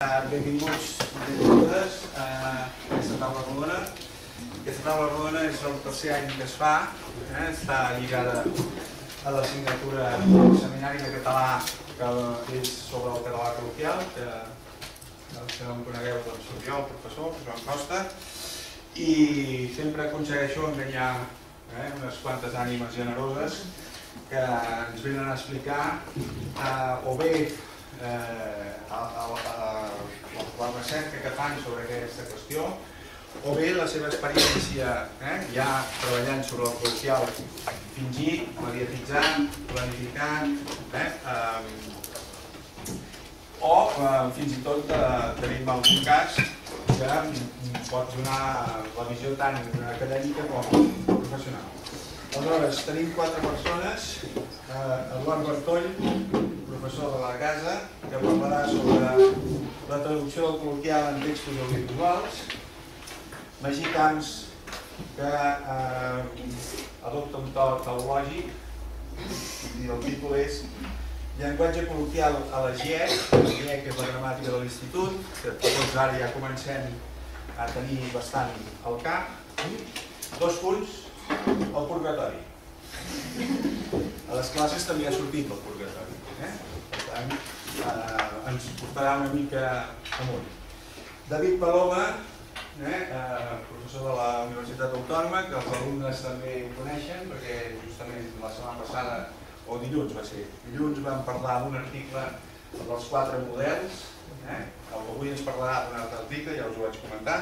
Uh, benvinguts benvingudes a aquesta taula rodona. Aquesta taula rodona és el tercer any que es fa, eh? està lligada a l'assignatura del Seminari de Català que és sobre el català col·loquial, que els que no em conegueu doncs soc jo, el professor, Joan Costa, i sempre aconsegueixo enganyar eh, unes quantes ànimes generoses que ens venen a explicar eh, o bé eh, a, a, a, la recerca que fan sobre aquesta qüestió o bé la seva experiència eh, ja treballant sobre el col·loquial fingir, mediatitzant, planificant eh, eh, o eh, fins i tot eh, tenim algun cas que pot donar la visió tant acadèmica com professional. Aleshores, tenim quatre persones, eh, Eduard Bertoll, professor de la casa, que parlarà sobre la traducció del col·loquial en textos audiovisuals, Magí Camps, que eh, adopta un to teològic, i el títol és Llenguatge col·loquial a la GIEC, la GIEC és la gramàtica de l'institut, que tots ara ja comencem a tenir bastant al cap. Dos punts, el purgatori. A les classes també ha sortit el purgatori. Eh? Per tant, eh, ens portarà una mica amunt. David Paloma, eh, eh, professor de la Universitat Autònoma, que els alumnes també coneixen, perquè justament la setmana passada, o dilluns va ser, dilluns vam parlar d'un article dels quatre models, eh? avui ens parlarà d'un altre article, ja us ho vaig comentar,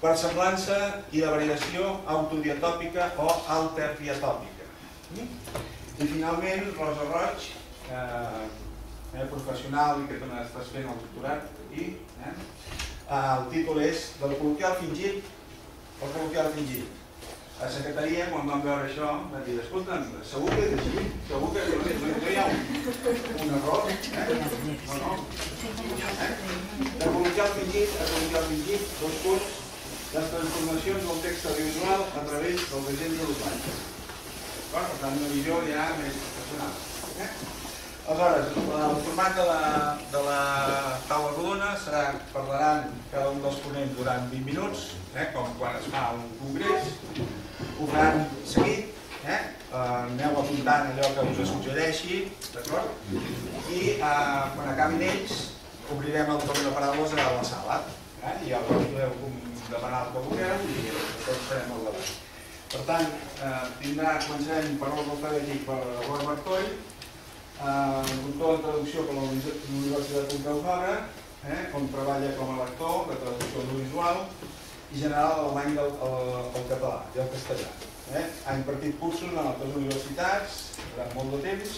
per semblança i de variació autodiatòpica o alterdiatòpica. I finalment, Rosa Roig, eh, eh, professional i que estàs fent el doctorat aquí, eh? el títol és del col·loquial fingit o col·loquial fingit. A la secretaria, quan vam veure això, van dir, escolta'm, segur que és així? Segur que no, no, no hi ha un, un error? Eh? No, no. Eh? De col·loquial fingit a col·loquial fingit, dos punts, les transformacions del text audiovisual a través dels agents de l'usuari. Per tant, una visió ja més professional. Eh? Aleshores, el format de la, de la taula rodona serà, parlaran cada un dels ponents durant 20 minuts, eh, com quan es fa un congrés, ho faran seguit, eh, aneu apuntant allò que us suggereixi, d'acord? I eh, quan acabin ells, obrirem el torn de paraules a la sala, eh, i llavors podeu demanar el que vulgueu i tots farem el debat. Per tant, eh, tindrà, començarem per l'ordre alfabètic per Robert eh, doctor en traducció per la Universitat Pompeu eh, on treballa com a lector de traducció audiovisual i general alemany del el, el català i el castellà. Eh. Ha impartit cursos en altres universitats durant molt de temps,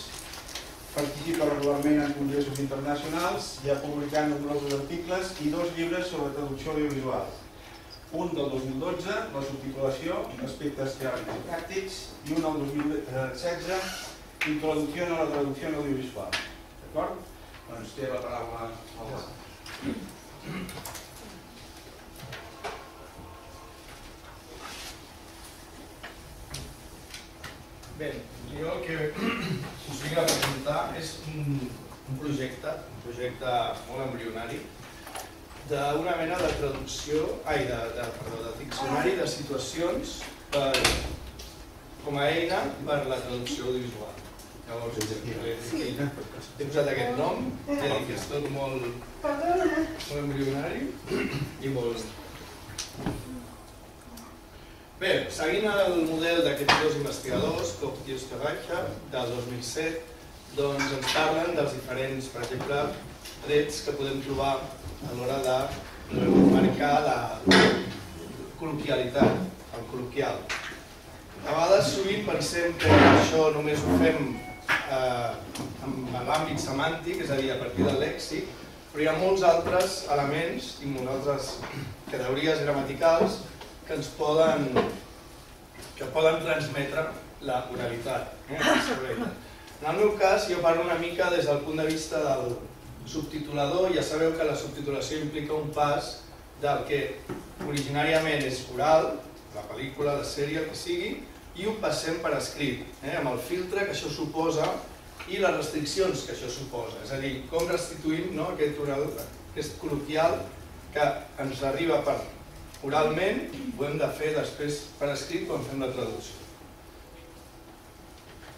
participa regularment en congressos internacionals i ha publicat nombrosos articles i dos llibres sobre traducció audiovisual. Un del 2012, la subtitulació aspectes teòrics i pràctics, i un del 2016, Introducció a la traducció audiovisual. D'acord? Doncs té la paraula al Bé, jo el que us vinc a presentar és un, un projecte, un projecte molt embrionari, d'una mena de traducció, ai, de, de, perdó, de diccionari de situacions per, com a eina per la traducció audiovisual. Llavors, he posat aquest nom, dit que és tot molt, molt embrionari i molt... Bé, seguint el model d'aquests dos investigadors, Koch i Osterreicher, del 2007, doncs ens parlen dels diferents, per exemple, trets que podem trobar a l'hora de marcar la col·loquialitat, el col·loquial. A vegades sovint pensem que això només ho fem eh, en, l'àmbit semàntic, és a dir, a partir del lèxic, però hi ha molts altres elements i moltes altres categories gramaticals que ens poden, que poden transmetre la oralitat. Eh? En el meu cas, jo parlo una mica des del punt de vista del subtitulador. Ja sabeu que la subtitulació implica un pas del que originàriament és oral, la pel·lícula, la sèrie, el que sigui, i ho passem per escrit, eh? amb el filtre que això suposa i les restriccions que això suposa. És a dir, com restituïm no, aquest oral aquest col·loquial que ens arriba per oralment, ho hem de fer després per escrit quan fem la traducció.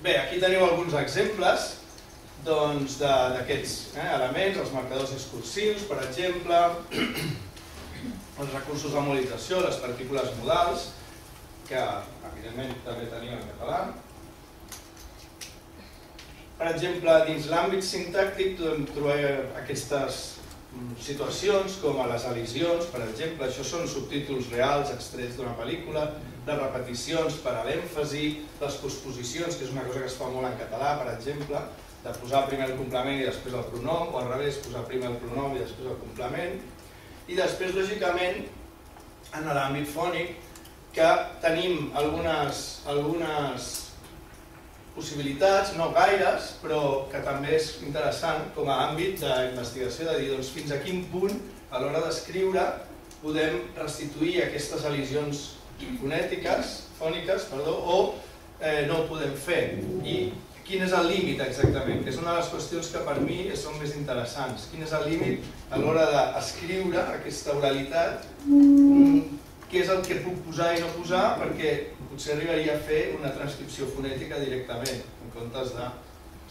Bé, aquí teniu alguns exemples doncs, d'aquests doncs, eh, elements, els marcadors discursius, per exemple, els recursos de mobilització, les partícules modals, que evidentment també tenim en català. Per exemple, dins l'àmbit sintàctic trobem aquestes mm, situacions com a les elisions, per exemple, això són subtítols reals extrets d'una pel·lícula, les repeticions per a l'èmfasi, les posposicions, que és una cosa que es fa molt en català, per exemple, de posar primer el complement i després el pronom, o al revés, posar primer el pronom i després el complement. I després, lògicament, en l'àmbit fònic, que tenim algunes, algunes possibilitats, no gaires, però que també és interessant com a àmbit d'investigació, de dir doncs, fins a quin punt a l'hora d'escriure podem restituir aquestes elisions fonètiques, fòniques, perdó, o eh, no ho podem fer. I quin és el límit exactament, que és una de les qüestions que per mi són més interessants. Quin és el límit a l'hora d'escriure aquesta oralitat què és el que puc posar i no posar perquè potser arribaria a fer una transcripció fonètica directament en comptes de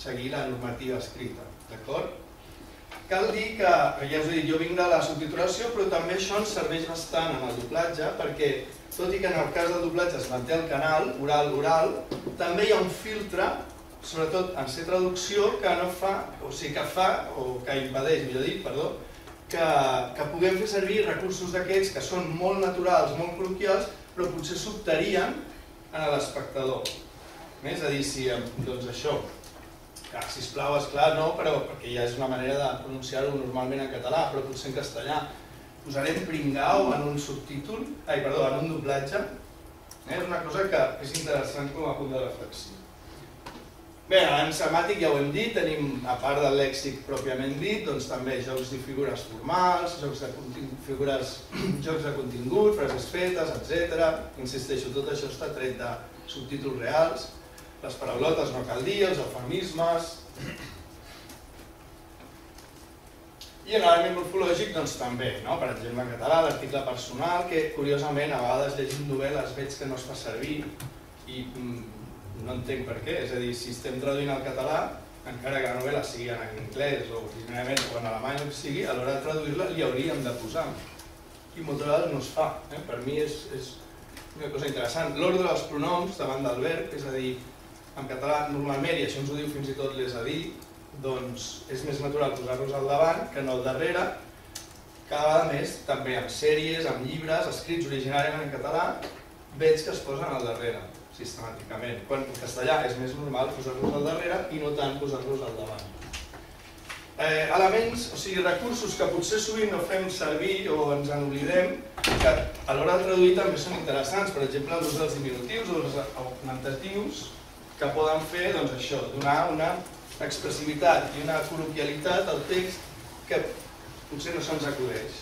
seguir la normativa escrita. D'acord? Cal dir que, ja us he dit, jo vinc de la subtitulació, però també això ens serveix bastant en el doblatge, perquè tot i que en el cas del doblatge es manté el canal, oral-oral, també hi ha un filtre, sobretot en ser traducció, que no fa, o sigui que fa, o que impedeix, millor dit, perdó, que, que puguem fer servir recursos d'aquests que són molt naturals, molt col·loquials, però potser sobtarien a l'espectador. És a dir, si doncs això, que sisplau, esclar, no, però perquè ja és una manera de pronunciar-ho normalment en català, però potser en castellà. Posarem pringau en un subtítol, ai, perdó, en un doblatge. Eh? És una cosa que és interessant com a punt de reflexió. Bé, en semàtic ja ho hem dit, tenim, a part del lèxic pròpiament dit, doncs també jocs i figures formals, jocs de figures, jocs de contingut, frases fetes, etc. Insisteixo, tot això està tret de subtítols reals, les paraulotes no cal dir, els eufemismes... I en l'àmbit morfològic doncs també, no? per exemple en català l'article personal, que curiosament a vegades llegint novel·les veig que no es fa servir i mm, no entenc per què, és a dir, si estem traduint al català, encara que la novel·la sigui en anglès o originalment o en alemany o que sigui, a l'hora de traduir-la li hauríem de posar. I moltes vegades no es fa. Eh? Per mi és, és una cosa interessant. L'ordre dels pronoms davant del verb, és a dir, en català normalment, i això ens ho diu fins i tot les a dir, doncs és més natural posar-los al davant que no al darrere, cada vegada més, també en sèries, en llibres, escrits originàriament en català, veig que es posen al darrere sistemàticament. Quan en castellà és més normal posar-los al darrere i no tant posar-los al davant. Eh, elements, o sigui, recursos que potser sovint no fem servir o ens en oblidem, que a l'hora de traduir també són interessants, per exemple l'ús dels diminutius o els augmentatius, que poden fer doncs, això, donar una expressivitat i una col·loquialitat al text que potser no se'ns acudeix.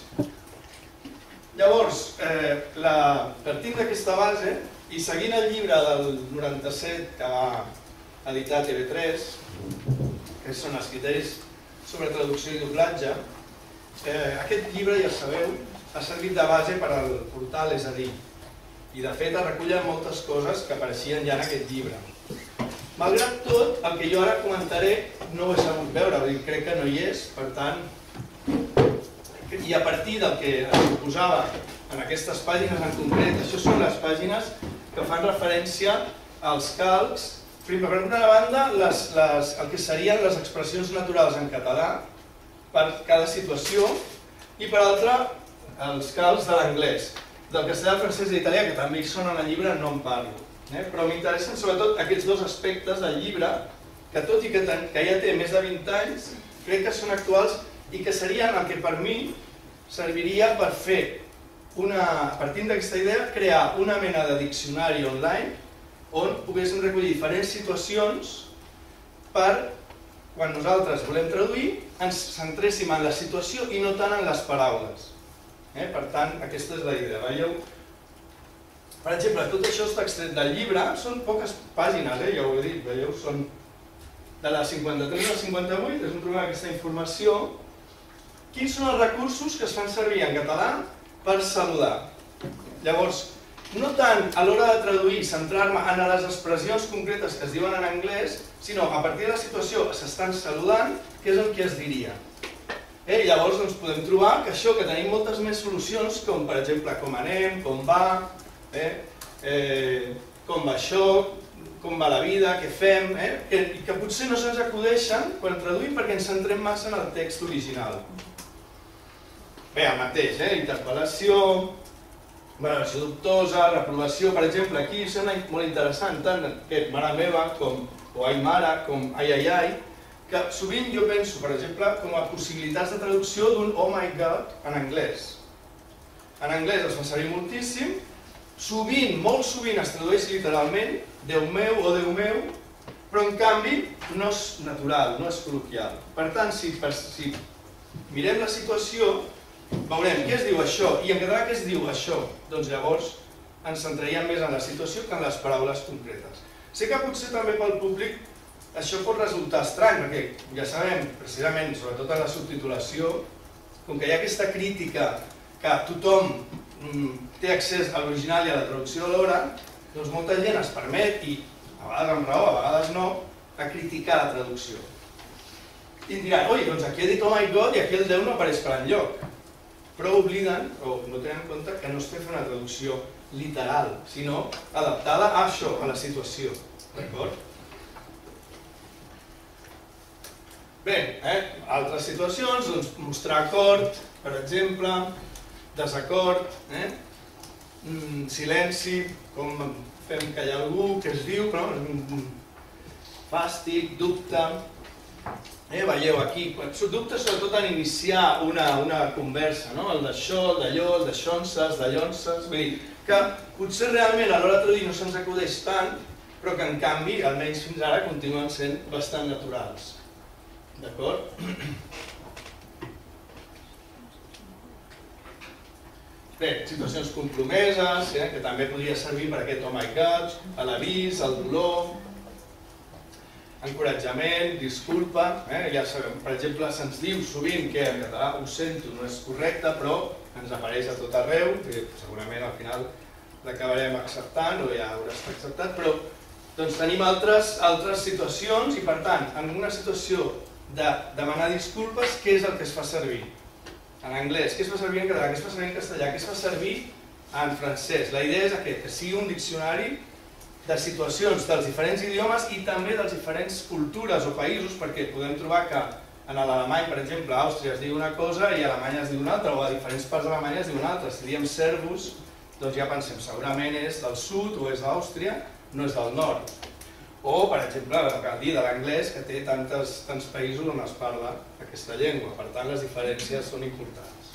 Llavors, eh, la, partint d'aquesta base, i seguint el llibre del 97 que va editar TV3, que són els criteris sobre traducció i doblatge, eh, aquest llibre, ja sabeu, ha servit de base per al portal És a dir, i de fet recull moltes coses que apareixien ja en aquest llibre. Malgrat tot, el que jo ara comentaré no ho he sabut veure, dir, crec que no hi és, per tant, i a partir del que es proposava en aquestes pàgines en concret, això són les pàgines que fan referència als calcs. Per una banda, les, les, el que serien les expressions naturals en català per cada situació i per altra, els calcs de l'anglès. Del castellà, el francès i l'italià, que també hi són en el llibre, no en parlo. Eh? Però m'interessen sobretot aquests dos aspectes del llibre, que tot i que, ten, que ja té més de 20 anys, crec que són actuals i que serien el que per mi serviria per fer una, partint d'aquesta idea, crear una mena de diccionari online on poguéssim recollir diferents situacions per, quan nosaltres volem traduir, ens centréssim en la situació i no tant en les paraules. Eh? Per tant, aquesta és la idea. Veieu? Per exemple, tot això està extret del llibre, són poques pàgines, eh? ja ho he dit, veieu? Són de la 53 a la 58, és un problema aquesta informació, quins són els recursos que es fan servir en català per saludar. Llavors, no tant a l'hora de traduir, centrar-me en les expressions concretes que es diuen en anglès, sinó a partir de la situació s'estan saludant, què és el que es diria. Eh, llavors doncs, podem trobar que això, que tenim moltes més solucions, com per exemple com anem, com va, eh, eh, com va això, com va la vida, què fem, eh, que, que potser no se'ns acudeixen quan traduïm perquè ens centrem massa en el text original. Bé, el mateix, eh, interpel·lació, valoració dubtosa, reprovació, per exemple, aquí sembla molt interessant, tant aquest mare meva com o ai mare, com ai ai ai, que sovint jo penso, per exemple, com a possibilitats de traducció d'un oh my god en anglès. En anglès es fa servir moltíssim, sovint, molt sovint es tradueix literalment Déu meu o Déu meu, però en canvi no és natural, no és col·loquial. Per tant, si, per, si mirem la situació, veurem què es diu això i en català què es diu això. Doncs llavors ens centraríem més en la situació que en les paraules concretes. Sé que potser també pel públic això pot resultar estrany, perquè ja sabem, precisament, sobretot en la subtitulació, com que hi ha aquesta crítica que tothom mm, té accés a l'original i a la traducció alhora, doncs molta gent es permet, i a vegades amb raó, a vegades no, a criticar la traducció. I diran, oi, doncs aquí he dit oh my god i aquí el Déu no apareix per enlloc. Però obliden, o no tenen en compte, que no estem fent una traducció literal, sinó adaptada a això, a la situació. D'acord? Bé, eh? altres situacions, doncs, mostrar acord, per exemple, desacord, eh? Mm, silenci, com fem callar algú, que es diu, però fàstic, dubte, eh? veieu aquí, dubte sobretot en iniciar una, una conversa, no? el d'això, el d'allò, el d'aixonses, d'allonses, vull dir, que potser realment a l'hora traduir no se'ns acudeix tant, però que en canvi, almenys fins ara, continuen sent bastant naturals. D'acord? Bé, situacions compromeses, eh, que també podria servir per aquest oh my god, a l'avís, al dolor, encoratjament, disculpa, eh, ja sabem, per exemple, se'ns diu sovint que en català ho sento, no és correcte, però ens apareix a tot arreu, que segurament al final l'acabarem acceptant o ja haurà estat acceptat, però doncs tenim altres, altres situacions i per tant, en una situació de demanar disculpes, què és el que es fa servir? En anglès, què es fa servir en català, què es fa servir en castellà, què es fa servir en francès. La idea és aquest, que sigui un diccionari de situacions dels diferents idiomes i també dels diferents cultures o països, perquè podem trobar que en l'alemany, per exemple, a Àustria es diu una cosa i a Alemanya es diu una altra, o a diferents parts d'Alemanya es diu una altra. Si diem servus, doncs ja pensem, segurament és del sud o és d'Àustria, no és del nord. O, per exemple, cal dir de l'anglès, que té tantes, tants països on es parla aquesta llengua. Per tant, les diferències són importants.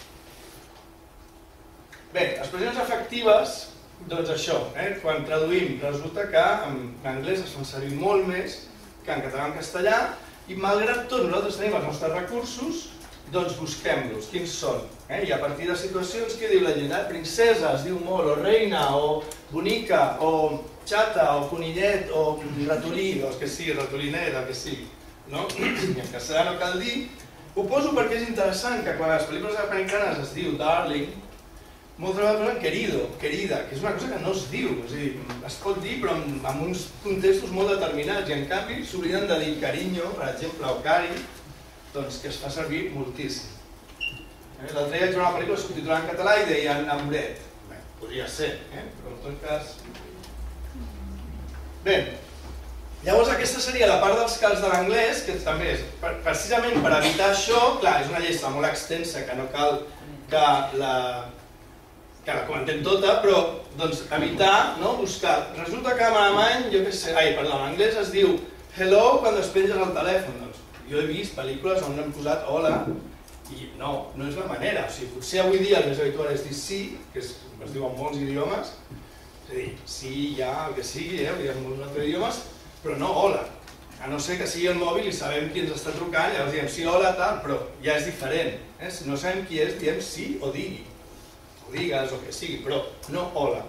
Bé, expressions efectives, doncs això, eh? quan traduïm resulta que en anglès es fan servir molt més que en català en castellà i malgrat tot nosaltres tenim els nostres recursos, doncs busquem-los, quins són. Eh? I a partir de situacions, què diu la gent? Eh? Princesa, es diu molt, o reina, o bonica, o xata, o conillet, o ratolí, el que sigui, ratolinet, el que sigui. No? I en castellà no cal dir. Ho poso perquè és interessant que quan les pel·lícules americanes es diu darling, vegades posen querido, querida, que és una cosa que no es diu, és dir, es pot dir però en, uns contextos molt determinats i en canvi s'obliden de dir carinyo, per exemple, o cari, doncs que es fa servir moltíssim. Eh? L'altre dia vaig veure una pel·lícula subtitulada en català i deia Amoret. Bé, podria ser, eh? però en tot cas Bé, llavors aquesta seria la part dels cals de l'anglès, que també és, precisament per evitar això, clar, és una llista molt extensa que no cal que la, que la comentem tota, però doncs, evitar, no? buscar. Resulta que en alemany, jo què sé, ai, perdó, en anglès es diu hello quan despenges el telèfon. Doncs, jo he vist pel·lícules on han posat hola i no, no és la manera. O sigui, potser avui dia el més habitual és dir sí, que es, es diu en molts idiomes, és a dir, sí, ja, el que sigui, eh? ha molts altres idiomes, però no hola. A no ser que sigui el mòbil i sabem qui ens està trucant, llavors diem sí, hola, tal, però ja és diferent. Eh? Si no sabem qui és, diem sí o digui. O digues o que sigui, però no hola.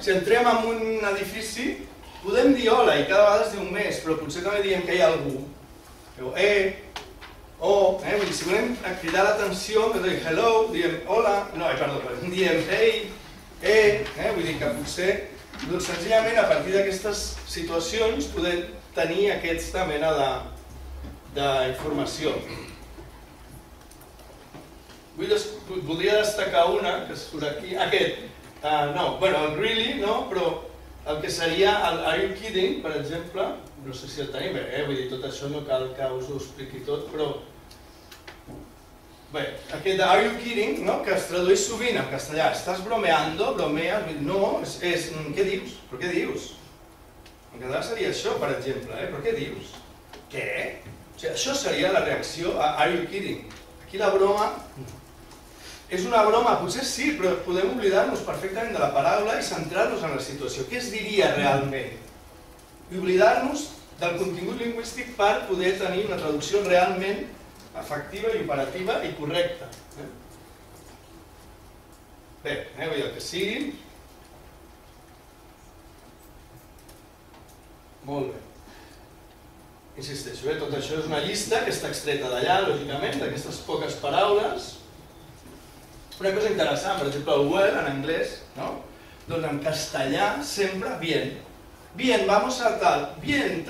Si entrem en un edifici, podem dir hola i cada vegada es diu més, però potser també diem que hi ha algú. Diu, eh, O, eh, vull dir, si volem cridar l'atenció, doncs diem hello, diem hola, no, eh, perdó, perdó, diem hey, eh, eh, vull dir que potser, doncs senzillament a partir d'aquestes situacions podem tenir aquesta mena d'informació. Vull des, voldria destacar una, que surt aquí, aquest, uh, no, bueno, el really, no, però el que seria el Are you kidding, per exemple, no sé si el tenim eh? vull dir, tot això no cal que us ho expliqui tot, però Bé, aquest de Are you kidding, no? que es tradueix sovint en castellà, estàs bromeando, bromeas, no, és, és mm, què dius? Però què dius? En català seria això, per exemple, eh? però què dius? Què? O sigui, això seria la reacció a Are you kidding? Aquí la broma és una broma, potser sí, però podem oblidar-nos perfectament de la paraula i centrar-nos en la situació. Què es diria realment? I oblidar-nos del contingut lingüístic per poder tenir una traducció realment efectiva i operativa i correcta. Eh? Bé, eh, el que sigui. Molt bé. Insisteixo, eh? tot això és una llista que està extreta d'allà, lògicament, d'aquestes poques paraules. Una cosa interessant, per exemple, el well en anglès, no? Doncs en castellà sempre bien. Bien, vamos a tal. Bien,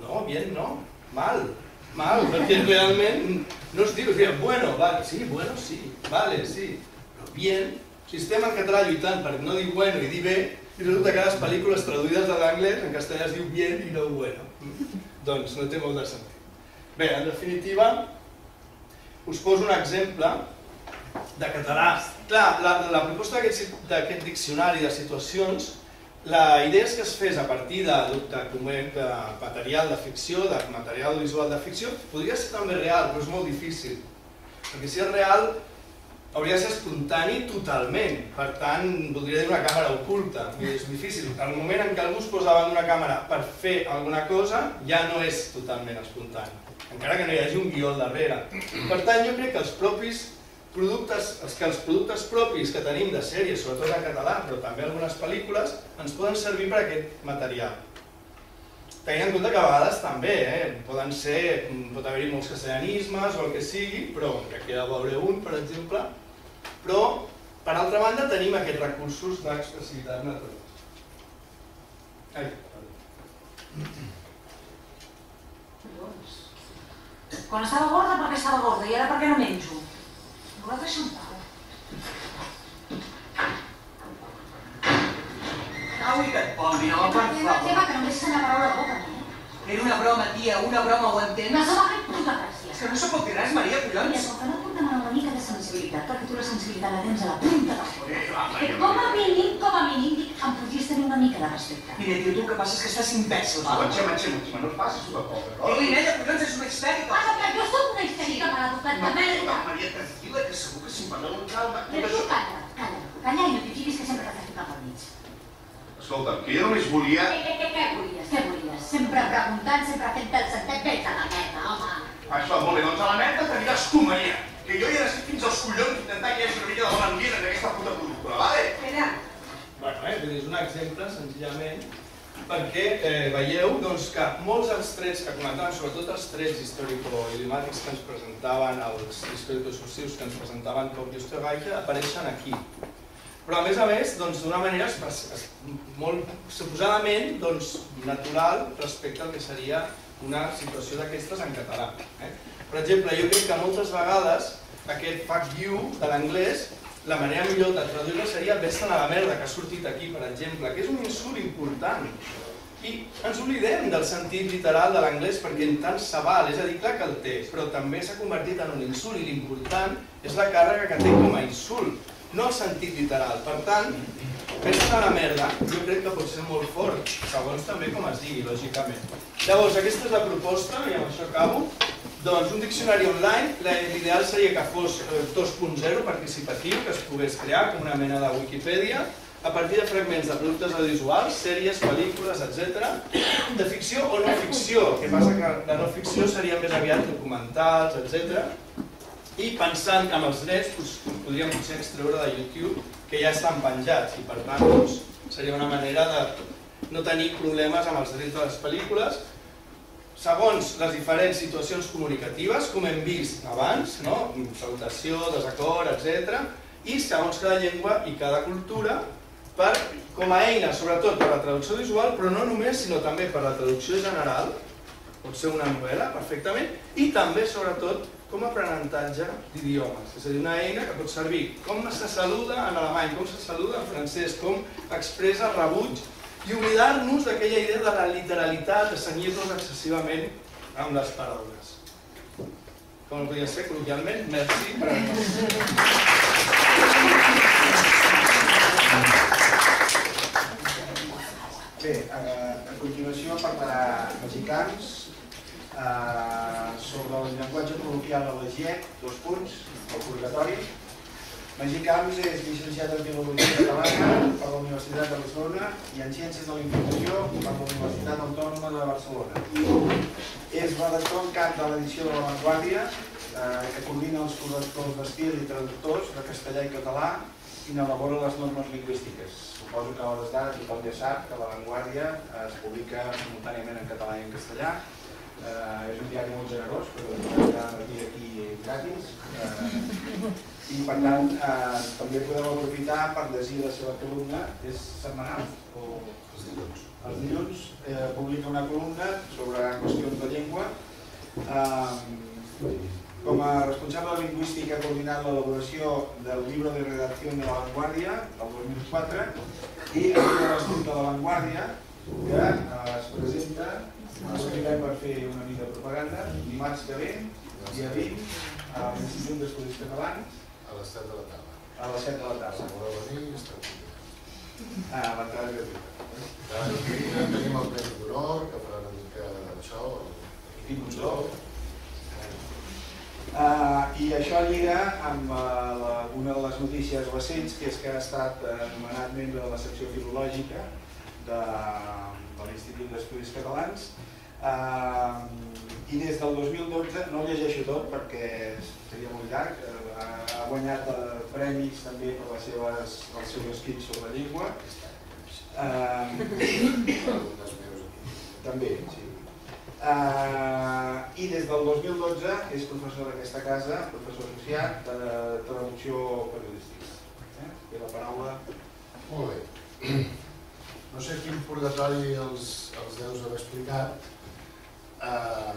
no, bien no, mal mal, perquè realment no es diu, es diu, bueno, vale, sí, bueno, sí, vale, sí, però bien, si estem en català lluitant per no dir bueno i dir bé, i resulta que les pel·lícules traduïdes de l'anglès en castellà es diu bien i no bueno. Doncs no té molt de sentit. Bé, en definitiva, us poso un exemple de català. Clar, la, la proposta d'aquest diccionari de situacions la idea és que es fes a partir de, de, de, material de ficció, de material visual de ficció, podria ser també real, però és molt difícil. Perquè si és real, hauria de ser espontani totalment. Per tant, voldria dir una càmera oculta. És difícil. Al moment en què algú es posa d'una càmera per fer alguna cosa, ja no és totalment espontani. Encara que no hi hagi un guió al darrere. Per tant, jo crec que els propis productes, els que els productes propis que tenim de sèries, sobretot en català, però també algunes pel·lícules, ens poden servir per aquest material. Tenint en compte que a vegades també, eh, poden ser, pot haver-hi molts castellanismes o el que sigui, però ha de veure un, per exemple, però, per altra banda, tenim aquests recursos d'expressivitat natural. Ai, Quan estava gorda, perquè estava gorda, i ara perquè no menjo. Voleu deixar un pau? Au, i que et poni, home, per favor. teva, que no deixes una paraula de boca, eh? Era una broma, tia, una broma, ho No entens? se m'ha fet puta gràcia. És que no se pot dir res, Maria, Mira, collons. com que no puc demanar una mica de sensibilitat, perquè tu la sensibilitat la tens a la punta va, Que Maria, com a mínim, com a mínim, dic, em podries tenir una mica de respecte. Mira, tio, tu el que passa és que estàs imbècil. Ah, Xema, Xema, Xema, no et passis una cosa, no? Ei, nena, collons, és una histèrica. Passa que jo sóc una histèrica mal educat de merda. Maria, tranquil·la, que segur que si em parleu amb calma... Mira, tu calla, calla, calla i no t'hi fiquis que sempre t'has ficat pel mig. Escolta, que jo només volia... Què, què, què, què volies, què volies? Sempre preguntant, sempre fent el sentet, vés a la merda, home. Això, molt bé, doncs a la merda t'aniràs tu, Maria. Que jo ja estic fins als collons d'intentar que hi hagi una mica de bona ambient en aquesta puta productora, vale? Espera. Bueno, eh, és un exemple, senzillament, perquè eh, veieu doncs, que molts dels trets que comentaven, sobretot els trets històrico-idiomàtics que ens presentaven, els històrico-discursius que ens presentaven com Österreicher, apareixen aquí. Però a més a més, doncs, d'una manera espe- es- molt suposadament doncs, natural respecte al que seria una situació d'aquestes en català. Eh? Per exemple, jo crec que moltes vegades aquest fuck you de l'anglès la manera millor de traduir-la seria vés-te'n a la merda, que ha sortit aquí, per exemple, que és un insult important. I ens oblidem del sentit literal de l'anglès perquè en tant se val, és a dir, clar que el té, però també s'ha convertit en un insult i l'important és la càrrega que té com a insult, no el sentit literal. Per tant, vés-te'n a la merda, jo crec que pot ser molt fort, segons també com es digui, lògicament. Llavors, aquesta és la proposta, i amb això acabo. Doncs un diccionari online, l'ideal seria que fos eh, 2.0 participatiu, que es pogués crear com una mena de Wikipedia, a partir de fragments de productes audiovisuals, sèries, pel·lícules, etc. De ficció o no ficció, que passa que la no ficció seria més aviat documentals, etc. I pensant que amb els drets doncs, podríem potser extreure de YouTube, que ja estan penjats, i per tant doncs, seria una manera de no tenir problemes amb els drets de les pel·lícules, segons les diferents situacions comunicatives, com hem vist abans, no? salutació, desacord, etc. I segons cada llengua i cada cultura, per, com a eina, sobretot per la traducció visual, però no només, sinó també per la traducció general, pot ser una novel·la perfectament, i també, sobretot, com a aprenentatge d'idiomes. És a dir, una eina que pot servir. Com se saluda en alemany, com se saluda en francès, com expressa rebuig i oblidar-nos d'aquella idea de la literalitat, de senyir-nos excessivament amb les paraules. Com no podia ser, col·loquialment, merci per Bé, eh, a continuació parlarà Mexicans eh, sobre el llenguatge col·loquial a la GIEC, dos punts, el purgatori, Magí Camps és llicenciat en Filologia Catalana per la Universitat de Barcelona i en Ciències de la Informació per la Universitat Autònoma de Barcelona. És redactor en cap de l'edició de La Vanguardia, eh, que coordina els correctors d'estil i traductors de castellà i català i n'elabora les normes lingüístiques. Suposo que a hores d'ara tothom ja sap que La Vanguardia es publica simultàniament en català i en castellà. Eh, és un diari molt generós, però ens aquí, aquí gratis. Eh, i per tant eh, també podeu aprofitar per llegir la seva columna, és setmanal o els dilluns. Els dilluns eh, publica una columna sobre qüestions de llengua. Eh, com a responsable lingüística ha coordinat l'elaboració del llibre de redacció de la Vanguardia del 2004 i el llibre de la Vanguardia que eh, es presenta, escrivem per fer una mica de propaganda, dimarts que ve, dia 20, a l'Institut d'Estudis Catalans, a les 7 de la tarda. A les 7 de la tarda. Si voleu venir, esteu convidats. Ah, l'entrada és gratuïta. Tenim el Pere d'Honor, que farà una mica d'això. Quin honor. Uh, I això lliga amb uh, la, una de les notícies recents, que és que ha estat anomenat membre de la secció filològica de, de l'Institut d'Estudis Catalans. Uh, I des del 2012, no llegeixo tot perquè seria molt llarg, ha guanyat eh, premis també per les seves, els seus escrits sobre llengua. Eh, també, sí. Eh, I des del 2012 és professor d'aquesta casa, professor associat de traducció periodística. Eh? I la paraula... Molt bé. No sé quin purgatori els, els deus haver explicat. Eh,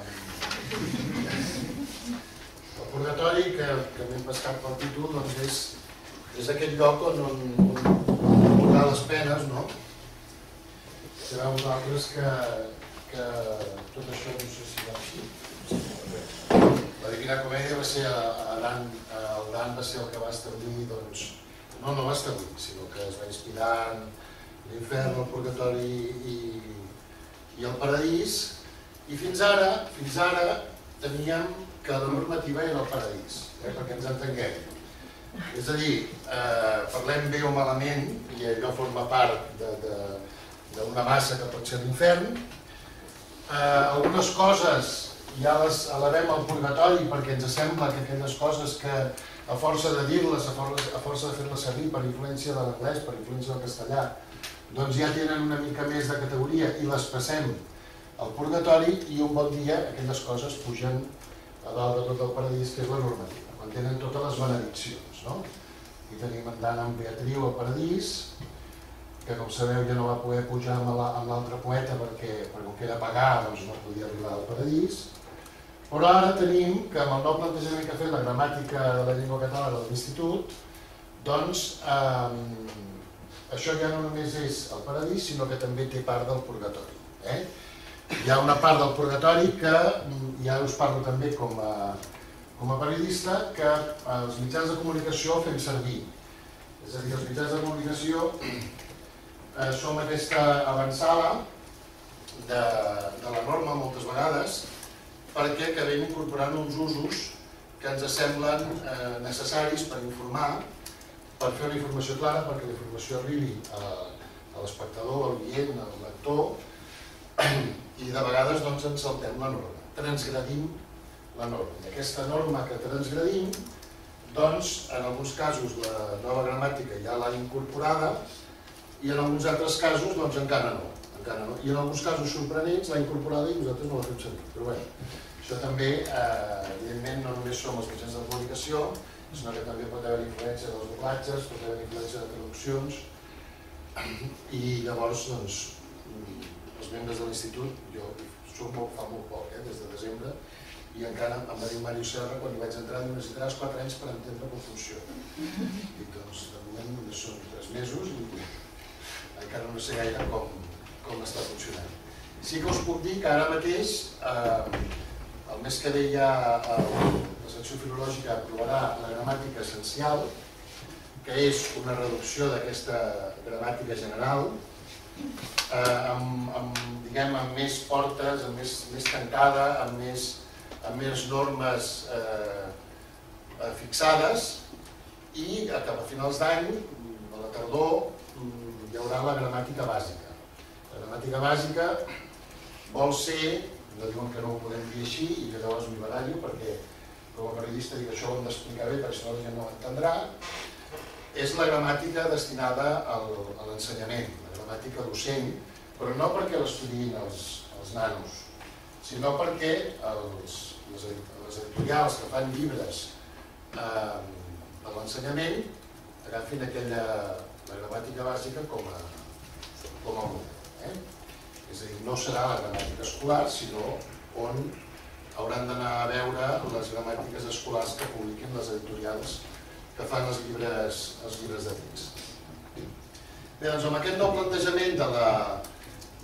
el purgatori, que, que m'he pescat pel títol, doncs és, és aquest lloc on, on, on portar les penes, no? Sabeu vosaltres que, que tot això no sé si va així. La Divina Comèdia va ser a, a Dan, el Dan va ser el que va establir, doncs, no, no va establir, sinó que es va inspirar en l'infern, el purgatori i, i el paradís, i fins ara, fins ara teníem que la normativa era el paradís, eh, perquè ens entenguem. És a dir, eh, parlem bé o malament, i allò forma part d'una massa que pot ser l'infern, eh, algunes coses ja les elevem al purgatori perquè ens sembla que aquelles coses que a força de dir-les, a, força, a força de fer-les servir per influència de l'anglès, per influència del castellà, doncs ja tenen una mica més de categoria i les passem al purgatori i un bon dia aquelles coses pugen a dalt de tot el paradís, que és la normativa, quan tenen totes les benediccions. No? I tenim en Dan en Beatriu al paradís, que com sabeu ja no va poder pujar amb l'altre poeta perquè, perquè que era pagar doncs no podia arribar al paradís. Però ara tenim que amb el nou plantejament que ha fet la gramàtica de la llengua catalana de l'Institut, doncs eh, això ja no només és el paradís, sinó que també té part del purgatori. Eh? Hi ha una part del purgatori que mm, ja us parlo també com a, com a periodista que els mitjans de comunicació fem servir. És a dir, els mitjans de comunicació eh, som aquesta avançada de, de la norma moltes vegades perquè acabem incorporant uns usos que ens semblen eh, necessaris per informar, per fer una informació clara, perquè la informació arribi a, a l'espectador, al client, al lector, i de vegades doncs, ens saltem la norma, transgredim la norma. I aquesta norma que transgredim, doncs, en alguns casos la nova gramàtica ja l'ha incorporada i en alguns altres casos doncs, encara no. encara no. I en alguns casos sorprenents l'ha incorporada i nosaltres no la fem servir. Però bé, això també, eh, evidentment, no només som els mitjans de comunicació, sinó que també pot haver influència dels doblatges, pot haver influència de traduccions, i llavors, doncs, els membres de l'institut, jo soc molt, fa molt poc, eh, des de desembre, i encara em va dir Mario Serra quan hi vaig entrar, diu, necessitaràs 4 anys per entendre com funciona. I doncs, de moment només són 3 mesos i encara no sé gaire com, com està funcionant. Sí que us puc dir que ara mateix, eh, el mes que ve ja el, la secció filològica aprovarà la gramàtica essencial, que és una reducció d'aquesta gramàtica general, eh, amb, amb, diguem, amb més portes, amb més, més tancada, amb més, amb més normes eh, eh fixades i cap a finals d'any, a la tardor, mm, hi haurà la gramàtica bàsica. La gramàtica bàsica vol ser, no diuen que no ho podem dir així i llavors m'hi barallo perquè com a periodista dic això ho hem d'explicar bé perquè si no la gent no ho entendrà, és la gramàtica destinada al, a l'ensenyament, la gramàtica docent, però no perquè l'estudin els, els nanos, sinó perquè els, les, les editorials que fan llibres eh, per l'ensenyament agafin aquella la gramàtica bàsica com a, com a model. Eh? És a dir, no serà la gramàtica escolar, sinó on hauran d'anar a veure les gramàtiques escolars que publiquin les editorials que fan els llibres, els llibres de text. Bé, doncs amb aquest nou plantejament de la,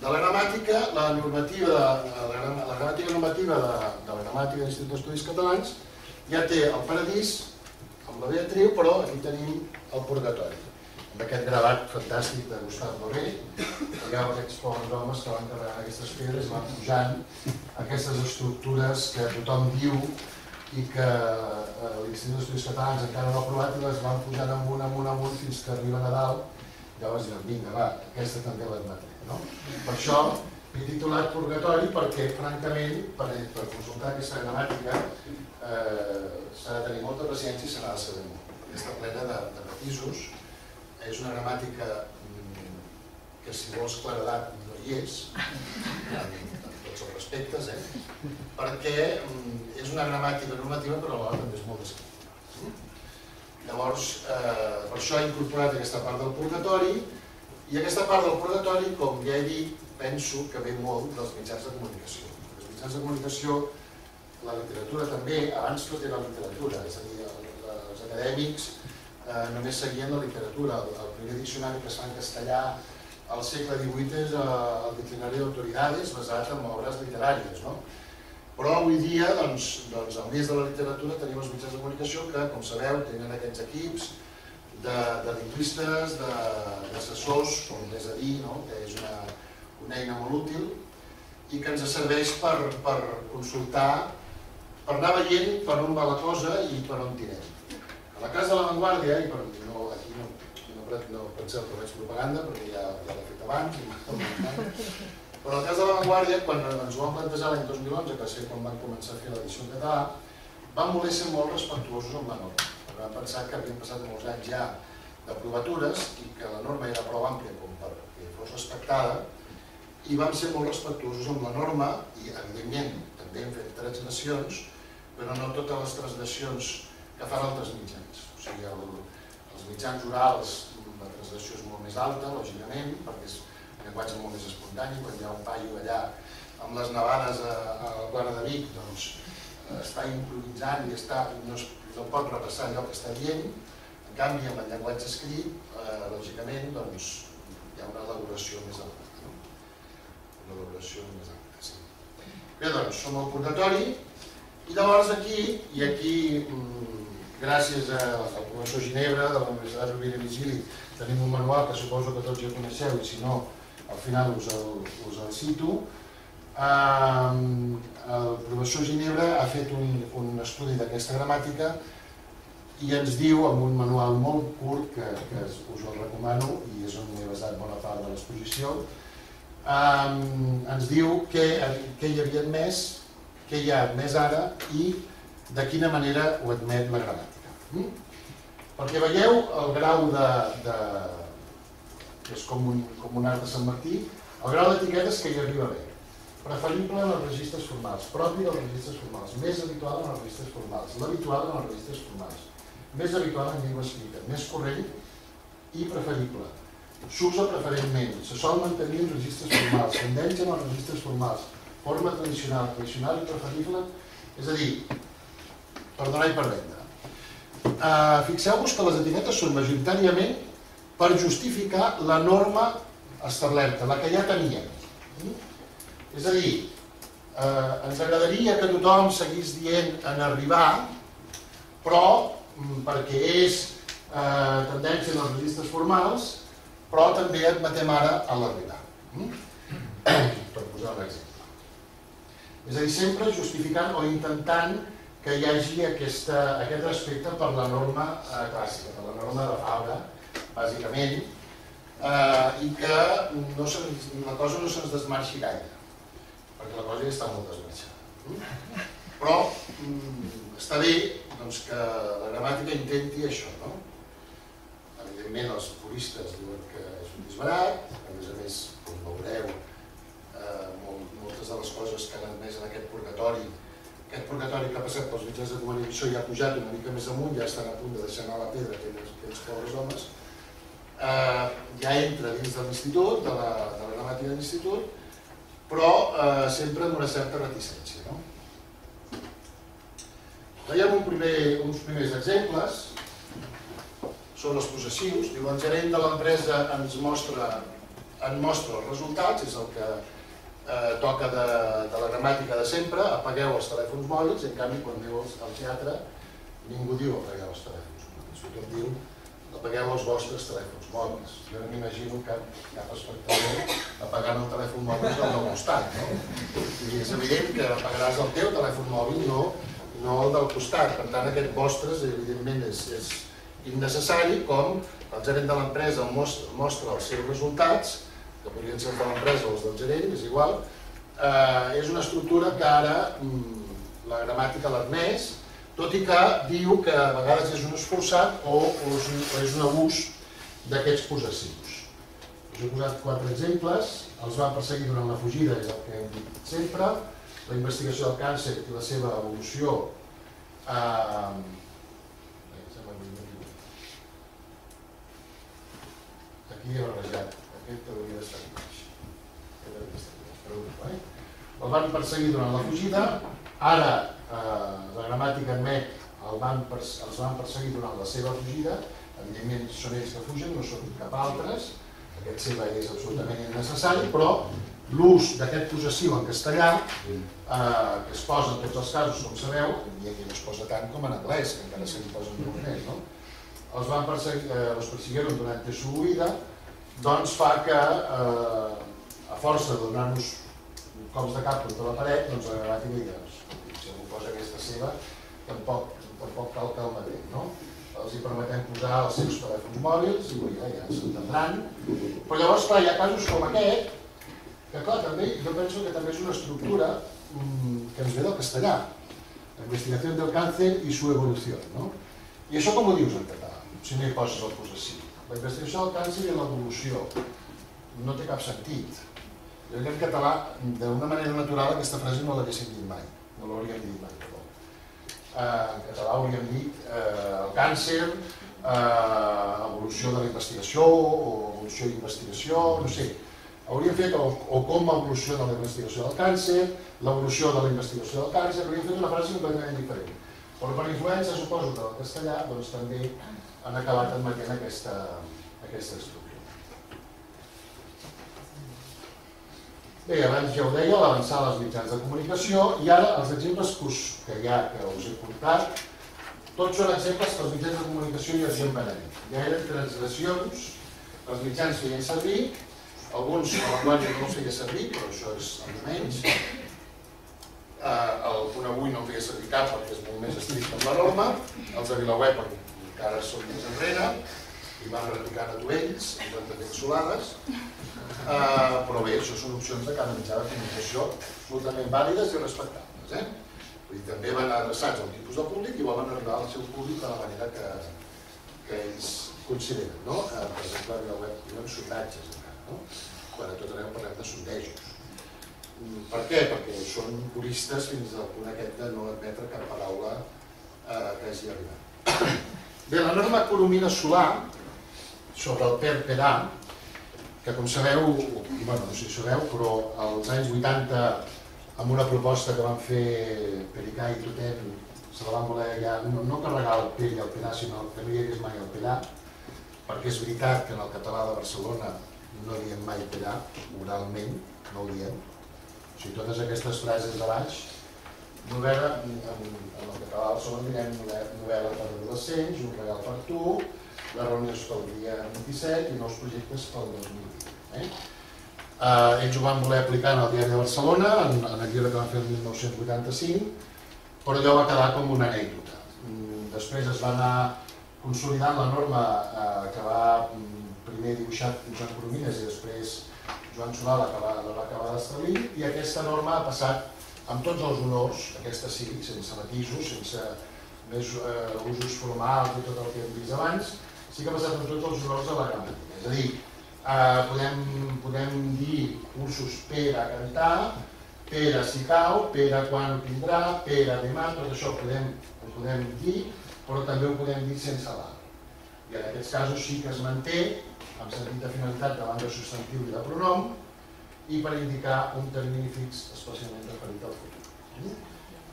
de la gramàtica, la normativa, la, la gramàtica normativa de, de la gramàtica de l'Institut d'Estudis Catalans ja té el paradís amb la Beatriu, però aquí tenim el purgatori amb aquest gravat fantàstic de Gustave Doré, veieu aquests pobres homes que van carregant aquestes pedres i van pujant aquestes estructures que tothom diu i que eh, l'Institut d'Estudis Catalans encara no ha aprovat i les van pujant amunt, amunt, amunt fins que arriben a dalt llavors diuen, vinga, va, aquesta també l'admetré. No? Per això he titulat Purgatori perquè, francament, per, per consultar aquesta gramàtica eh, s'ha de tenir molta paciència i s'ha de saber molt. Està plena de, de matisos. És una gramàtica mm, que, si vols claredat, no hi és, en, tots els respectes, eh? perquè mm, és una gramàtica normativa però alhora també és molt descriptiva. Llavors, eh, per això he incorporat aquesta part del purgatori i aquesta part del purgatori, com ja he dit, penso que ve molt dels mitjans de comunicació. Els mitjans de comunicació, la literatura també, abans tot era literatura, és a dir, els acadèmics eh, només seguien la literatura. El, el primer diccionari que es fa en castellà al segle XVIII és eh, el Diccionari d'Autoridades basat en obres literàries. No? Però avui dia, doncs, doncs, a més de la literatura, tenim els mitjans de comunicació que, com sabeu, tenen aquests equips de, de lingüistes, d'assessors, com és a dir, no? que és una, una eina molt útil i que ens serveix per, per consultar, per anar veient per on va la cosa i per on tirem. A la Casa de la Vanguardia, i per, no, aquí no, no, no penseu que faig propaganda perquè ja, ja l'he fet abans, i però el cas de l'avantguàrdia, quan ens ho vam plantejar l'any 2011, que ser quan van començar a fer l'edició en català, vam voler ser molt respectuosos amb la norma. Vam pensar que havien passat molts anys ja de provatures i que la norma era prou àmplia com perquè fos respectada i vam ser molt respectuosos amb la norma i, evidentment, també hem fet transgressions, però no totes les transgressions que fan altres mitjans. Sigui, el, els mitjans orals, la transgressió és molt més alta, lògicament, perquè és llenguatge molt més espontani, quan hi ha un paio allà amb les nevades a, a la plana de Vic, doncs eh, està improvisant i està, no, es, no pot repassar allò que està dient, en canvi amb el llenguatge escrit, eh, lògicament, doncs, hi ha una elaboració més alta. No? Una elaboració més alta, sí. Bé, doncs, som al purgatori, i llavors aquí, i aquí, mm, gràcies al professor Ginebra de la Universitat Rovira Vigili, tenim un manual que suposo que tots ja coneixeu, i si no, al final us el, us el cito. el professor Ginebra ha fet un, un estudi d'aquesta gramàtica i ens diu, amb un manual molt curt, que, que us el recomano i és on he basat bona part de l'exposició, ens diu què, què hi havia més, què hi ha més ara i de quina manera ho admet la gramàtica. Mm? Perquè veieu el grau de, de, que és com un, com un art de Sant Martí, El grau d'etiquetes que hi arriba bé. Preferible en els registres formals, propi dels registres formals, més habitual en els registres formals, l'habitual en els registres formals, més habitual en llengua escrita, més corrent i preferible. S'usa preferentment, se sol mantenir en registres formals, tendència en els registres formals, forma tradicional, tradicional i preferible, és a dir, per donar i per vendre. Uh, Fixeu-vos que les etiquetes són majoritàriament per justificar la norma establerta, la que ja teníem. És a dir, eh, ens agradaria que tothom seguís dient en arribar, però mm, perquè és eh, tendència en els registres formals, però també admetem ara a l'arribar. Mm? Per posar un exemple. És a dir, sempre justificant o intentant que hi hagi aquesta, aquest respecte per la norma eh, clàssica, per la norma de Fabra, bàsicament, eh, i que no la cosa no se'ns desmarxi gaire, perquè la cosa ja està molt desmarxada. Però mm, està bé doncs, que la gramàtica intenti això. No? Evidentment els puristes diuen que és un disbarat, a més a més com veureu, eh, moltes de les coses que han admès en aquest purgatori aquest purgatori que ha passat pels mitjans de comunicació ja ha pujat una mica més amunt, ja estan a punt de deixar anar la pedra aquells, aquells pobres homes, eh, ja entra dins de l'institut, de, la, de la gramàtica de l'institut, però eh, sempre amb una certa reticència. No? Veiem un primer, uns primers exemples, són els possessius. Diu, el gerent de l'empresa ens mostra, en mostra els resultats, és el que eh, toca de, de la gramàtica de sempre, apagueu els telèfons mòbils, en canvi quan aneu al teatre ningú diu apagueu els telèfons mòbils, tothom diu apagueu els vostres telèfons mòbils. Jo no m'imagino cap, cap espectador apagant el telèfon mòbil del meu costat. No? I és evident que apagaràs el teu telèfon mòbil, no, no el del costat. Per tant, aquest vostres, evidentment, és, és innecessari, com el gerent de l'empresa mostra els seus resultats, que podrien ser els de l'empresa o els del gerent, és igual, eh, és una estructura que ara mm, la gramàtica l'ha admès, tot i que diu que a vegades és un esforçat o, és un abús d'aquests possessius. Us he posat quatre exemples, els van perseguir durant la fugida, és el que hem dit sempre, la investigació del càncer i la seva evolució eh, aquí he barrejat, aquest hauria d'estar baix. Eh? El van perseguir durant la fugida, ara eh, la gramàtica admet el van, els van perseguir durant la seva fugida, evidentment són ells que fugen, no són cap altres, aquest seva és absolutament innecessari, però l'ús d'aquest possessiu en castellà, eh, que es posa en tots els casos, com sabeu, i aquí no es posa tant com en anglès, que encara se li posen molt més, no? els van perseguir, eh, los persiguieron durante su huida, doncs fa que eh, a força de donar-nos cops de cap contra la paret, doncs la gramàtica diu, si algú posa aquesta seva, tampoc, tampoc cal que el mateix, no? Els hi permetem posar els seus telèfons mòbils i ja, ja s'entendran. Però llavors, clar, hi ha casos com aquest, que clar, també, jo penso que també és una estructura mmm, que ens ve del castellà. La investigació del càncer i su evolució, no? I això com ho dius en català, si no hi poses el possessiu? La investigació del càncer i l'evolució no té cap sentit jo crec que en català, d'una manera natural, aquesta frase no l'haguéssim dit mai, no l'hauríem dit mai. Eh, en català hauríem dit eh, el càncer, eh, evolució de la investigació o evolució d'investigació, no sé. Hauríem fet o, o com evoluciona la investigació del càncer, l'evolució de la investigació del càncer, hauríem fet una frase completament diferent. Però per influència, suposo, del castellà, doncs també han acabat admetent aquesta, aquesta estructura. Bé, abans ja ho deia, l'avançar als mitjans de comunicació i ara els exemples que, us, que ja que us he portat, tots són exemples que els mitjans de comunicació ja havien beneït. Ja eren transgressions, els mitjans feien servir, alguns el llenguatge no els feia servir, però això és menys. Eh, el punt avui no feia servir cap perquè és molt més estricte amb la norma, els de Vilaweb encara són més enrere, i van replicant atuells, amb tantes solades, Uh, però bé, això són opcions de cada mitjà de comunicació absolutament vàlides i respectables. Eh? Vull dir, també van adreçats a un tipus de públic i volen arribar al seu públic de la manera que, que ells consideren. No? Uh, per exemple, a la web diuen sondatges encara. No? quan a tot arreu parlem de sondejos. Mm, Per què? Perquè són puristes fins al punt aquest de no admetre cap paraula eh, que hagi arribat. Bé, la norma Coromina Solar sobre el PER per A, que com sabeu, bueno, no sé si sabeu, però als anys 80 amb una proposta que van fer Pericà i Totem se la van voler ja, no, no carregar el PER i el PERA, sinó que no hi hagués mai el PERA, perquè és veritat que en el català de Barcelona no diem mai PERA, oralment, no ho diem. O sigui, totes aquestes frases de baix, novel·la, en, en el català de Barcelona direm novel·la, per adolescents, un regal per tu, la reunió és pel dia 27 i nous projectes pel 2020. Eh? Eh, ells ho van voler aplicar en el diari de Barcelona, en, en el llibre que van fer el 1985, però allò va quedar com una anècdota. Mm, Després es va anar consolidant la norma eh, que va mm, primer dibuixar Joan Coromines i després Joan Solà la, va, la va acabar d'establir i aquesta norma ha passat amb tots els honors, aquesta sí, sense matisos, sense més eh, usos formals i tot el que hem vist abans, sí que ha passat amb tots els honors de la gramàtica. És a dir, eh, podem, podem dir cursos per a cantar, Pere si cau, Pere quan ho tindrà, Pere demà, tot això ho podem, ho podem dir, però també ho podem dir sense l'A. I en aquests casos sí que es manté, amb sentit de finalitat de substantiu i de pronom, i per indicar un termini fix especialment referit al futur.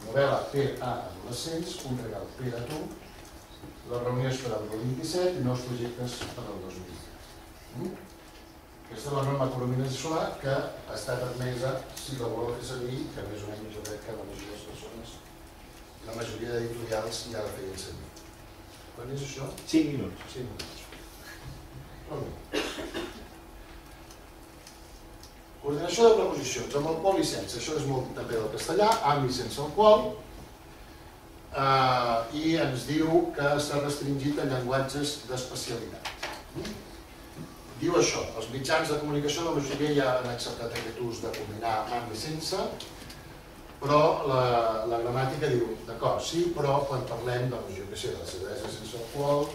Novel·la per a adolescents, un regal per a tu, la reunió és per al 2027 i nous projectes per al 2020. Aquesta és la norma Coromina Solà que ha estat admesa, si la voleu fer servir, que més o menys jo crec que la majoria de les persones, la majoria d'editorials ja la feien servir. Quan és això? 5 minuts. Sí, minuts. Molt bé. Coordinació de preposicions, amb el qual i sense. Això és molt també del castellà, amb i sense el qual. Eh, I ens diu que s'ha restringit a llenguatges d'especialitat. Diu això, els mitjans de comunicació la majoria ja han acceptat aquest ús de combinar amb i sense, però la, la gramàtica diu, d'acord, sí, però quan parlem doncs, què sé, de la cervesa sense alcohol,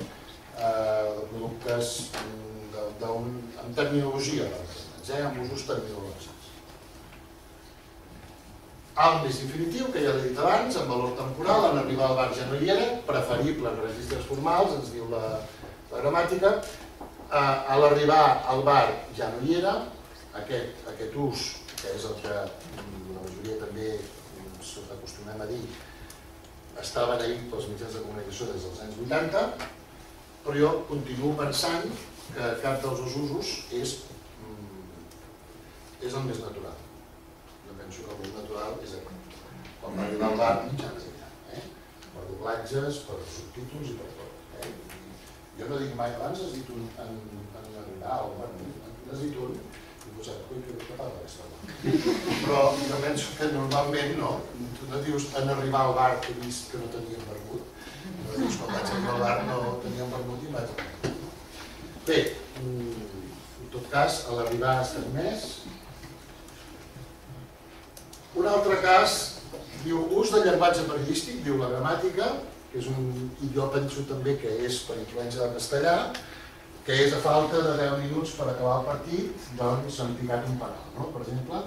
eh, de productes mm, de- d'un, amb terminologia, per amb usos terminològics. Més infinitiu, que ja l'he dit abans, amb valor temporal, en arribar al bar era, preferible en registres formals, ens diu la, la gramàtica, Eh, a l'arribar al bar ja no hi era, aquest, aquest ús, que és el que la majoria també mm, acostumem a dir, està beneït pels mitjans de comunicació des dels anys 80, però jo continuo pensant que cap dels dos usos és, és el més natural. Jo penso que el més natural és aquest. Quan va arribar al bar, ja hi era. Eh? Per doblatges, per subtítols i per tot. Eh? Jo no dic mai, abans has dit un en, en arribar o en, has dit un i posat, ui, que que parla aquesta dona. Però jo penso que normalment no, tu no dius en arribar al bar que he vist que no tenien vermut, no dius quan vaig arribar al bar no tenien vermut i vaig. Bé, mm, en tot cas, a l'arribar ha estat més. Un altre cas, diu ús de llenguatge periodístic, diu la gramàtica, que és un, i jo penso també que és per influència del castellà, que és a falta de 10 minuts per acabar el partit, doncs s'han picat un penal, no? per exemple,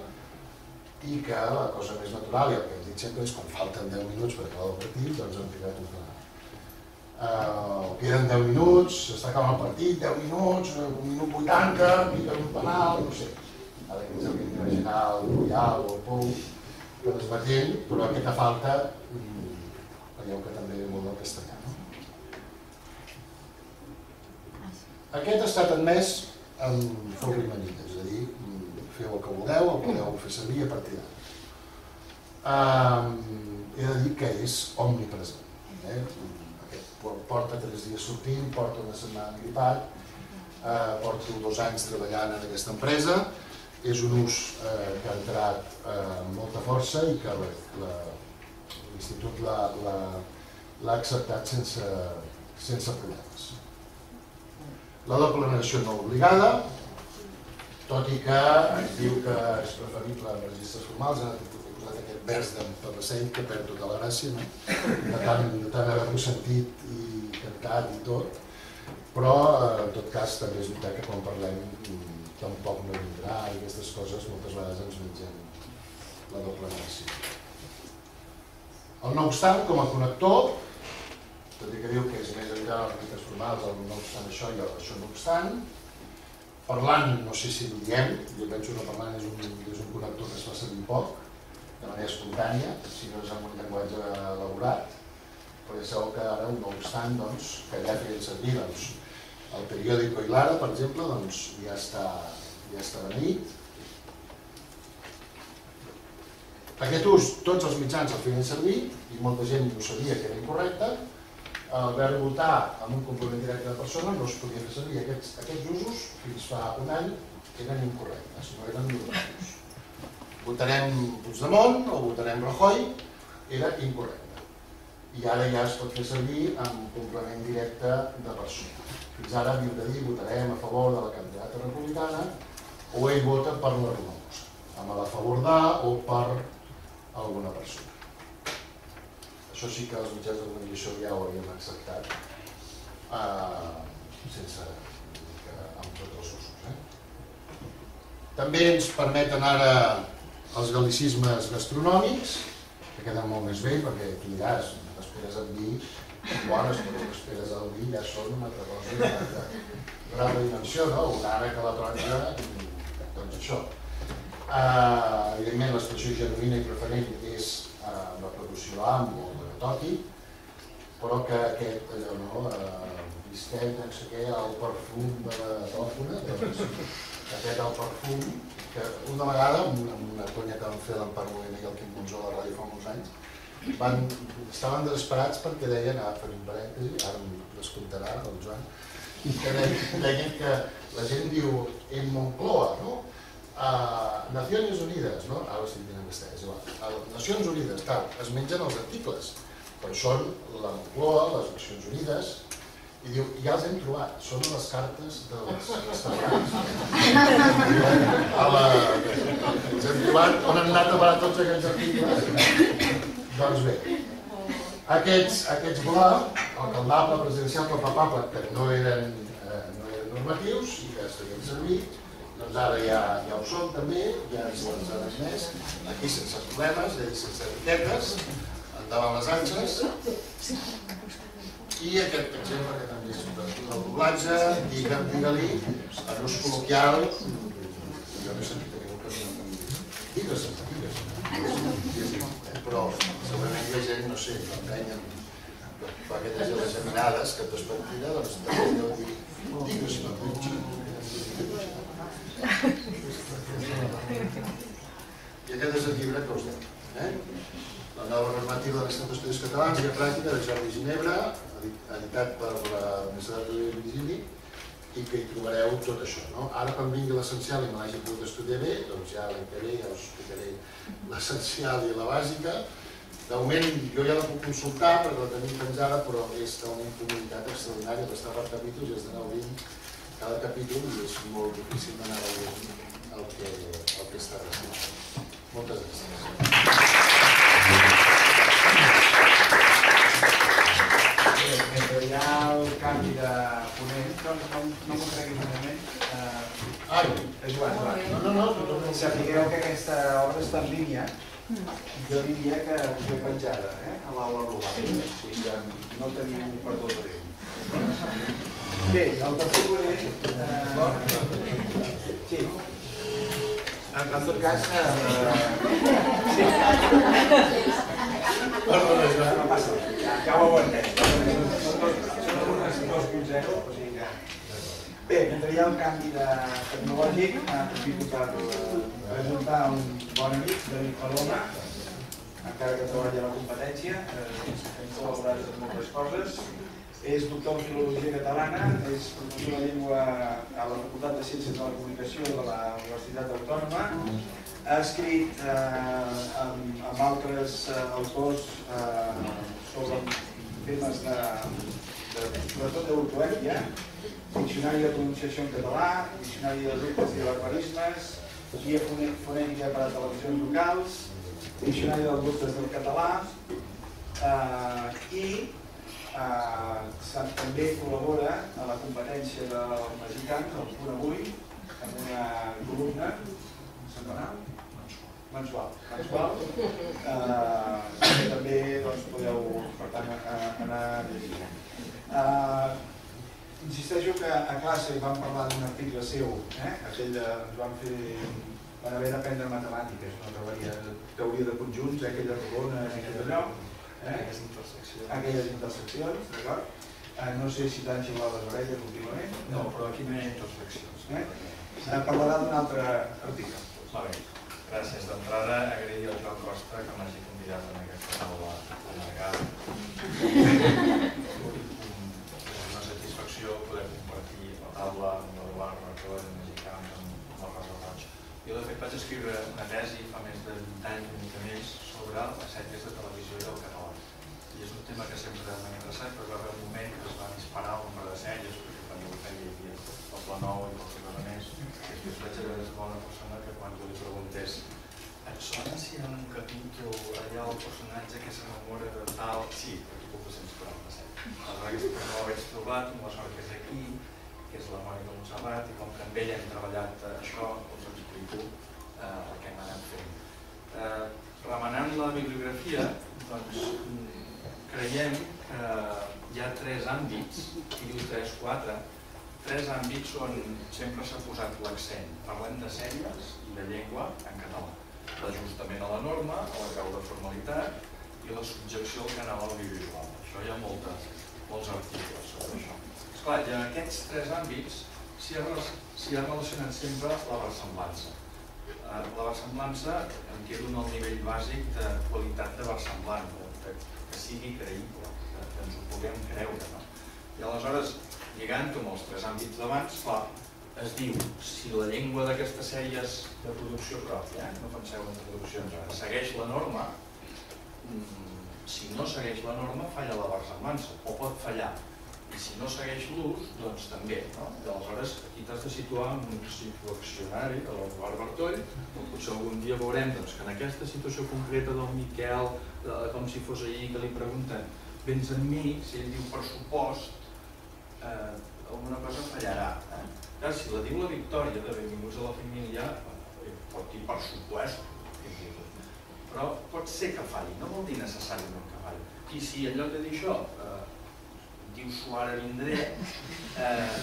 i que la cosa més natural, i el que hem dit sempre és quan falten 10 minuts per acabar el partit, doncs han picat un penal. Uh, queden 10 minuts, s'està acabant el partit, 10 minuts, un minut 80, piquen un penal, no sé. Ara que ens hauríem d'imaginar el Royal o el Pou transmetent, però aquesta falta mm, veieu que també ve molt del castellà. No? Aquest ha estat admès amb folre i manilla, és a dir, mm, feu el que voleu, el podeu fer servir a partir d'ara. Um, he de dir que és omnipresent. Eh? Aquest por- porta tres dies sortint, porta una setmana gripat, eh, porto dos anys treballant en aquesta empresa, és un ús eh, que ha entrat eh, amb molta força i que l'institut l'ha- acceptat sense, sense problemes. La doble negació no obligada, tot i que ens diu que és preferible en registres formals, ara he posat aquest vers d'en Parracell que perd tota la gràcia, no? de tant, tant haver-lo sentit i cantat i tot, però eh, en tot cas també és veritat que quan parlem tampoc no vindrà i aquestes coses moltes vegades ens mengem la doble negació. El no obstant, com a connector, tot i que diu que és més enllà dels rites formals, el no obstant això i el això no obstant, parlant, no sé si ho diem, jo penso que parlant és un, és un connector que es fa servir poc, de manera espontània, si no és amb un llenguatge elaborat, però ja sabeu que ara, no obstant, doncs, que ja feien servir doncs, el periòdico i l'ara, per exemple, doncs, ja està, ja està beneit. Aquest ús, tots els mitjans el feien servir, i molta gent no sabia que era incorrecte, el verb votar amb un complement directe de persona no es podia fer servir. Aquests, aquests usos, fins fa un any, eren incorrectes, no eren normatius. Votarem Puigdemont o votarem Rajoy, era incorrecte. I ara ja es pot fer servir amb complement directe de persona. Fins ara havíem de dir votarem a favor de la candidata republicana o ell vota per la Romagosa, amb el a favor de o per alguna persona. Això sí que els mitjans de comunicació ja ho havíem acceptat eh, sense que amb tots els usos. Eh? També ens permeten ara els galicismes gastronòmics, que queden molt més bé perquè tu diràs, t'esperes amb bones, però t'esperes al vi ja són una altra cosa de gran dimensió, no? Una ara que la taronja, doncs això. Uh, evidentment l'expressió genuïna i preferent és uh, la producció amb o la que toqui, però que aquest, allò no, uh, vistet, no sé què, el perfum de la tòfona, doncs, aquest el perfum, que una vegada, amb una conya que vam fer l'Empar Molina i el Quim Monzó a la ràdio fa molts anys, van, estaven desesperats perquè deien, ara faré un parèntesi, ara em descomptarà el Joan, que deien, deien que la gent diu en Moncloa, no? Uh, Nacions Unides, no? ara estic dient en castellà, és igual. Les Nacions Unides, tal, es mengen els articles, però són la Moncloa, les Nacions Unides, i diu, ja els hem trobat, són les cartes dels restaurants. A la... Els hem trobat on han anat a parar tots aquests articles. Doncs bé, aquests, aquests bla, el caldable presidencial papa papa, que no eren, eh, no eren normatius i que es feien servir, doncs ara ja, ja ho són també, ja ens els han admès, aquí sense problemes, i sense etiquetes, endavant les anxes, i aquest exemple que també és el doblatge, digue'm, digue-li, en ús col·loquial, jo no he sentit a ningú que no digues, digues, però segurament hi ha gent, no sé, que empenyen, que fa aquestes geminades, que mentida, doncs també deu dir, digues, no, i aquest és el llibre que us deia. Eh? La nova normativa de l'Estat d'Estudis Catalans i de Pràctica de Jordi Ginebra, editat per la Universitat de Virgili, i que hi trobareu tot això. No? Ara quan vingui l'essencial i me l'hagi pogut estudiar bé, doncs ja l'encaré, ja us explicaré l'essencial i la bàsica. De moment jo ja la puc consultar perquè la tenim penjada, però és una comunitat extraordinària, està per capítols i has d'anar obrint cada capítol i és molt difícil d'anar veient el que, el que està restant. Moltes gràcies. Mentre hi ha el canvi de ponent, doncs no, no m'ho treguis un moment. Eh, Ai, Joan, Joan. no, no, no, totalment. Sapigueu que aquesta obra està en línia. Jo diria que us penjada, eh? a l'aula global. Sigui que no teniu perdó de Déu. Bé, el tercer ponent... Eh, sí. En, en tot cas... Eh, sí. Perdona, Joan. No passa res, ja, ja ho aguantem. Són dos- són alumnes 2.0, o sigui que... Bé, mentre hi ha canvi de tecnològic, aprofito per eh, presentar un bon amic, David Paloma, encara que treballa a la competència, eh, hem col·laborat en moltes coses. És doctor en Filologia Catalana, és professor de llengua a la Facultat de Ciències de la Comunicació de la Universitat Autònoma. Ha escrit eh, amb, amb altres eh, autors eh, sobre temes de, de, sobretot d'ortoèpia, diccionari de pronunciació en català, diccionari de dubtes i barbarismes, guia fonètica per a televisions locals, diccionari dels dubtes del català eh, i eh, també col·labora a la competència dels mexicans, el punt avui, amb una columna setmanal, mensual, mensual, eh, també doncs, podeu per tant, a- anar llegint. Eh, insisteixo que a classe vam parlar d'un article seu, eh? aquell de, ens vam fer, van haver d'aprendre matemàtiques, no trobaria teoria de conjunts, eh? aquelles rodones i tot allò, eh? Aquelles interseccions. aquelles interseccions, d'acord? Eh, no sé si t'han xiulat les orelles últimament. No, però aquí no hi ha interseccions. Eh? Eh, parlarà d'un altre article. Va bé. Gràcies d'entrada. Agrair al Joan Costa que m'hagi convidat en aquesta taula allargada. És una satisfacció poder compartir la taula amb l'Eduard Marcó de Mexicans amb el Roig. Jo, de fet, vaig escriure una tesi fa més de 20 anys, una mica més, sobre les sèries de televisió i del català. I és un tema que sempre m'ha interessat, però va haver un moment que es va disparar el nombre de sèries, perquè quan jo ho feia hi havia el Pla Nou i qualsevol cosa més. I després vaig haver de trobar una persona que quan jo li preguntés et sona si en un capítol allà el personatge que s'enamora de tal... Sí, aquí puc fer sense parar la sèrie. Aleshores no l'haig trobat, amb la sort que és aquí, que és la Mònica Montserrat, i com que amb ella hem treballat eh, això, us explico eh, el que hem anat fent. Eh, remenant la bibliografia, doncs, creiem que hi ha tres àmbits, qui diu tres, quatre, tres àmbits on sempre s'ha posat l'accent. Parlem de sèries i de llengua en català. L'ajustament a la norma, el grau de formalitat i la subjecció al canal audiovisual. Això hi ha moltes, molts articles sobre això. Esclar, i en aquests tres àmbits s'hi ha, ha relacionat sempre la versemblança. Eh, La versemblança em quedo en el nivell bàsic de qualitat de versemblant, de, que sigui creïble, que, que ens ho puguem creure. No? I aleshores, lligant-ho amb els tres àmbits d'abans, clar, es diu si la llengua d'aquestes sèries de producció pròpia, eh? no penseu en traduccions, ara, segueix la norma, mm, si no segueix la norma falla la versemblança, o pot fallar. I si no segueix l'ús, doncs també. No? I aleshores aquí t'has de situar en un situacionari de l'Eduard Bartoll, potser algun dia veurem doncs, que en aquesta situació concreta del Miquel, de, com si fos ahir, que li pregunten vens amb mi, si ell diu pressupost, eh, alguna cosa fallarà. Eh? Clar, si la diu la Victòria de Benvinguts a la Família, eh, pot dir per supuest, però pot ser que falli, no vol dir necessàriament que falli. I si en lloc de dir això eh, diu s'ho ara vindré, eh,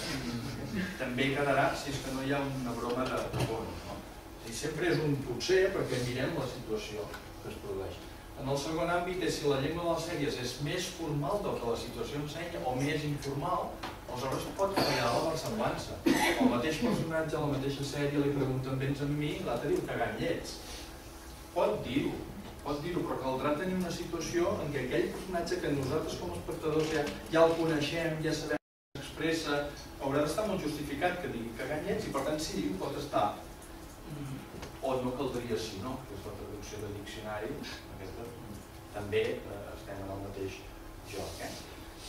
també quedarà si és que no hi ha una broma de, fons. No? I sempre és un potser perquè mirem la situació que es produeix. En el segon àmbit és si la llengua de les sèries és més formal del que la situació ensenya o més informal, aleshores pot fallar la versemblança. El mateix personatge a la mateixa sèrie li pregunten vens amb mi l'altre diu cagant llets. Pot dir-ho, pot dir-ho, però caldrà tenir una situació en què aquell personatge que nosaltres com a espectadors ja, ja el coneixem, ja sabem que s'expressa, haurà d'estar molt justificat que digui cagant llets i per tant sí, pot estar o no caldria si no, que és la traducció de diccionari, aquesta, també eh, estem en el mateix joc. Eh?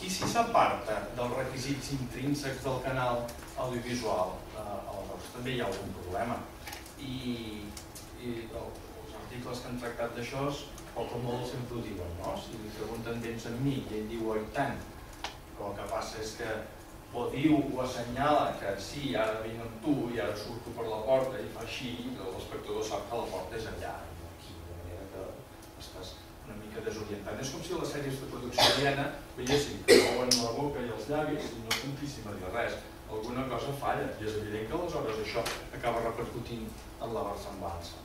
I si s'aparta dels requisits intrínsecs del canal audiovisual, eh, aleshores també hi ha algun problema. I, i el, articles que han tractat d'això, o molt sempre ho diuen, no? Si li pregunten vens amb mi i ell diu oi tant, però el que passa és que o diu o assenyala que sí, ara vinc amb tu i ara surto per la porta i fa així, l'espectador sap que la porta és allà, aquí, de manera que estàs una mica desorientant. És com si les sèries de producció aliena veiessin que mouen la boca i els llavis i no sentíssim a dir res. Alguna cosa falla i és evident que aleshores això acaba repercutint en la versemblança.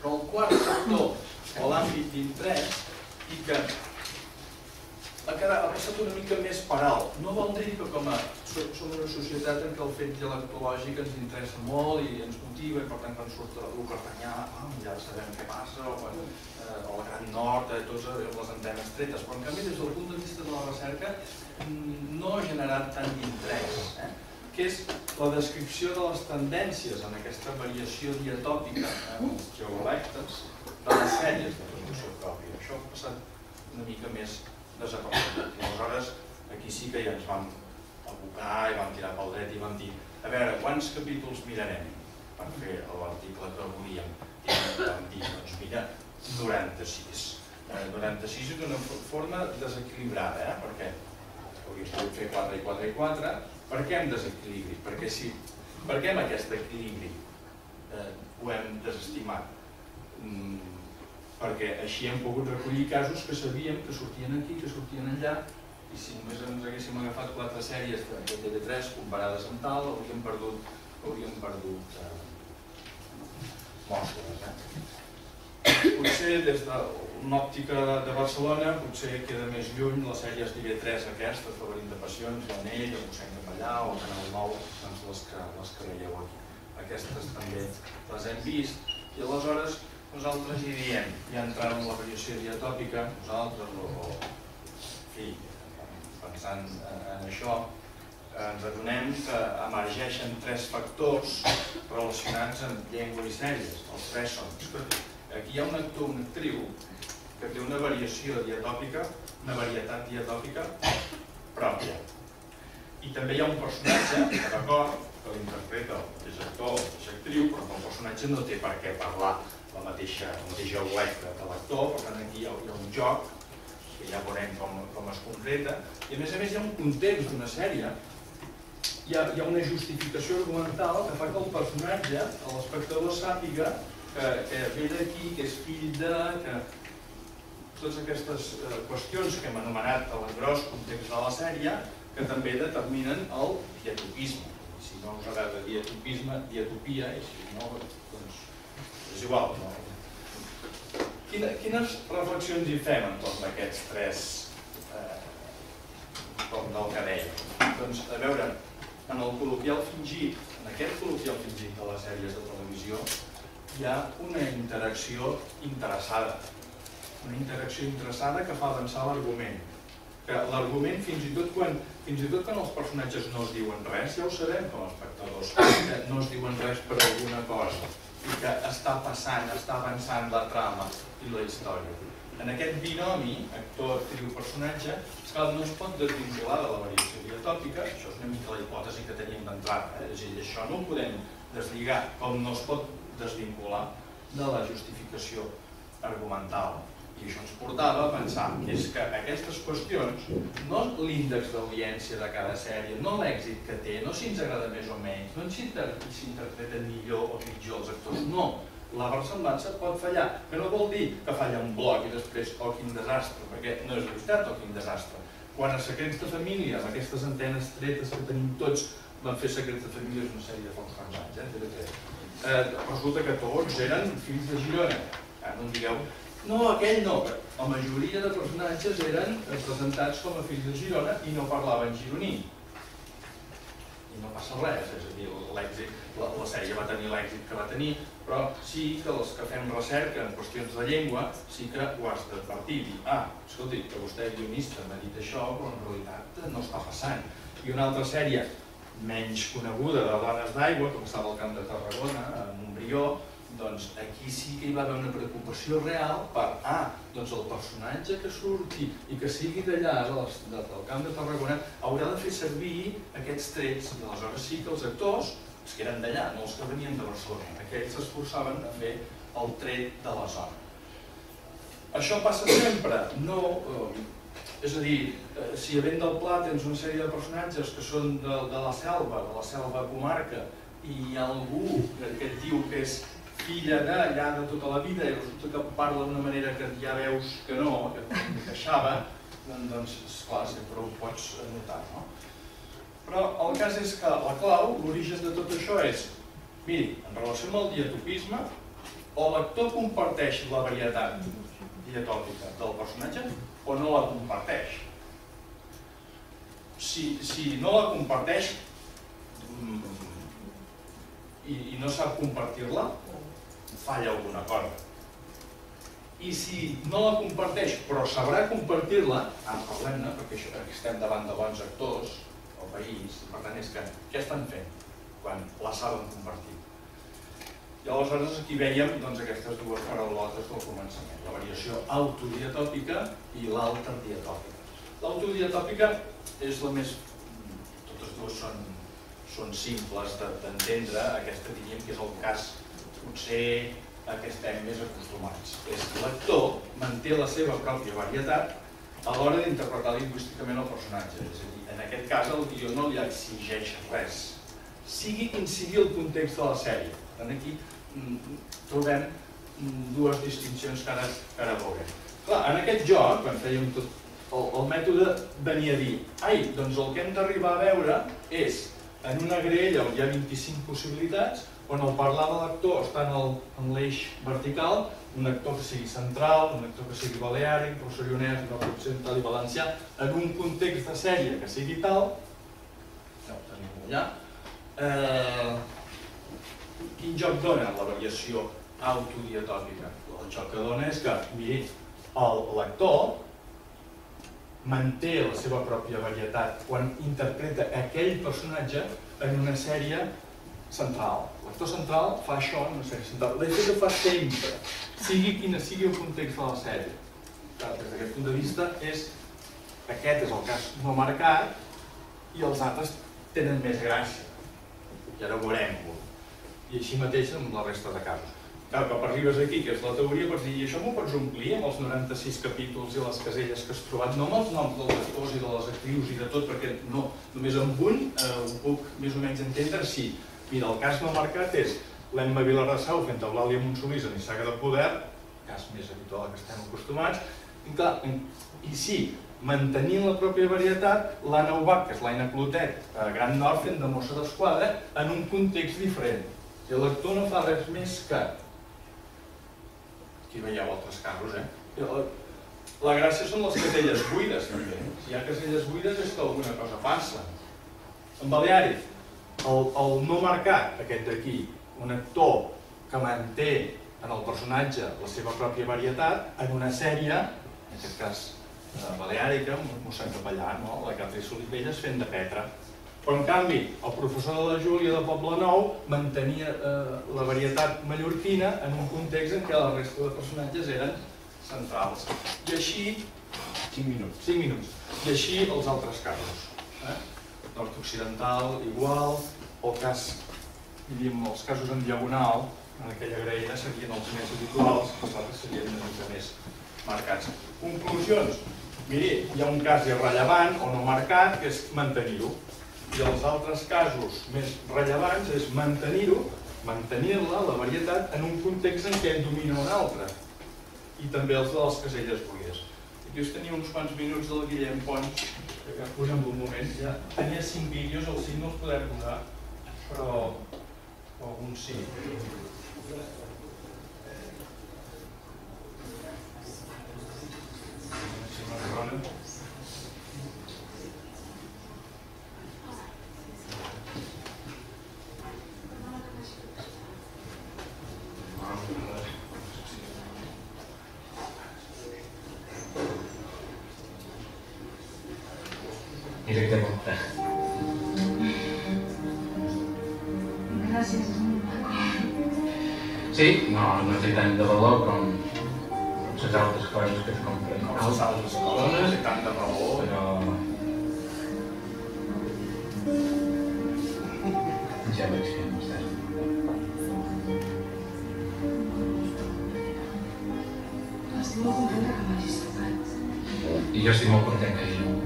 Però el quart sector, o l'àmbit d'interès, i que ha, quedat, ha passat una mica més per alt. No vol dir que com a som una societat en què el fet dialectològic ens interessa molt i ens motiva i per tant quan surt el cartanyà ah, ja sabem què passa o quan, eh, el Gran Nord, eh, tots les antenes tretes, però en canvi des del punt de vista de la recerca mm, no ha generat tant d'interès, eh? Que és la descripció de les tendències en aquesta variació diatòpica, eh, els geolectes, de les sèries de producció pròpia. Això ha passat una mica més desapercebut. Aleshores aquí sí que ja ens vam abocar i vam tirar pel dret i vam dir a veure, quants capítols mirarem per fer l'article que volíem? I vam dir, doncs mira, 96. Eh, 96 d'una forma desequilibrada, eh? perquè hauríem pogut fer 4 i 4 i 4. Per què en desequilibri? Perquè si Per què amb aquest equilibri eh, ho hem desestimat? Mm, perquè així hem pogut recollir casos que sabíem que sortien aquí, que sortien allà, i si només ens haguéssim agafat quatre sèries de, de TV3 comparades amb tal, hauríem perdut, hauríem perdut eh, mostres. Eh? Potser des d'una òptica de Barcelona, potser queda més lluny les sèries d'IV3 aquestes, Laberint de Passions, l'Anell, el mossèn Capellà o el Canal 9, doncs les que, les que veieu aquí. Aquestes també les hem vist i aleshores nosaltres hi diem, ja entrant en la variació diatòpica, nosaltres o, o fi, pensant en, això, ens adonem que emergeixen tres factors relacionats amb llengua i sèries. Els tres són, aquí hi ha un actor o una actriu que té una variació diatòpica, una varietat diatòpica pròpia. I també hi ha un personatge, d'acord, que l'interpreta mateix actor la mateixa actriu, però el personatge no té per què parlar la mateixa, el mateix dialect de l'actor, per tant aquí hi ha, hi ha un joc que ja veurem com, com es concreta, i a més a més hi ha un context d'una sèrie, hi ha, hi ha una justificació argumental que fa que el personatge, l'espectador sàpiga que, que ve d'aquí, que és fill de, que totes aquestes eh, qüestions que hem anomenat a l'engròs context de la sèrie, que també determinen el diatopisme. Si no us agrada diatopisme, diatopia, i si no, doncs és igual. No? Quina, quines reflexions hi fem entorn d'aquests tres eh, com del que deia? Doncs, a veure, en el col·loquial fingit, en aquest col·loquial fingit de les sèries de televisió, hi ha una interacció interessada. Una interacció interessada que fa avançar l'argument. Que l'argument, fins i tot quan fins i tot quan els personatges no es diuen res, ja ho sabem com a espectadors, que no es diuen res per alguna cosa i que està passant, està avançant la trama i la història. En aquest binomi, actor, actriu, personatge, esclar, no es pot desvincular de la variació diatòpica, això és una mica la hipòtesi que teníem d'entrada, eh? és a dir, això no ho podem deslligar, com no es pot desvincular de la justificació argumental. I això ens portava a pensar que és que aquestes qüestions, no l'índex d'audiència de cada sèrie, no l'èxit que té, no si ens agrada més o menys, no si s'interpreten millor o pitjor els actors, no. La versemblança pot fallar, que no vol dir que falla un bloc i després, oh, quin desastre, perquè no és veritat, oh, quin desastre. Quan a Secrets de Família, amb aquestes antenes tretes que tenim tots, van fer Secrets de Família, és una sèrie de fa uns anys, eh, TV3. Eh, resulta que tots eren fills de Girona. Eh, no em digueu, no, aquell no. La majoria de personatges eren presentats com a fills de Girona i no parlaven gironí. I no passa res, és a dir, l'èxit, la, la sèrie va tenir l'èxit que va tenir, però sí que els que fem recerca en qüestions de llengua sí que ho has d'advertir. Dir, ah, escolti, que vostè és guionista, m'ha dit això, però en realitat no està passant. I una altra sèrie menys coneguda de dones d'aigua, com estava al Camp de Tarragona, a Montbrió, doncs aquí sí que hi va haver una preocupació real per, ah, doncs el personatge que surti i que sigui d'allà, del camp de Tarragona, haurà de fer servir aquests trets, i aleshores sí que els actors, els que eren d'allà, no els que venien de Barcelona, aquells s'esforçaven a fer el tret de la zona. Això passa sempre, no... Eh, és a dir, eh, si a Vent del Pla tens una sèrie de personatges que són de, de la selva, de la selva comarca, i hi ha algú que, que et diu que és filla d'allà de tota la vida i resulta que parla d'una manera que ja veus que no, que queixava, doncs, esclar, sempre ho pots notar, no? Però el cas és que la clau, l'origen de tot això és, miri, en relació amb el diatopisme, o l'actor comparteix la varietat diatòpica del personatge o no la comparteix. Si, si no la comparteix mm, i, i no sap compartir-la, falla alguna cosa. I si no la comparteix però sabrà compartir-la, ah, parlem-ne, perquè això, perquè estem davant de bons actors al país, per tant és que què estan fent quan la saben compartir? I aleshores aquí veiem doncs, aquestes dues paraulotes del començament, la variació autodiatòpica i l'alterdiatòpica. L'autodiatòpica és la més... totes dues són, són simples d'entendre, aquesta diríem que és el cas potser a què estem més acostumats. És l'actor manté la seva pròpia varietat a l'hora d'interpretar lingüísticament el personatge. És a dir, en aquest cas el guió no li exigeix res, sigui quin sigui el context de la sèrie. En aquí mm, trobem mm, dues distincions que ara, que ara veurem. Clar, en aquest joc, quan fèiem tot, el, el mètode venia a dir ai, doncs el que hem d'arribar a veure és en una graella on hi ha 25 possibilitats, on el parlar de l'actor està en l'eix vertical, un actor que sigui central, un actor que sigui baleàric, rossellonès, nord occidental i valencià, en un context de sèrie que sigui tal, ja ho tenim allà, eh, quin joc dona la variació autodiatòpica? El joc que dona és que, miri, l'actor manté la seva pròpia varietat quan interpreta aquell personatge en una sèrie central. L'actor central fa això una sèrie central. Ho fa sempre, sigui quin sigui el context de la sèrie. Des d'aquest punt de vista, és, aquest és el cas no marcat i els altres tenen més gràcia. I ara ho veurem. I així mateix amb la resta de casos. Clar, quan arribes aquí, que és la teoria, pots dir, i això m'ho pots omplir amb els 96 capítols i les caselles que has trobat, no amb els noms dels actors i de les actrius i de tot, perquè no, només amb un eh, ho puc més o menys entendre, sí. Mira, el cas no marcat és l'Emma Vilarasau fent l'Àulia Monsolís en Issaga de Poder, cas més habitual que estem acostumats, i, clar, i sí, mantenint la pròpia varietat, l'Anna Ubach, que és l'Aina Clotet, a Gran Nord fent de mossa d'esquadra, en un context diferent. I l'actor no fa res més que Aquí veieu altres casos, eh? I La, la gràcia són les caselles buides, també. Si hi ha caselles buides és que alguna cosa passa. En Baleari, el, el no marcat, aquest d'aquí, un actor que manté en el personatge la seva pròpia varietat, en una sèrie, en aquest cas eh, baleàrica, mossèn Capellà, no? la Catri Solivelles fent de Petra. Però en canvi, el professor de la Júlia de Poblenou mantenia eh, la varietat mallorquina en un context en què la resta de personatges eren centrals. I així... 5 minuts. 5 minuts. I així els altres casos. Nord-occidental, igual, el cas, diríem, els casos en diagonal, en aquella graella serien els més habituals, els altres serien una mica més marcats. Conclusions. Miri, hi ha un cas irrellevant o no marcat, que és mantenir-ho i els altres casos més rellevants és mantenir-ho, mantenir-la, la varietat, en un context en què en domina un altre. I també els de les caselles buides. Aquí us tenia uns quants minuts del Guillem Pons, que posem un moment, ja tenia cinc vídeos, els cinc no els podem posar, però alguns sí. Si no Directamente. Gràcies, és molt maco. Sí, no, no té tant de valor com les altres coses que es compren. No, les altres coses, i tant de raó. Però... Ja veig que no estàs. Estic molt contenta que m'hagis trucat. I jo estic molt content que hagi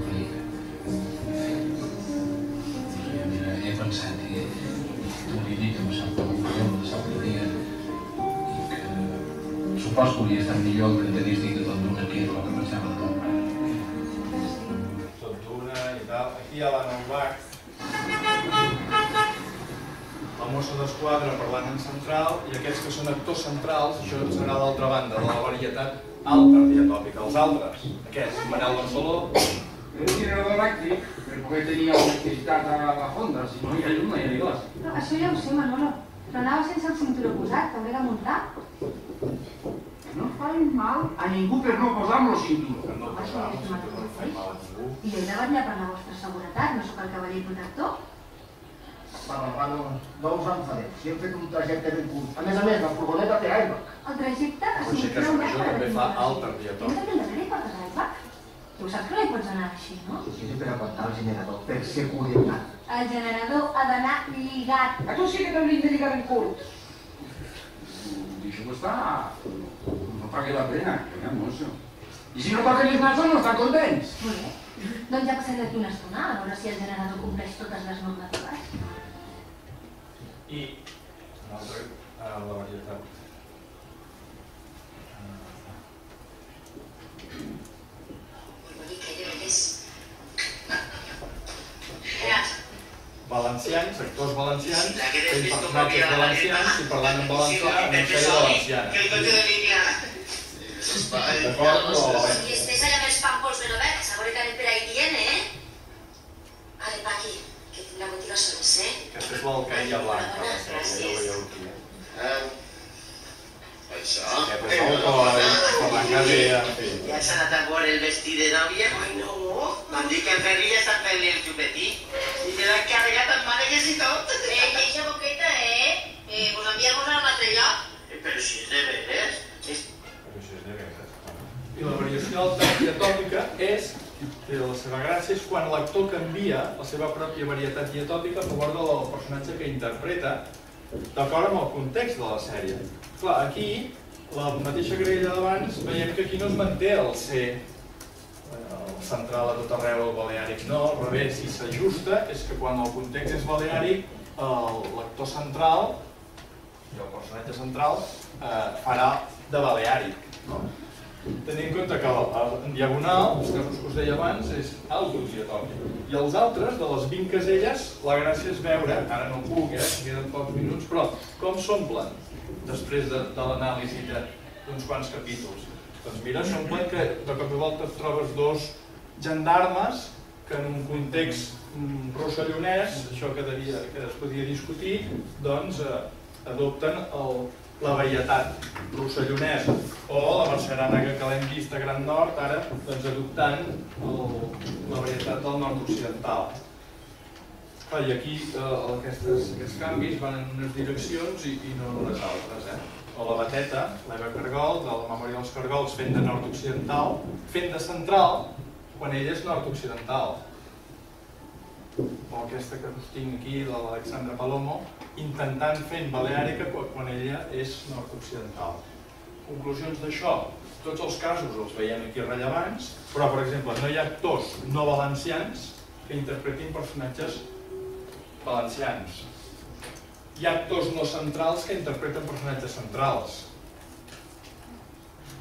he pensat i t'ho he dit amb Sant Pau l'altre dia i que supos que hauria estat millor que t'hagués dit que tot d'una que és el que pensava de tot. tot d'una i tal. Aquí hi ha la Novak, la mossa d'esquadra parlant en central, i aquests que són actors centrals, això serà l'altra banda, de la varietat alta diatòpica. Els altres, aquests, Manel Barceló, Un generador elèctric, per poder tenir electricitat a la fonda, si no hi ha llum no hi ha ni. No, això ja ho sé, Manolo. Però anava sense el cinturó posat, t'hauré de muntar. No faig mal a ningú per no posar-lo cinturó. que no posava, que no fa mal a ningú. I jo he de vetllar per la vostra seguretat, no sóc el cavaller protector. Bueno, bueno, no us enfadeu. Si hem fet un trajecte ben curt. A més a més, la furgoneta té aigua. El trajecte Potser sigut que això també fa un alta taxi. diatòpica. Hem de prendre i portes l'aigua? Tu saps que no hi pots anar així, no? Sí, sí, per aguantar el generador, per seguretat. El generador ha d'anar lligat. A tu sí que t'hauries de lligar ben curt. Deixo estar. No pague la pena, que hi ha mosso. I si no toquen els nassos no estan contents. Molt bé. Doncs ja passaré d'aquí una estona a veure si el generador compleix totes les normatives. I un altre, eh, la varietat. Valencians, actors valencians, fent personatges valencians i parlant en valencià en una sèrie valenciana. D'acord? O... I estàs allà amb els pàmpols ben oberts, a veure que anem per ahí dient, eh? Ale, Paqui, que tinc la botiga soles, eh? Aquesta és l'alcaïa blanca, la sèrie, ja ho veieu aquí. Això? Aquest és el coi, com a casa, fi. Ja s'ha anat a veure el vestit de nòvia? Ai, no. M'han dit que el Ferri ja està fent el xupetí. I te l'han carregat amb mànegues i tot. Eh, eixa boqueta, eh? Eh, vos enviamos a un altre lloc? Eh, Però si és de veres. És... Però això és de veres. I la variació alta diatòpica és, que la seva gràcia és quan l'actor canvia la seva pròpia varietat diatòpica a favor del personatge que interpreta d'acord amb el context de la sèrie. Clar, aquí, la mateixa grella d'abans, veiem que aquí no es manté el ser eh, el central a tot arreu el baleàric. No, al revés, si s'ajusta és que quan el context és baleàric, el- l'actor central i el personatge central eh, farà de baleàric. No? Tenint en compte que en diagonal, els casos que us deia abans, és autodiatòpic. I els altres, de les 20 caselles, la gràcia és veure, ara no puc, eh, queden pocs minuts, però com s'omplen després de, de l'anàlisi d'uns quants capítols. Doncs mira, s'omplen que de cop i volta et trobes dos gendarmes que en un context mm, rossellonès, això que, devia, que es podia discutir, doncs eh, adopten el, la varietat rossellonesa o la barceranega que l'hem vist a Gran Nord, ara doncs adoptant el, la varietat del nord occidental. I aquí eh, aquestes, aquests canvis van en unes direccions i, i no en unes altres. Eh? O la bateta, l'Eva Cargol, de la memòria dels Cargols, fent de nord-occidental, fent de central, quan ell és nord-occidental. O aquesta que tinc aquí, l'Alexandra Palomo, intentant fent baleàrica quan ella és nord-occidental. Conclusions d'això, tots els casos els veiem aquí rellevants, però per exemple no hi ha actors no valencians que interpretin personatges valencians. Hi ha actors no centrals que interpreten personatges centrals.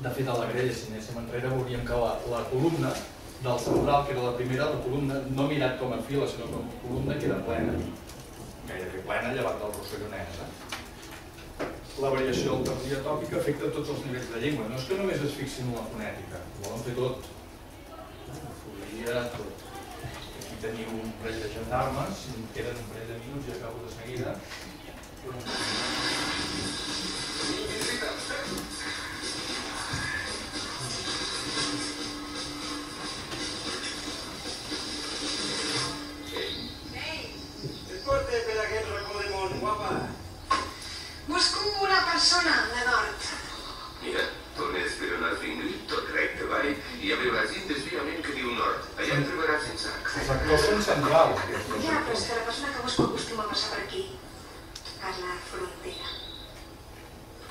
De fet, a la grella, si anéssim enrere, veuríem que la, la columna del central, que era la primera, la columna no mirat com a fila, sinó com a columna que era plena. Gairebé plena, llevat del rossellonès. Eh? La variació del tòpica afecta tots els nivells de llengua. No és que només es fixin en la fonètica, ho volen fer tot. La folia, tot. Aquí teniu un parell de gendarmes, si em queden un parell de minuts i acabo de seguida. Escolta persona de nord. Mira, tornes per un altre indret, tot recte avall, i ja veuràs un desviament que diu nord. Allà en trobaràs sense Els accent. actors són centrals. Ja, però és que la persona que busco acostuma a passar per aquí. Per la frontera.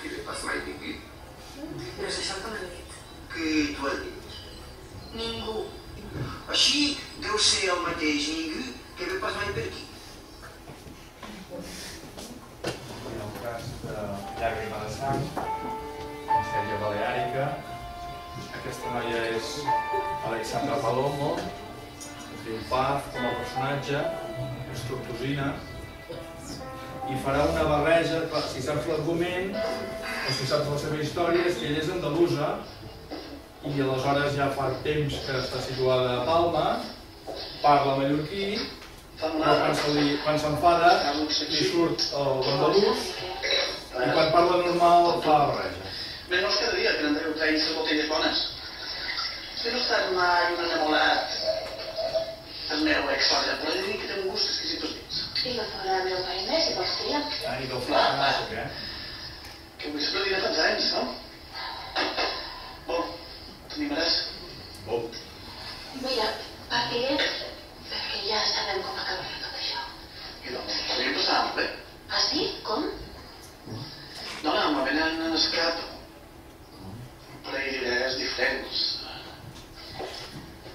Qui li pas mai ningú. No és això el que m'han dit. Què t'ho has dit? Ningú. Així deu ser el mateix ningú a personatge, és tortosina, i farà una barreja, clar, si saps l'argument o si saps la seva història, és que ella és andalusa i aleshores ja fa temps que està situada a Palma, parla mallorquí, però quan se li- s'enfada li surt l'andalús i quan parla normal fa barreja. Menos cada dia que n'Andreu traient les botelles bones. Vostè no estat mai un enamorat del meu però he de dir que té un gust exquisit pels vins. I la fora de meu pare més, si vols triar. Ah, i del flac, no sé què. Que vull sempre diré tants anys, no? Bon, t'animaràs? Bon. Mira, papi, perquè ja sabem com acabarà tot això. I doncs, passar molt bé. Ah, sí? Com? No, no, me venen en escap per a idees diferents.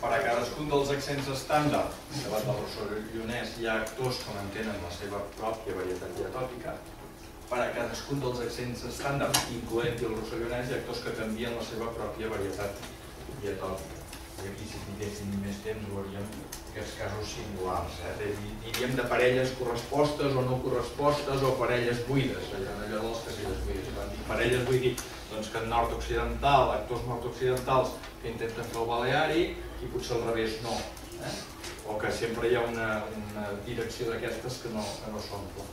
Per a cadascun dels accents estàndard, davant del rossellonès, hi ha actors que mantenen la seva pròpia varietat diatòpica. Per a cadascun dels accents estàndard, incloent-hi el rossellonès, hi ha actors que canvien la seva pròpia varietat diatòpica. I aquí, si tinguéssim més temps, veuríem aquests casos singulars. Eh? De- Diríem de parelles correspostes o no correspostes o parelles buides, allò, allò dels casilles buides. Quan dic parelles vull dir doncs, que en nord-occidental, actors nord-occidentals que intenten fer el baleari i potser al revés no. Eh? O que sempre hi ha una, una direcció d'aquestes que no, que no s'omple.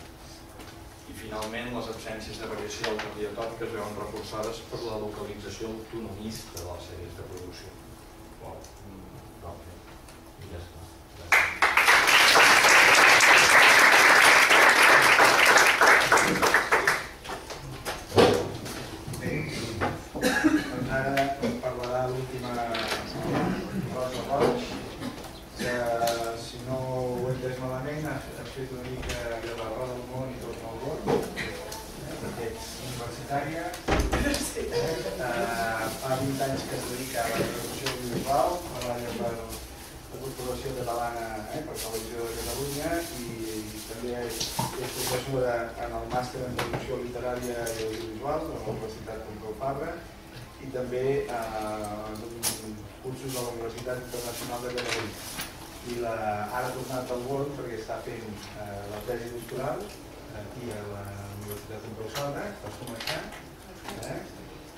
I finalment les absències de variació diatòpica es veuen reforçades per la localització autonomista de les sèries de producció. Wow. pròpia. I ja està. Bé, doncs ara parlarà l'última Rosa Roig, que si no ho he entès malament has, has fet una mica de la roda del món i tot el món, eh, perquè ets universitària, eh, fa 20 anys que es dedica a la producció audiovisual, treballa per la Corporació Catalana eh, per Televisió de Catalunya i també és, és professora en el màster en producció literària i audiovisual de la Universitat Pompeu Fabra i també eh, cursos de la Universitat Internacional de Catalunya. I la, ara ha tornat al Born perquè està fent eh, la tesi doctoral aquí a la Universitat Pompeu Fabra, estàs començant. Eh?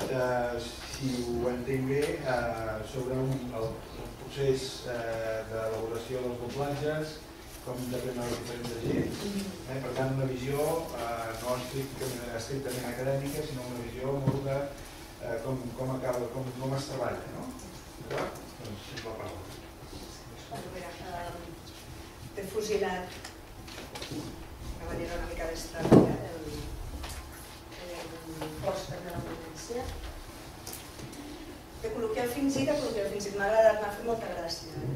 Eh, si ho entenc bé, eh, sobre un, el, el procés eh, d'elaboració dels doblatges, com interpreten els diferents agents, eh? per tant una visió eh, no estrictament, estrictament acadèmica, sinó una visió molt de eh, com, com, acaba, com, com es treballa. No? D'acord? Doncs és la paraula. Bueno, mira, eh, he fusilat de manera una mica estranya el, el pòster de la ponència. De col·loquial fingit a col·loquial fingit. M'ha agradat, m'ha fet molta gràcia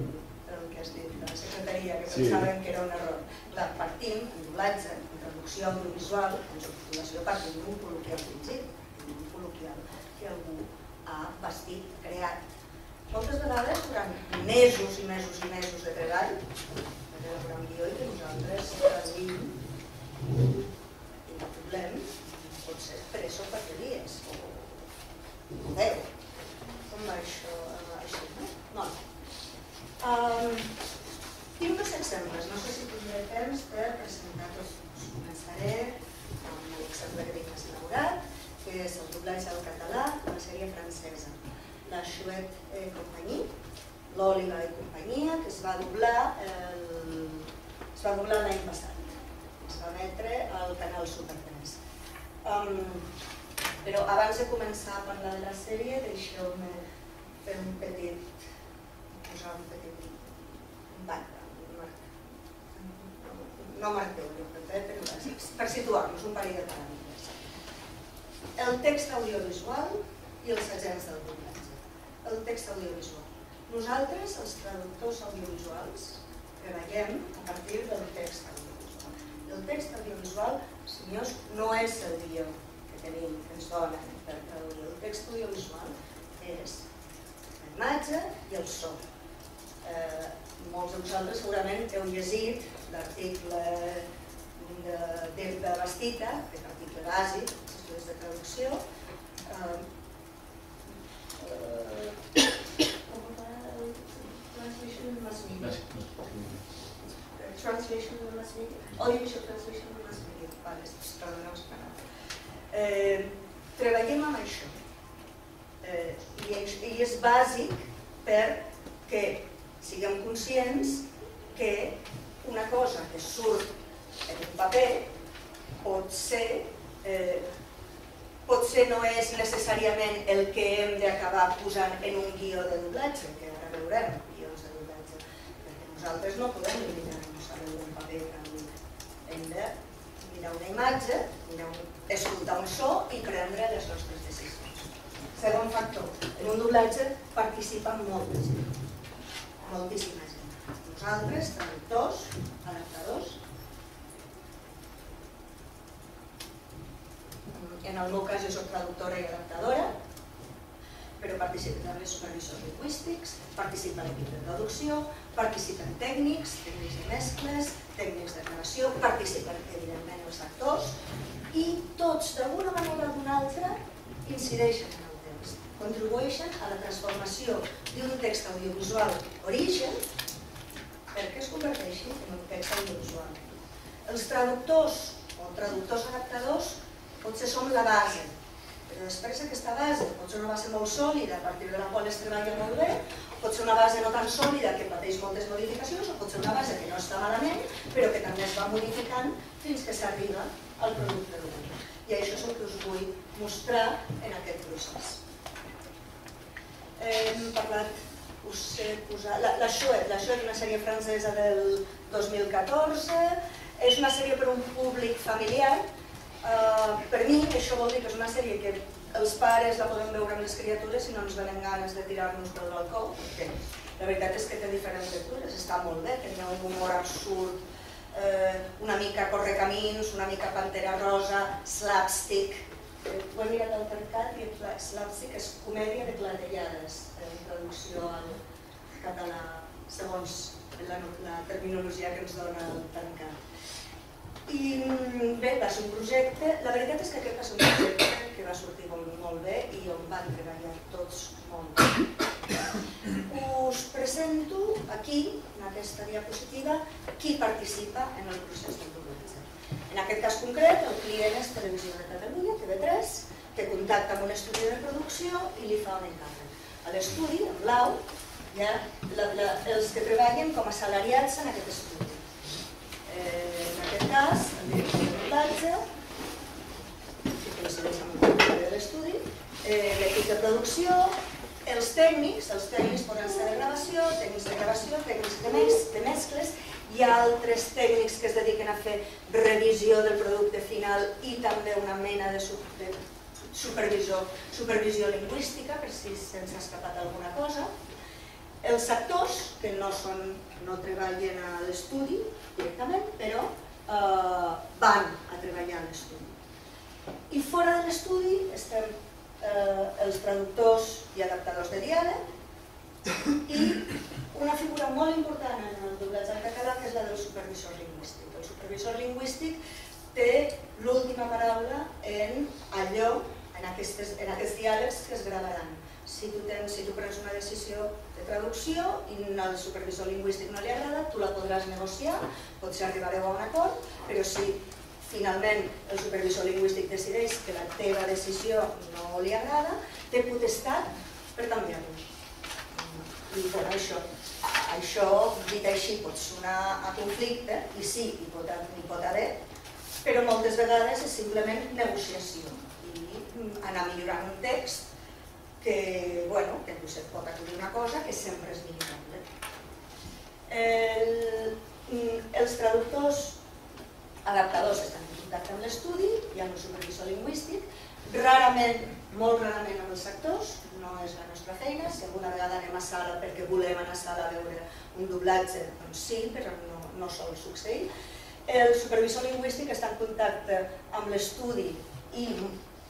el que has dit de la secretaria, que Sí. pensaven que era un error. Clar, partim en doblatge, en traducció audiovisual, en subtitulació, partim d'un col·loquial fingit, d'un col·loquial que algú ha bastit, creat. Moltes vegades, durant mesos i mesos i mesos de treball, per elaborar un guió i que nosaltres traduïm i no problema, pot ser per això quatre dies o, o deu. Com va això? Així, no? No. Um, tinc dos exemples, no sé si tindré temps per presentar tots. Començaré amb l'exemple que tinc més elaborat, que és el doblatge al català d'una sèrie francesa, la Chouette eh, Compagnie, l'Òliga i companyia, que es va doblar el, es va doblar l'any passat. Es va emetre al canal Super 3. Um, però abans de començar a parlar de la sèrie, deixeu-me fer un petit, posar un petit un background, un marc- no marqueu, no, per, per, per situar-nos un parell de paràmetres. El text audiovisual i els agents del doblatge. El text audiovisual. Nosaltres, els traductors audiovisuals, treballem a partir del text audiovisual. El text audiovisual, senyors, no és el guió que tenim, que ens donen per traduir. El text audiovisual és la imatge i el so. Eh, molts de vosaltres segurament heu llegit l'article de d'Elba Bastita, que és l'article bàsic, estudis de traducció, eh, eh, com Translation Mass Media. Translation Mass Media. Audiovisual Translation Mass Media. Vale, es traduirà en espanyol. Eh, treballem amb això. Eh, i, és, I és bàsic perquè siguem conscients que una cosa que surt en un paper pot ser, eh, potser no és necessàriament el que hem d'acabar posant en un guió de doblatge, que ara veurem guions de doblatge, perquè nosaltres no podem limitar-nos a un paper traduït. Hem de mirar una imatge, mirar un, escoltar un so i prendre les nostres decisions. Segon factor, en un doblatge participen molta gent, moltíssima gent. Nosaltres, traductors, adaptadors, el meu cas jo soc traductora i adaptadora, però participen també supervisors lingüístics, participa l'equip de traducció, participen tècnics, tècnics de mescles, tècnics de gravació, participen evidentment els actors i tots d'alguna manera o d'una altra incideixen en contribueixen a la transformació d'un text audiovisual origen perquè es converteixi en un text audiovisual. Els traductors o traductors adaptadors potser som la base, però després aquesta base pot ser una base molt sòlida a partir de la qual es treballa molt bé, pot ser una base no tan sòlida que pateix moltes modificacions o pot ser una base que no està malament però que també es va modificant fins que s'arriba al producte final. I això és el que us vull mostrar en aquest procés. Hem parlat, us la, la Chouette, la Chouette és una sèrie francesa del 2014, és una sèrie per un públic familiar, Uh, per mi això vol dir que és una sèrie que els pares la podem veure amb les criatures i no ens venen ganes de tirar-nos pel balcó, perquè la veritat és que té diferents lectures, està molt bé, tenia un humor absurd, eh, una mica correcamins, una mica pantera rosa, slapstick, ho he mirat al mercat i slapstick és comèdia de clatellades, en traducció al català, segons la, la terminologia que ens dona el tancat. I mm, bé, va ser un projecte, la veritat és que aquest va ser un projecte que va sortir molt, molt bé i on van treballar tots molt bé. Us presento aquí, en aquesta diapositiva, qui participa en el procés doblatge. En aquest cas concret, el client és Televisió de Catalunya, TV3, que contacta amb un estudi de producció i li fa un encàrrec. A l'estudi, en blau, hi ha la, la, els que treballen com a salariats en aquest estudi Eh, en aquest cas, el director de doblatge, que coincideix amb el de l'estudi, eh, l'equip de producció, els tècnics, els tècnics poden ser de gravació, tècnics de gravació, tècnics de, mes, de mescles, hi ha altres tècnics que es dediquen a fer revisió del producte final i també una mena de, supervisor, supervisió lingüística per si se'ns ha escapat alguna cosa. Els actors, que no, són, no treballen a l'estudi, directament, però eh, van a treballar a l'estudi. I fora de l'estudi estem eh, els traductors i adaptadors de diàleg i una figura molt important en el doblatge en català que és la del supervisor lingüístic. El supervisor lingüístic té l'última paraula en allò, en, aquestes, en aquests diàlegs que es gravaran si tu, tens, si tu prens una decisió de traducció i al supervisor lingüístic no li agrada, tu la podràs negociar, potser arribareu a un acord, però si finalment el supervisor lingüístic decideix que la teva decisió no li agrada, té potestat per canviar-lo. I bueno, això, això, dit així, pot sonar a conflicte, i sí, hi pot, hi pot haver, però moltes vegades és simplement negociació i anar millorant un text que, bueno, que no se't pot acudir una cosa que sempre és millorable. El, mm, els traductors adaptadors estan en contacte amb l'estudi, hi ha un supervisor lingüístic, rarament, molt rarament amb els actors, no és la nostra feina, si alguna vegada anem a sala perquè volem anar a sala a veure un doblatge, doncs sí, però no, no sol succeir. El supervisor lingüístic està en contacte amb l'estudi i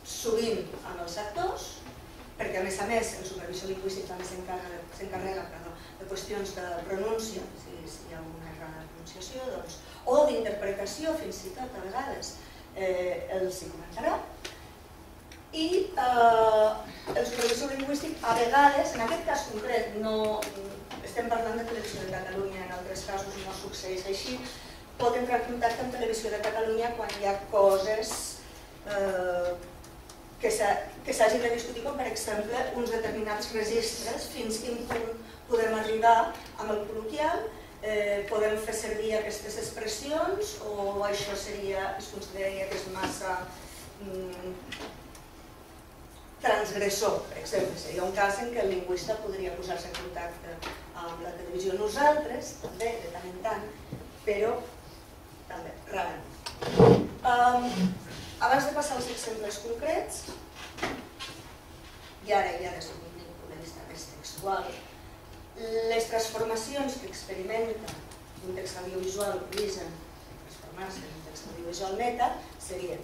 sovint amb els actors, perquè a més a més el supervisor lingüístic també s'encarrega de qüestions de pronúncia, si, si hi ha una errada de pronunciació, doncs, o d'interpretació fins i tot a vegades eh, els hi comentarà. I eh, el supervisor lingüístic a vegades, en aquest cas concret, no estem parlant de Televisió de Catalunya, en altres casos no succeeix així, pot entrar en contacte amb Televisió de Catalunya quan hi ha coses eh, que s'hagin de discutir, com per exemple uns determinats registres, fins quin punt podem arribar amb el col·loquial, eh, podem fer servir aquestes expressions o això seria, es consideraria que és massa mm, transgressor, per exemple. Seria un cas en què el lingüista podria posar-se en contacte amb la televisió. Nosaltres, també, de tant en tant, però també, rarament. Um, abans de passar als exemples concrets, i ara ja des d'un punt de vista més textual, les transformacions que experimenta un text audiovisual d'origen transformar-se en un text audiovisual meta serien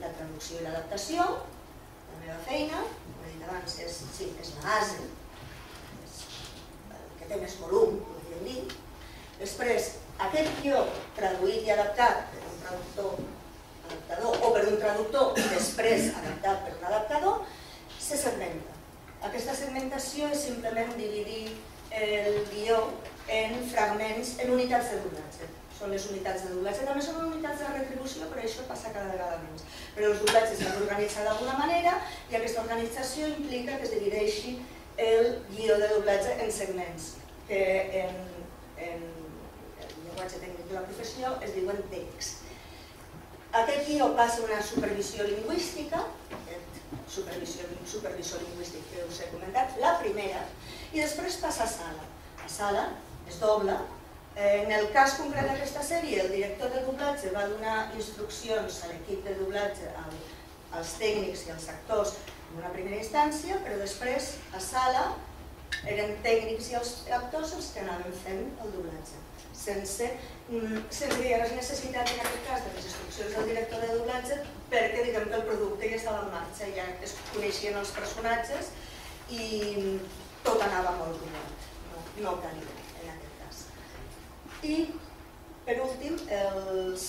la traducció i l'adaptació, la meva feina, com he dit abans, és, sí, és la base, és el que té més volum, podríem dir. Després, aquest guió traduït i adaptat per un traductor adaptador o per un traductor després adaptat per un adaptador, se segmenta. Aquesta segmentació és simplement dividir el guió en fragments, en unitats de doblatge. Són les unitats de doblatge, també són unitats de retribució, però això passa cada vegada menys. Però els doblatges s'han d'organitzar d'alguna manera i aquesta organització implica que es divideixi el guió de doblatge en segments, que en, en el llenguatge tècnic de la professió es diuen TECs. Aquest guió passa una supervisió lingüística, supervisió, supervisor lingüístic que us he comentat, la primera, i després passa a sala. A sala es dobla. En el cas concret d'aquesta sèrie, el director de doblatge va donar instruccions a l'equip de doblatge, als tècnics i als actors en una primera instància, però després a sala eren tècnics i els actors els que anaven fent el doblatge sense, mm, sense hagués necessitat en aquest cas de les instruccions del director de doblatge perquè diguem que el producte ja estava en marxa, ja es coneixien els personatges i tot anava molt rodat, no, no calia. I per últim, els,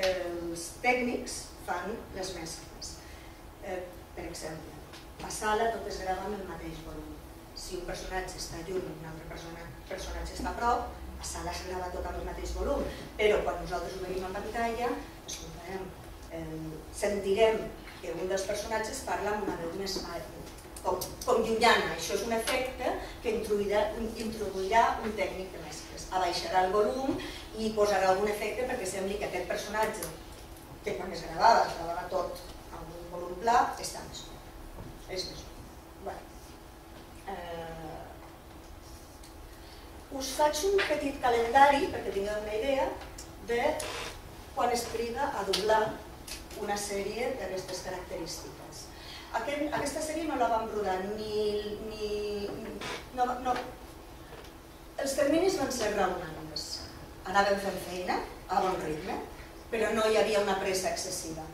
els tècnics fan les mescles. Eh, per exemple, a sala tot es grava amb el mateix volum. Si un personatge està lluny i un altre personatge està a prop, a sala es grava tot amb el mateix volum, però quan nosaltres ho veiem en pantalla, escoltarem, eh, sentirem que un dels personatges parla amb una veu més com, com llunyana. Això és un efecte que introduirà, introduirà un tècnic de Abaixarà el volum i posarà algun efecte perquè sembli que aquest personatge, que quan es gravava, es gravava tot amb un volum pla, està més És més bueno. eh, us faig un petit calendari perquè tingueu una idea de quan es triga a doblar una sèrie d'aquestes característiques. Aquest, aquesta sèrie no la vam rodar ni... ni no, no. Els terminis van ser raonables. Anàvem fent feina a bon ritme, però no hi havia una pressa excessiva.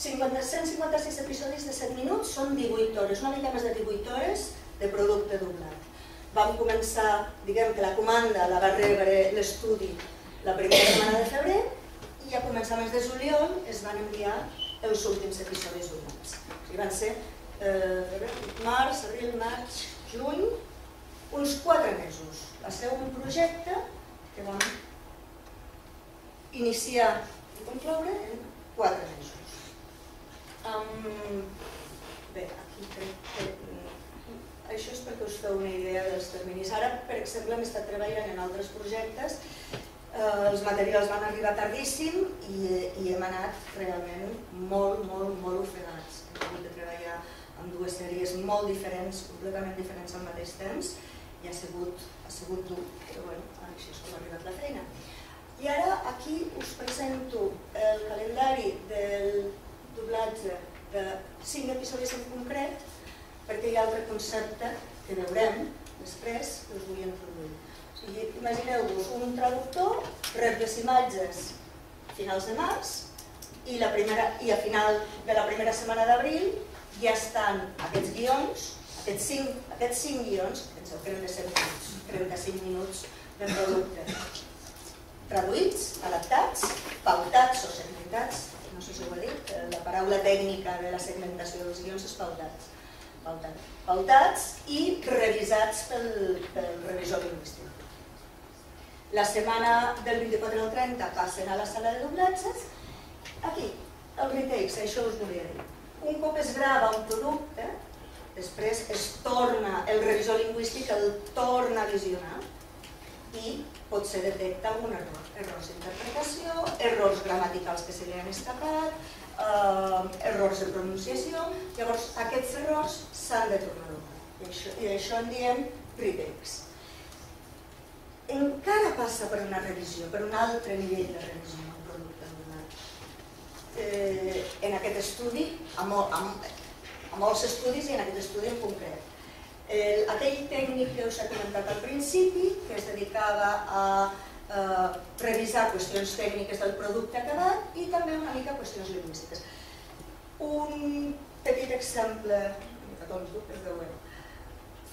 50, 156 episodis de 7 minuts són 18 hores, una mica més de 18 hores de producte doblat vam començar, diguem que la comanda la va rebre l'estudi la primera setmana de febrer i a començaments de juliol es van enviar els últims episodis doblats. O sigui, van ser eh, març, abril, maig, juny, uns quatre mesos. Va ser un projecte que vam iniciar i concloure en quatre mesos. Um, bé, aquí crec que això és perquè us feu una idea dels terminis. Ara, per exemple, hem estat treballant en altres projectes, eh, els materials van arribar tardíssim i, i hem anat realment molt, molt, molt ofegats. Hem hagut de treballar amb dues sèries molt diferents, completament diferents al mateix temps, i ha sigut, ha sigut dur, però bueno, així és com ha arribat la feina. I ara aquí us presento el calendari del doblatge de cinc episodis en concret perquè hi ha altre concepte que veurem després que us vull introduir. O sigui, Imagineu-vos un traductor, rep les imatges a finals de març i, la primera, i a final de la primera setmana d'abril ja estan aquests guions, aquests cinc, aquests cinc guions, penseu que eren de 7 minuts, 35 minuts de producte, traduïts, adaptats, pautats o segmentats, no sé si ho he dit, la paraula tècnica de la segmentació dels guions és pautats pautats i revisats pel, pel revisor lingüístic. La setmana del 24 al 30 passen a la sala de doblatges. Aquí, el retakes, això us volia dir. Un cop es grava un producte, després es torna, el revisor lingüístic el torna a visionar i potser detecta algun error. Errors d'interpretació, errors gramaticals que se li han escapat, eh, errors de pronunciació, llavors aquests errors s'han de tornar a doblar. I això, I això en diem retakes. Encara passa per una revisió, per un altre nivell de revisió un producte doblat. Eh, en aquest estudi, a, mol, a, a molts estudis i en aquest estudi en concret. El, aquell tècnic que us he comentat al principi, que es dedicava a eh, revisar qüestions tècniques del producte acabat i també una mica qüestions lingüístiques. Un petit exemple, de web.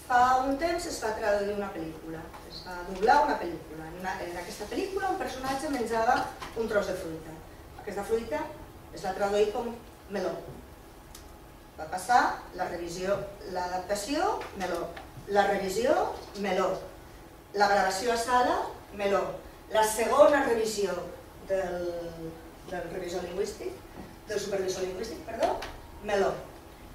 Fa un temps es va traduir una pel·lícula, es va doblar una pel·lícula. En, en aquesta pel·lícula un personatge menjava un tros de fruita. Aquesta fruita es va traduir com meló. Va passar la revisió, l'adaptació, meló. La revisió, meló. La gravació a sala, meló. La segona revisió del, del revisor lingüístic, del supervisor lingüístic, perdó, meló.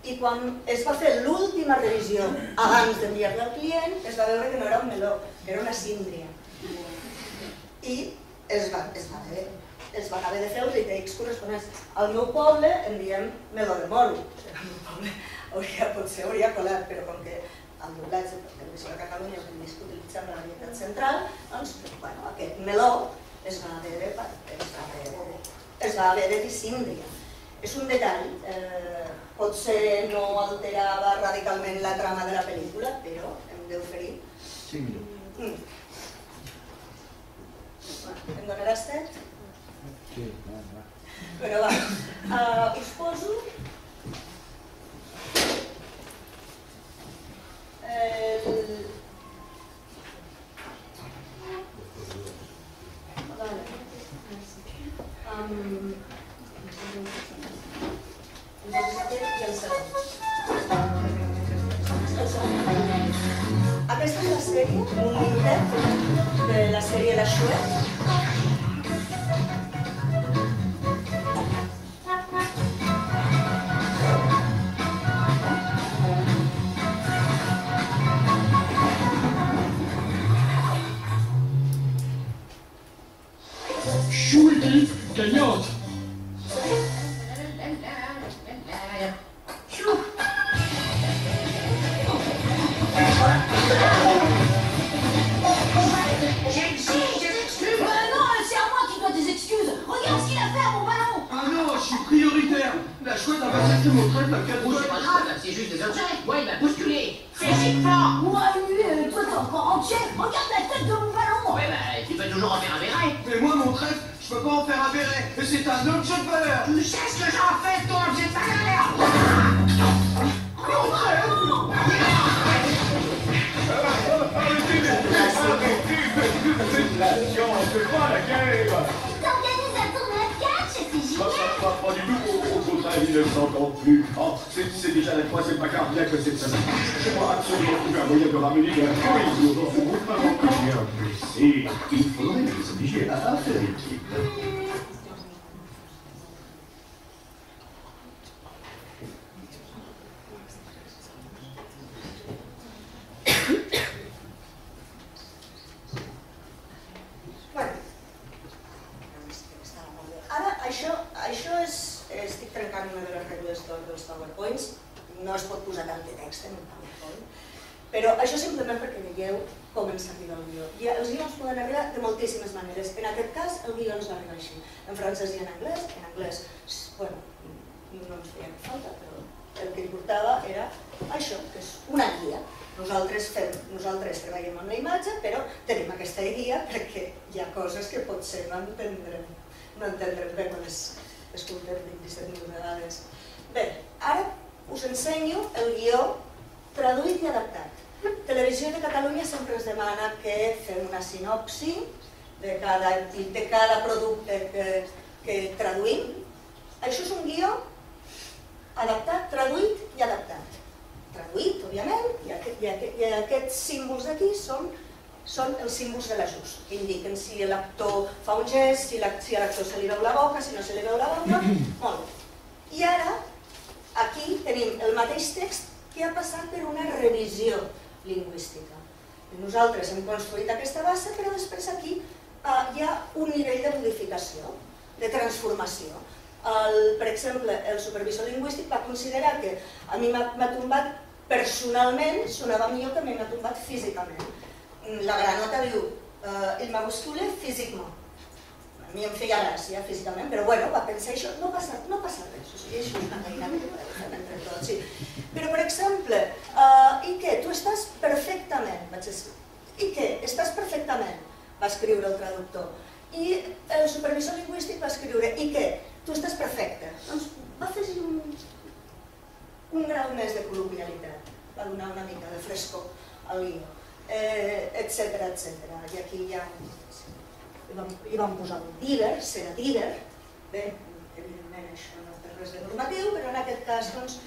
I quan es va fer l'última revisió abans d'enviar-la al client, es va veure que no era un meló, que era una síndria. I es va, es va haver, es van haver de fer els retakes corresponents. Al meu poble en diem meló de moro. Poble hauria, potser hauria colat, però com que el doblatge de Televisió de Catalunya és el més que utilitzem la varietat central, doncs, bueno, aquest meló es va haver de, es va haver de, es va haver de. És un detall, eh, potser no alterava radicalment la trama de la pel·lícula, però hem d'oferir. Sí, Mm. Bueno, em donaràs set? Sí, va, va. Però va, uh, us poso el... Vale. Um. Aquesta és la sèrie, un de la sèrie La Chouette. Feia falta, però el que importava era això, que és una guia. Nosaltres, fem, nosaltres treballem amb la imatge, però tenim aquesta guia perquè hi ha coses que potser no entendrem, no entendrem bé quan les escoltem 27.000 vegades. Bé, ara us ensenyo el guió traduït i adaptat. Televisió de Catalunya sempre ens demana que fem una sinopsi de cada, de cada producte que, que traduïm. Això és un guió adaptat, traduït i adaptat. Traduït, òbviament, i, aquest, i, aquest, i aquests símbols d'aquí són, són els símbols de l'ajust, que indiquen si l'actor fa un gest, si, a l'actor se li veu la boca, si no se li veu la boca. Molt bé. I ara, aquí tenim el mateix text que ha passat per una revisió lingüística. Nosaltres hem construït aquesta base, però després aquí eh, hi ha un nivell de modificació, de transformació. El, per exemple, el supervisor lingüístic va considerar que a mi m'ha tombat personalment, sonava millor que a mi m'ha tombat físicament. La granota diu, eh, il m'a physiquement. A mi em feia gràcia físicament, però bueno, va pensar això, no passa, no passa res, o sigui, això és una feina entre tots, sí. Però, per exemple, uh, i què? Tu estàs perfectament, vaig escriure. I què? Estàs perfectament, va escriure el traductor. I el supervisor lingüístic va escriure, i què? Tu estàs perfecte. Doncs va fer un grau més de col·loquialitat, va donar una mica de frescor al guió, eh, etc etc. I aquí ja hi vam, hi vam posar un díler, serà díler, bé, evidentment això no té res de normatiu, però en aquest cas doncs,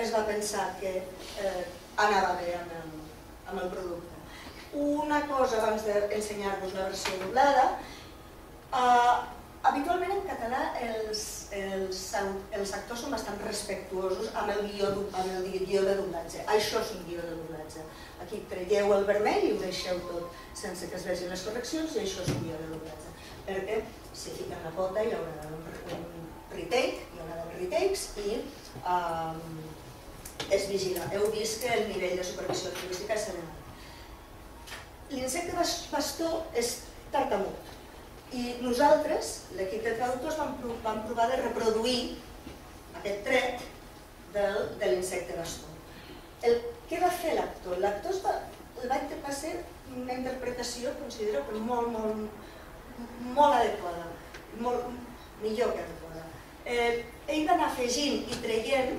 es va pensar que eh, anava bé amb el, amb el producte. Una cosa abans d'ensenyar-vos la versió doblada, eh, habitualment en català els, els, els actors són bastant respectuosos amb el, guió, amb el guió de doblatge. Això és un guió de doblatge. Aquí traieu el vermell i ho deixeu tot sense que es vegin les correccions i això és un guió de doblatge. Perquè si fiquen la pota hi haurà un, un retake, hi haurà retakes i um, es vigila. Heu vist que el nivell de supervisió és elevat. L'insecte bastó és tartamut i nosaltres, l'equip de traductors, vam, vam provar de reproduir aquest tret del, de l'insecte bastó. El, què va fer l'actor? L'actor va, va ser una interpretació, considero que molt, molt, molt adequada, molt millor que adequada. Eh, ell va anar afegint i traient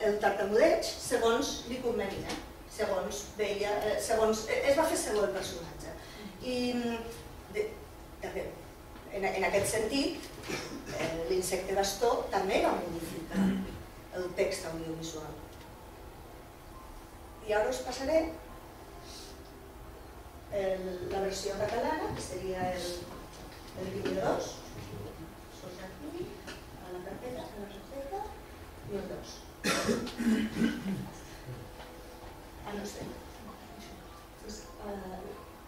el tartamudeig segons li convenia, segons veia, eh, segons, eh, es va fer segur el personatge. I de, també, en, en aquest sentit, eh, l'insecte bastó també va modificar el text audiovisual. I ara us passaré el, la versió catalana, que seria el, el vídeo 2. Surt aquí, a la carpeta, a la carpeta, i el 2. Ah, no sé.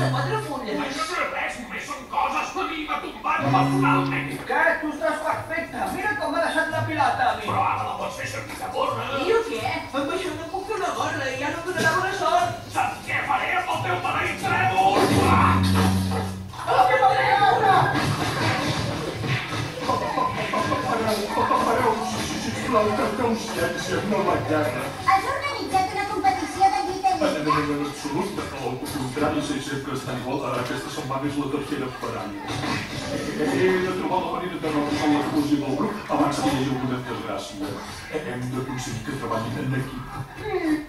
de quatre fulles. Això no és res, només són coses que a mi m'ha tombat personalment. Què? Tu estàs perfecte. Mira com m'ha deixat la pilota a mi. Però ara la pots fer servir de gorra. I jo què? Amb això no puc fer una gorra i ja no em donarà bona sort. Saps què faré amb el teu maleït trèvol? Ah! Oh, què m'ha de caure? Pareu, sisplau, tanqueu ciència, no la guerra. Lluita En, absolut, al contrari, sé sempre estan igual. Aquesta setmana és la tercera parània. He de trobar la manera de reposar la cohesió del grup abans que hi hagi alguna desgràcia. Hem d'aconseguir que treballin en equip.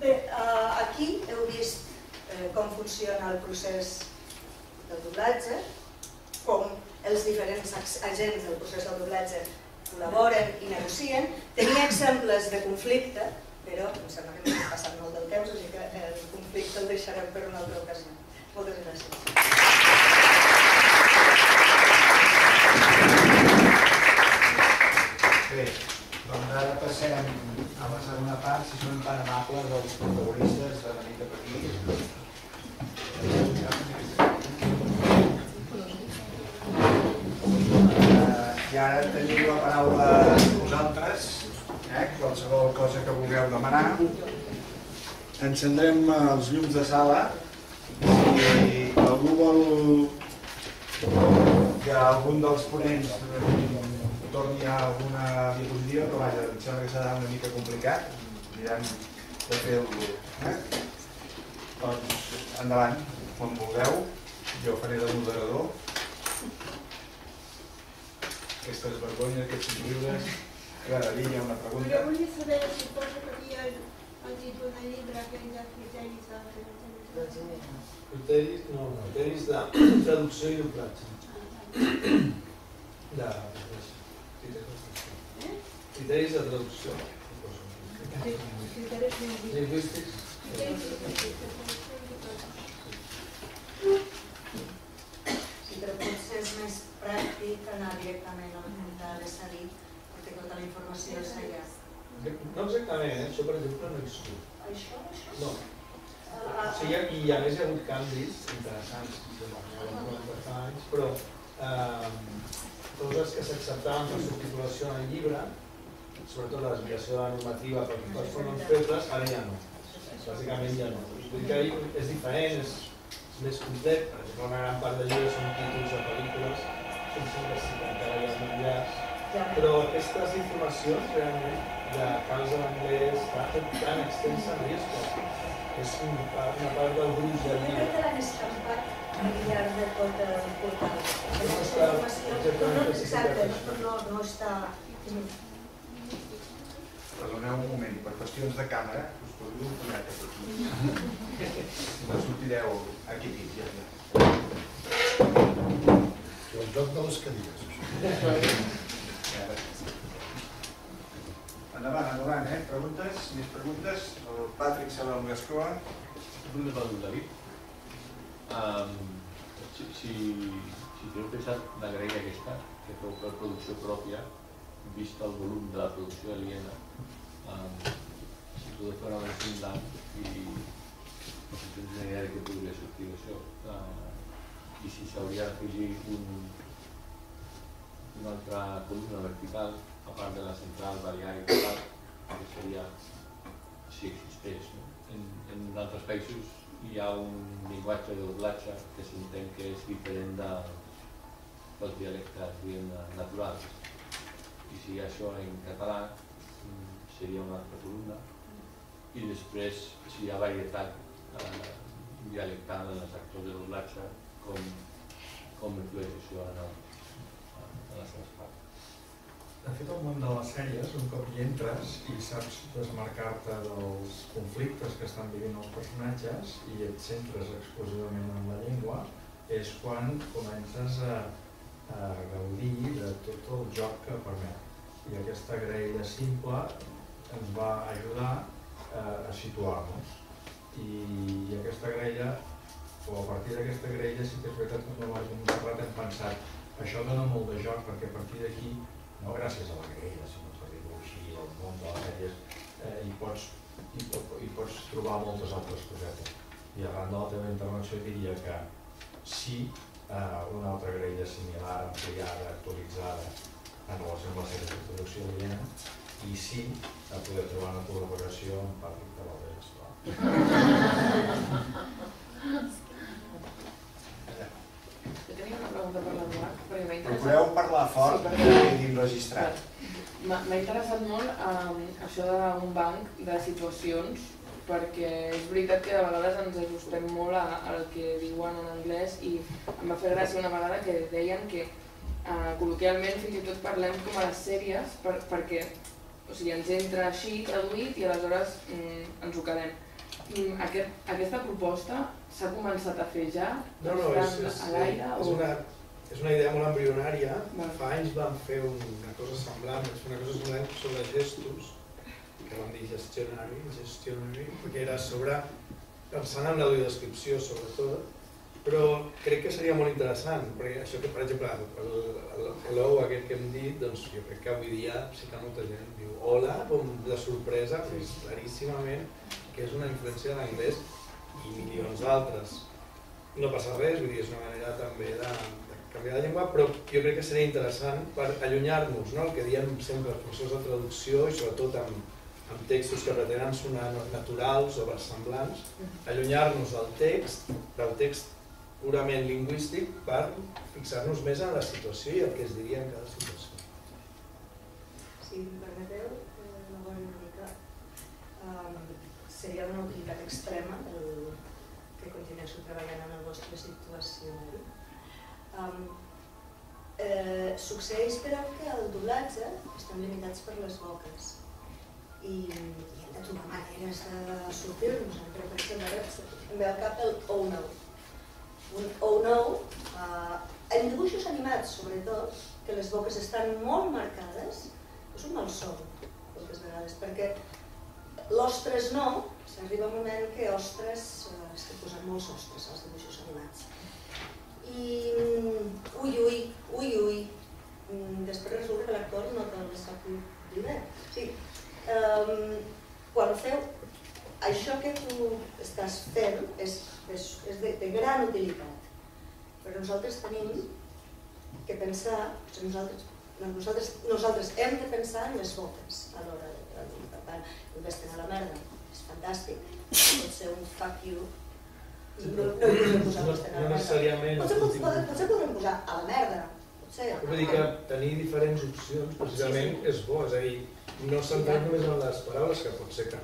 Bé, aquí heu vist eh, com funciona el procés del doblatge, com els diferents ag- agents del procés del doblatge col·laboren i negocien. Tenia exemples de conflicte, però em sembla que m'he passat molt del temps, així que el conflicte el deixarem per una altra ocasió. Moltes gràcies. Bé, doncs ara passem a la segona part, si són tan amables els protagonistes de venir cap aquí. Eh, I ara teniu la paraula vosaltres, eh? qualsevol cosa que vulgueu demanar. Encendrem els llums de sala. Si algú vol que algun dels ponents torni a alguna diapositiva, però vaja, em sembla que serà una mica complicat. Mirem de fer-lo. Eh? Doncs endavant, quan vulgueu. Jo faré de moderador. Aquestes vergonyes, aquests llibres. Clara, hi ha una Jo pregunta. volia saber si posa que havia el títol del llibre aquell de criteris de Criteris, no, criteris de traducció i doblatge. De, Eh? criteris de traducció. criteris Lingüístics. Sí, però potser és més pràctic anar directament a la junta de salir, perquè tota la informació és allà. No exactament, eh? això per exemple no surt. Això, això? No. Ah, Sí, i a més hi ha hagut canvis interessants, que de fa anys, però eh, coses que s'acceptaven per subtitulació en el llibre, sobretot la desviació de la normativa per les formes febles, ara ja no. Bàsicament ja no. Vull dir que és diferent, és, és més complet, per exemple, una gran part del llibre són títols de pel·lícules, sense que sí, encara hi ha però aquestes informacions realment de causa d'anglès tan, tan extensa no és que és una part, una part del gruix del Jo crec llibre. que l'han escampat al llarg de tot el portal. No Aquesta està informació exactament no, no, exacte, no, està... Perdoneu un moment, per qüestions de càmera, us podríeu posar cap aquí. No sortireu aquí dins, ja. El joc de les cadires, això. Endavant, endavant, eh? Preguntes? Més preguntes? El Patrick Salom Gascoa. Pregunta per un David. Um, si, si, si teniu pensat la graella aquesta, que feu per producció pròpia, vist el volum de la producció aliena, um, si podeu fer una versió i no sé si tens una idea de què podria sortir d'això. Uh, I si s'hauria d'afegir un, una altra columna vertical, a part de la central variar i tal, que seria, si existeix. No? En, en altres països hi ha un llenguatge de doblatge que s'entén que és diferent de, dels dialectes diguem, naturals. I si això en català seria una altra columna. I després, si hi ha varietat eh, dialectal en els actors de doblatge, com, com influeix això en, el, De fet, el món de les sèries, un cop hi entres i saps desmarcar-te dels conflictes que estan vivint els personatges i et centres exclusivament en la llengua, és quan comences a, a gaudir de tot el joc que permet. I aquesta graella simple ens va ajudar eh, a situar-nos. I, I aquesta graella, o a partir d'aquesta graella, sí que és veritat que el Montserrat hem pensat això dona molt de joc perquè a partir d'aquí no gràcies a la graella, sinó per dir-ho així, el món de les sèries, eh, hi, pots, hi, hi pots trobar moltes altres cosetes. I arran de la teva intervenció diria que sí, eh, una altra graella similar, ampliada, actualitzada, en relació amb les sèries de producció aliena, i sí, a poder trobar una col·laboració amb Patrick de l'Albert, Jo tenia una pregunta per l'Eduard, perquè m'ha interessat... Procureu parlar fort Sí, perquè- quedi enregistrat. M'ha m'ha interessat molt um, això d'un banc de situacions, perquè és veritat que de vegades ens ajustem molt a, al que diuen en anglès i em va fer gràcia una vegada que deien que uh, col·loquialment fins i tot parlem com a les sèries per, perquè o sigui, ens entra així traduït i aleshores mm, ens ho quedem. Mm, Aquest, aquesta proposta s'ha començat a fer ja? No, no, és, és, a l'aire? és, o- una, és una idea molt embrionària. Val. Fa anys vam fer una cosa semblant, vam fer una cosa semblant sobre gestos, que vam dir gestionari, gestionari, perquè era sobre, pensant en l'audiodescripció sobretot, però crec que seria molt interessant, perquè això que, per exemple, el, el hello aquest que hem dit, doncs jo crec que avui dia sí que molta gent diu hola, com de sorpresa, és claríssimament que és una influència de l'anglès i milions d'altres. No passa res, vull dir, és una manera també de, de canviar de llengua, però jo crec que seria interessant per allunyar-nos, no? el que diem sempre els professors de traducció i sobretot amb, amb textos que pretenen sonar naturals o versemblants, allunyar-nos del text, del text purament lingüístic per fixar-nos més en la situació i el que es diria en cada situació. Si em permeteu, eh, una mica, um, seria una utilitat extrema el continuéssiu treballant en el vostre situació. Um, eh, succeeix però que el doblatge estan limitats per les boques i, i hem de trobar maneres de sortir-nos. Però, per exemple, em ve al cap el oh no. Un oh no, uh, en dibuixos animats sobretot, que les boques estan molt marcades, és un malson, moltes vegades, perquè l'ostres no, s'arriba un moment que ostres, eh, és que posen molts ostres als dibuixos animats. I mm, ui, ui, ui, ui, Mm, després resulta que l'actor no te el sap dir. Sí, um, quan feu això que tu estàs fent és, és, és de, de gran utilitat, però nosaltres tenim que pensar, sigui, nosaltres, no, nosaltres, nosaltres hem de pensar en les boques a l'hora de traduir. Per tant, el vesten a la merda fantàstic, pot ser un fuck you, i no, no hi podem posar No- necessàriament Potser, potser, potser, potser podem posar a la merda, potser. Vull dir que tenir diferents opcions precisament és bo, és a dir, no centrar només en les paraules, que pot ser que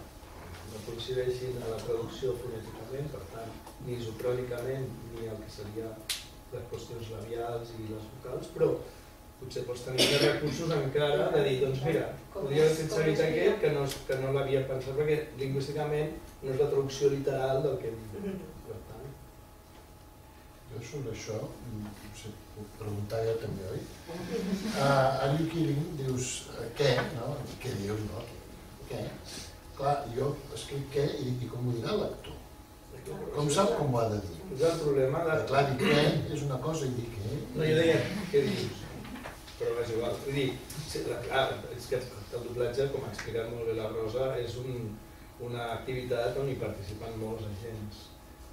no coincideixin a la traducció fonèticament, per tant, ni isocrònicament, ni el que seria les qüestions labials i les vocals, però potser pots tenir més recursos encara de dir, doncs mira, podria haver fet servir aquest que no, que no l'havia pensat perquè lingüísticament no és la traducció literal del que diu. Per tant, Jo sobre això, no sé, puc preguntar jo també, oi? Uh, Are you kidding? Dius, eh, què? No? Què dius, no? Què? Clar, jo escric què i, i com ho dirà l'actor? Com sap com ho ha de dir? és el problema de... Clar, dir què és una cosa i dir què... No, jo deia, què dius? Però és igual. Vull dir, clar, és que el doblatge, com ha explicat molt bé la Rosa, és un, una activitat on hi participen molts agents.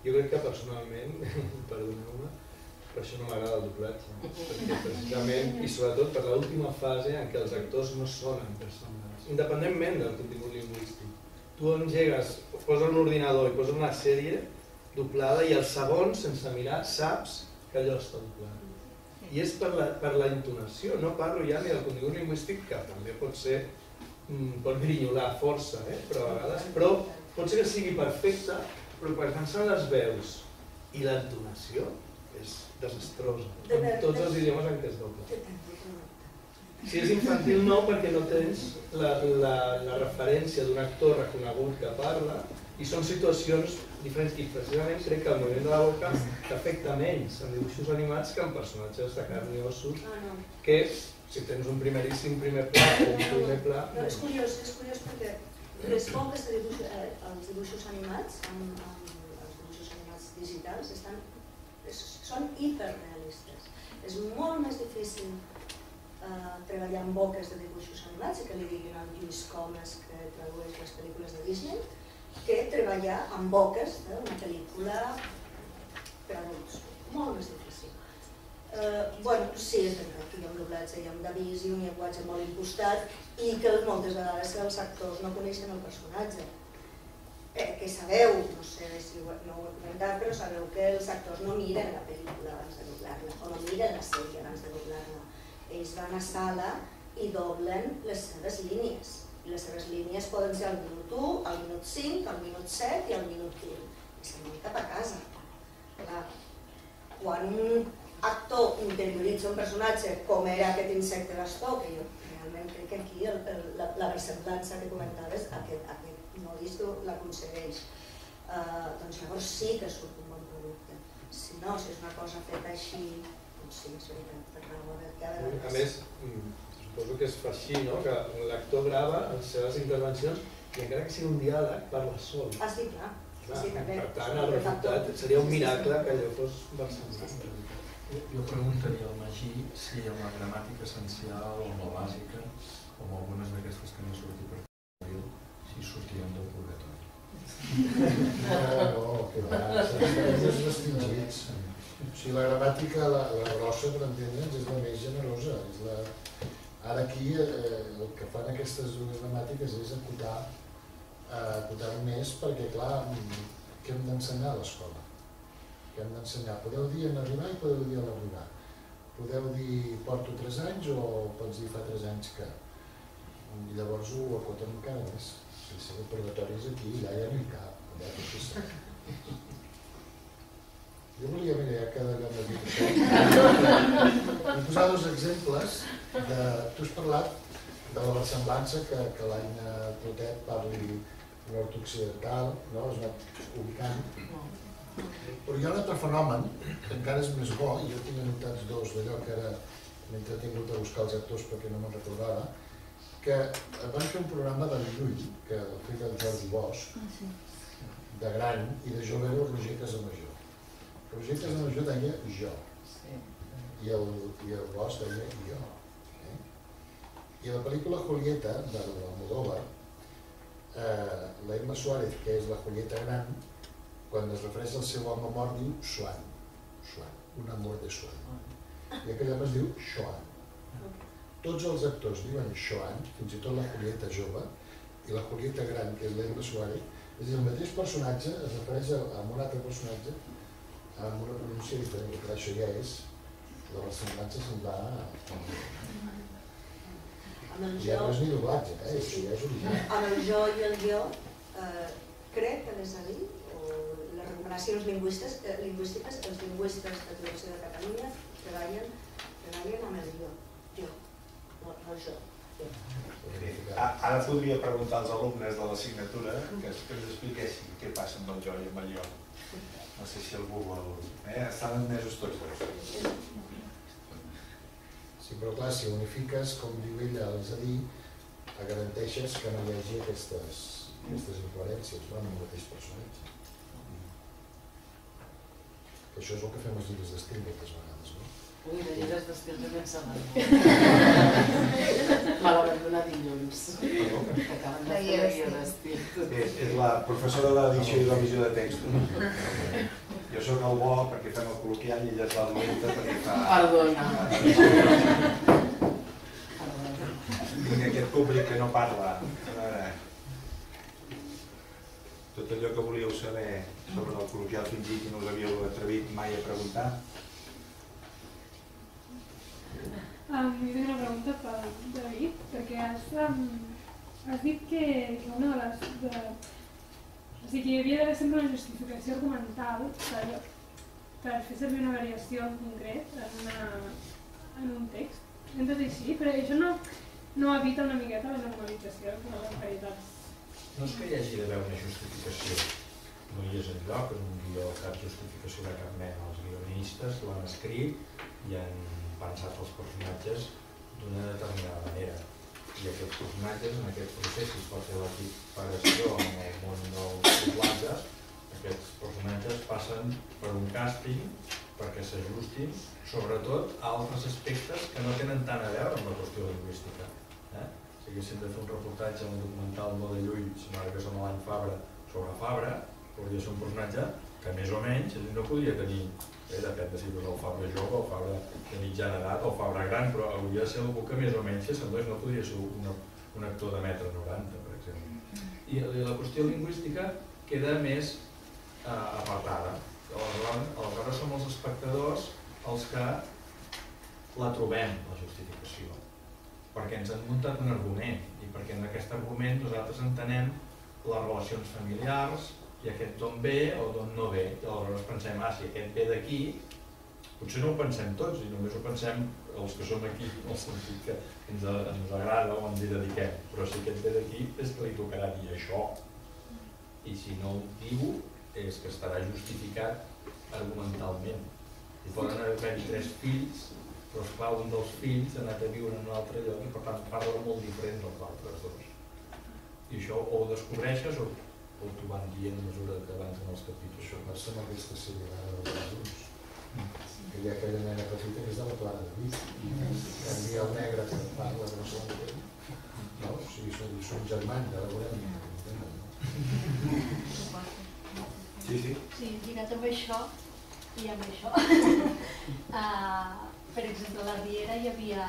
Jo crec que personalment, perdoneu-me, per això no m'agrada el doblatge. Perquè precisament, i sobretot per l'última fase en què els actors no sonen persones, independentment del contingut lingüístic. Tu engegues, poses un ordinador i poses una sèrie doblada i al segon, sense mirar, saps que allò està doblat. I és per la, per la entonació, no parlo ja ni del contingut lingüístic, que també pot ser, mm, pot grinyolar força, eh? però a vegades, però pot ser que sigui perfecta, però per pensar en les veus i l'entonació és desastrosa, en tots els idiomes en què es dobla. Si és infantil no, perquè no tens la, la, la referència d'un actor reconegut que parla i són situacions diferents. I precisament crec que el moviment de la boca t'afecta menys en dibuixos animats que en personatges de carn i ossos que si tens un primeríssim primer pla o un primer pla... No, és curiós, és curiós perquè les dibuix, eh, els dibuixos animats, amb, amb els dibuixos animats digitals, estan, és, són hiperrealistes. És molt més difícil eh, treballar amb boques de dibuixos animats, i que li diguin al Lluís Comas que tradueix les pel·lícules de Disney, que treballar amb boques d'una pel·lícula per adults. Molt més difícil. Eh, bueno, sí, és veritat que hi ha un doblatge, hi ha un d'avís i un llenguatge molt impostat i que moltes vegades els actors no coneixen el personatge. Eh, que sabeu, no sé si ho, no ho he comentat, però sabeu que els actors no miren la pel·lícula abans de doblar-la o no miren la sèrie abans de doblar-la. Ells van a sala i doblen les seves línies. I les seves línies poden ser al minut 1, al minut 5, al minut 7 i al minut 15. I se'n van cap a casa. Clar, quan un actor interioritza un personatge com era aquest insecte bastó, que jo realment crec que aquí el, el, la, la versemblança que comentaves, aquest, aquest modista l'aconsegueix. Uh, doncs llavors sí que surt un bon producte. Si no, si és una cosa feta així, doncs sí, és veritat, per raó de que A més, mm, suposo que es fa així, no? que l'actor grava les seves intervencions i encara que sigui un diàleg, parla sol. Ah, sí, clar. Sí, Clar, sí, també. per tant, el resultat seria un miracle que allò fos versemblant. Jo, preguntaria al Magí si amb la gramàtica essencial o la bàsica, o amb algunes d'aquestes que han sortit per Ferrocarril, si sortirem del purgatori. No, no, que va, restringits. O sigui, la gramàtica, la, la grossa, per entendre'ns, és la més generosa. És la... Ara aquí eh, el que fan aquestes dues gramàtiques és acotar, eh, acotar més perquè, clar, què hem d'ensenyar a l'escola? Què hem d'ensenyar? Podeu dir en arribar i podeu dir a l'arribar. Podeu dir porto 3 anys o pots dir fa 3 anys que... I llavors ho acoten encara més. Si el seu és aquí, allà ja no hi cap. Allà tot és. Jo volia, mira, ja que allò m'ha dit això, vull posar dos exemples. Tu has parlat de la semblança que, que l'Aina Clotet parli nord-occidental, no? has anat ubicant. Però hi ha un altre fenomen que encara és més bo, i jo tinc anotats dos d'allò que ara m'he entretingut a buscar els actors perquè no me'n recordava, que van fer un programa del Llull, que el feia el Jordi Bosch, de gran, i de jove era Roger Casamajor. Roger Casamajor deia jo, i el, i el Bosch deia jo. I a la pel·lícula Julieta, de l'Almodóvar, eh, la Emma Suárez, que és la Julieta Gran, quan es refereix al seu home mort diu Swan, Swan, un amor de Swan. I aquell home es diu Xoan. Tots els actors diuen Xoan, fins i tot la Julieta jove, i la Julieta gran, que és l'Emma Suárez, és a dir, el mateix personatge es refereix a, a un altre personatge amb una pronúncia diferent, que això ja és la ressemblança semblar Amb el ja jo, no és ni doblatge, eh? això ja és original. amb el jo i el jo, eh, crec que les ha dit, o les recomanacions lingüistes, eh, lingüístiques, els lingüistes de traducció de Catalunya treballen, treballen amb el jo, jo, no, no el jo. jo. A- Ara podria preguntar als alumnes de l'assignatura que, es- que ens expliquessin què passa amb el jo i amb el jo. No sé si algú vol... Eh? Estan admesos tots dos. Sí, però clar, si unifiques, com diu ella, és a dir, garanteixes que no hi hagi aquestes, aquestes incoherències no, en el mateix personatge. Que això és el que fem els llibres d'estil moltes vegades, no? Ui, de llibres d'estil també en saben. Me la van donar dilluns. Que acaben de fer la guia d'estil. És, és la professora d'edició i revisió de textos. Jo sóc el bo perquè fem el col·loquial i ella és la dolenta perquè fa... Perdona. Tinc aquest públic que no parla. Tot allò que volíeu saber sobre el col·loquial fingit i no us havíeu atrevit mai a preguntar, Um, jo tinc una pregunta per David, perquè has, um, has dit que, que una de les... De, sigui, que hi havia d'haver sempre una justificació argumental per, per fer servir una variació en concret en, una, en un text. Entès així? Però això no, no evita una miqueta la normalització de les varietats. No és que hi hagi d'haver una justificació, no hi és enlloc en un guió cap justificació de cap mena. Els guionistes l'han escrit i han pensat els personatges d'una determinada manera. I aquests personatges, en aquest procés, si es pot fer l'equiparació amb el món del doblatge, aquests personatges passen per un càsting perquè s'ajustin, sobretot a altres aspectes que no tenen tant a veure amb la qüestió lingüística. Eh? Si haguéssim de fer un reportatge, un documental molt de lluny, sembla que som l'any Fabra, sobre Fabra, podria ser un personatge que més o menys no podria tenir, eh, depèn de si fos el Fabra jove, el Fabra de mitjana edat o el Fabra gran, però hauria de ser algú que més o menys s'assemblés, no podria ser un, un actor de metre 90, per exemple. I, la qüestió lingüística queda més eh, apartada. Aleshores som els espectadors els que la trobem, la justificació, perquè ens han muntat un argument i perquè en aquest argument nosaltres entenem les relacions familiars i aquest d'on ve o d'on no ve. Aleshores pensem, ah, si aquest ve d'aquí, potser no ho pensem tots i només ho pensem els que som aquí, en el sentit que ens, ens agrada o ens hi dediquem. Però si aquest ve d'aquí és que li tocarà dir això. I si no ho diu, és que estarà justificat argumentalment. I poden haver-hi tres fills, però esclar, un dels fills ha anat a viure en un altre lloc i per tant parla molt diferent dels altres dos. I això o ho descobreixes o, o t'ho van dient a mesura que avancen els capítols. Això passa amb aquesta sèrie d'ara dels adults. Que hi ha aquella nena petita que és de la Clara de Vic. I envia el negre que parla de no sé on què. No? O sigui, són, són germans, ja veurem. Sí, sí. Sí, lligat amb això i amb això. uh, per exemple, a la Riera hi havia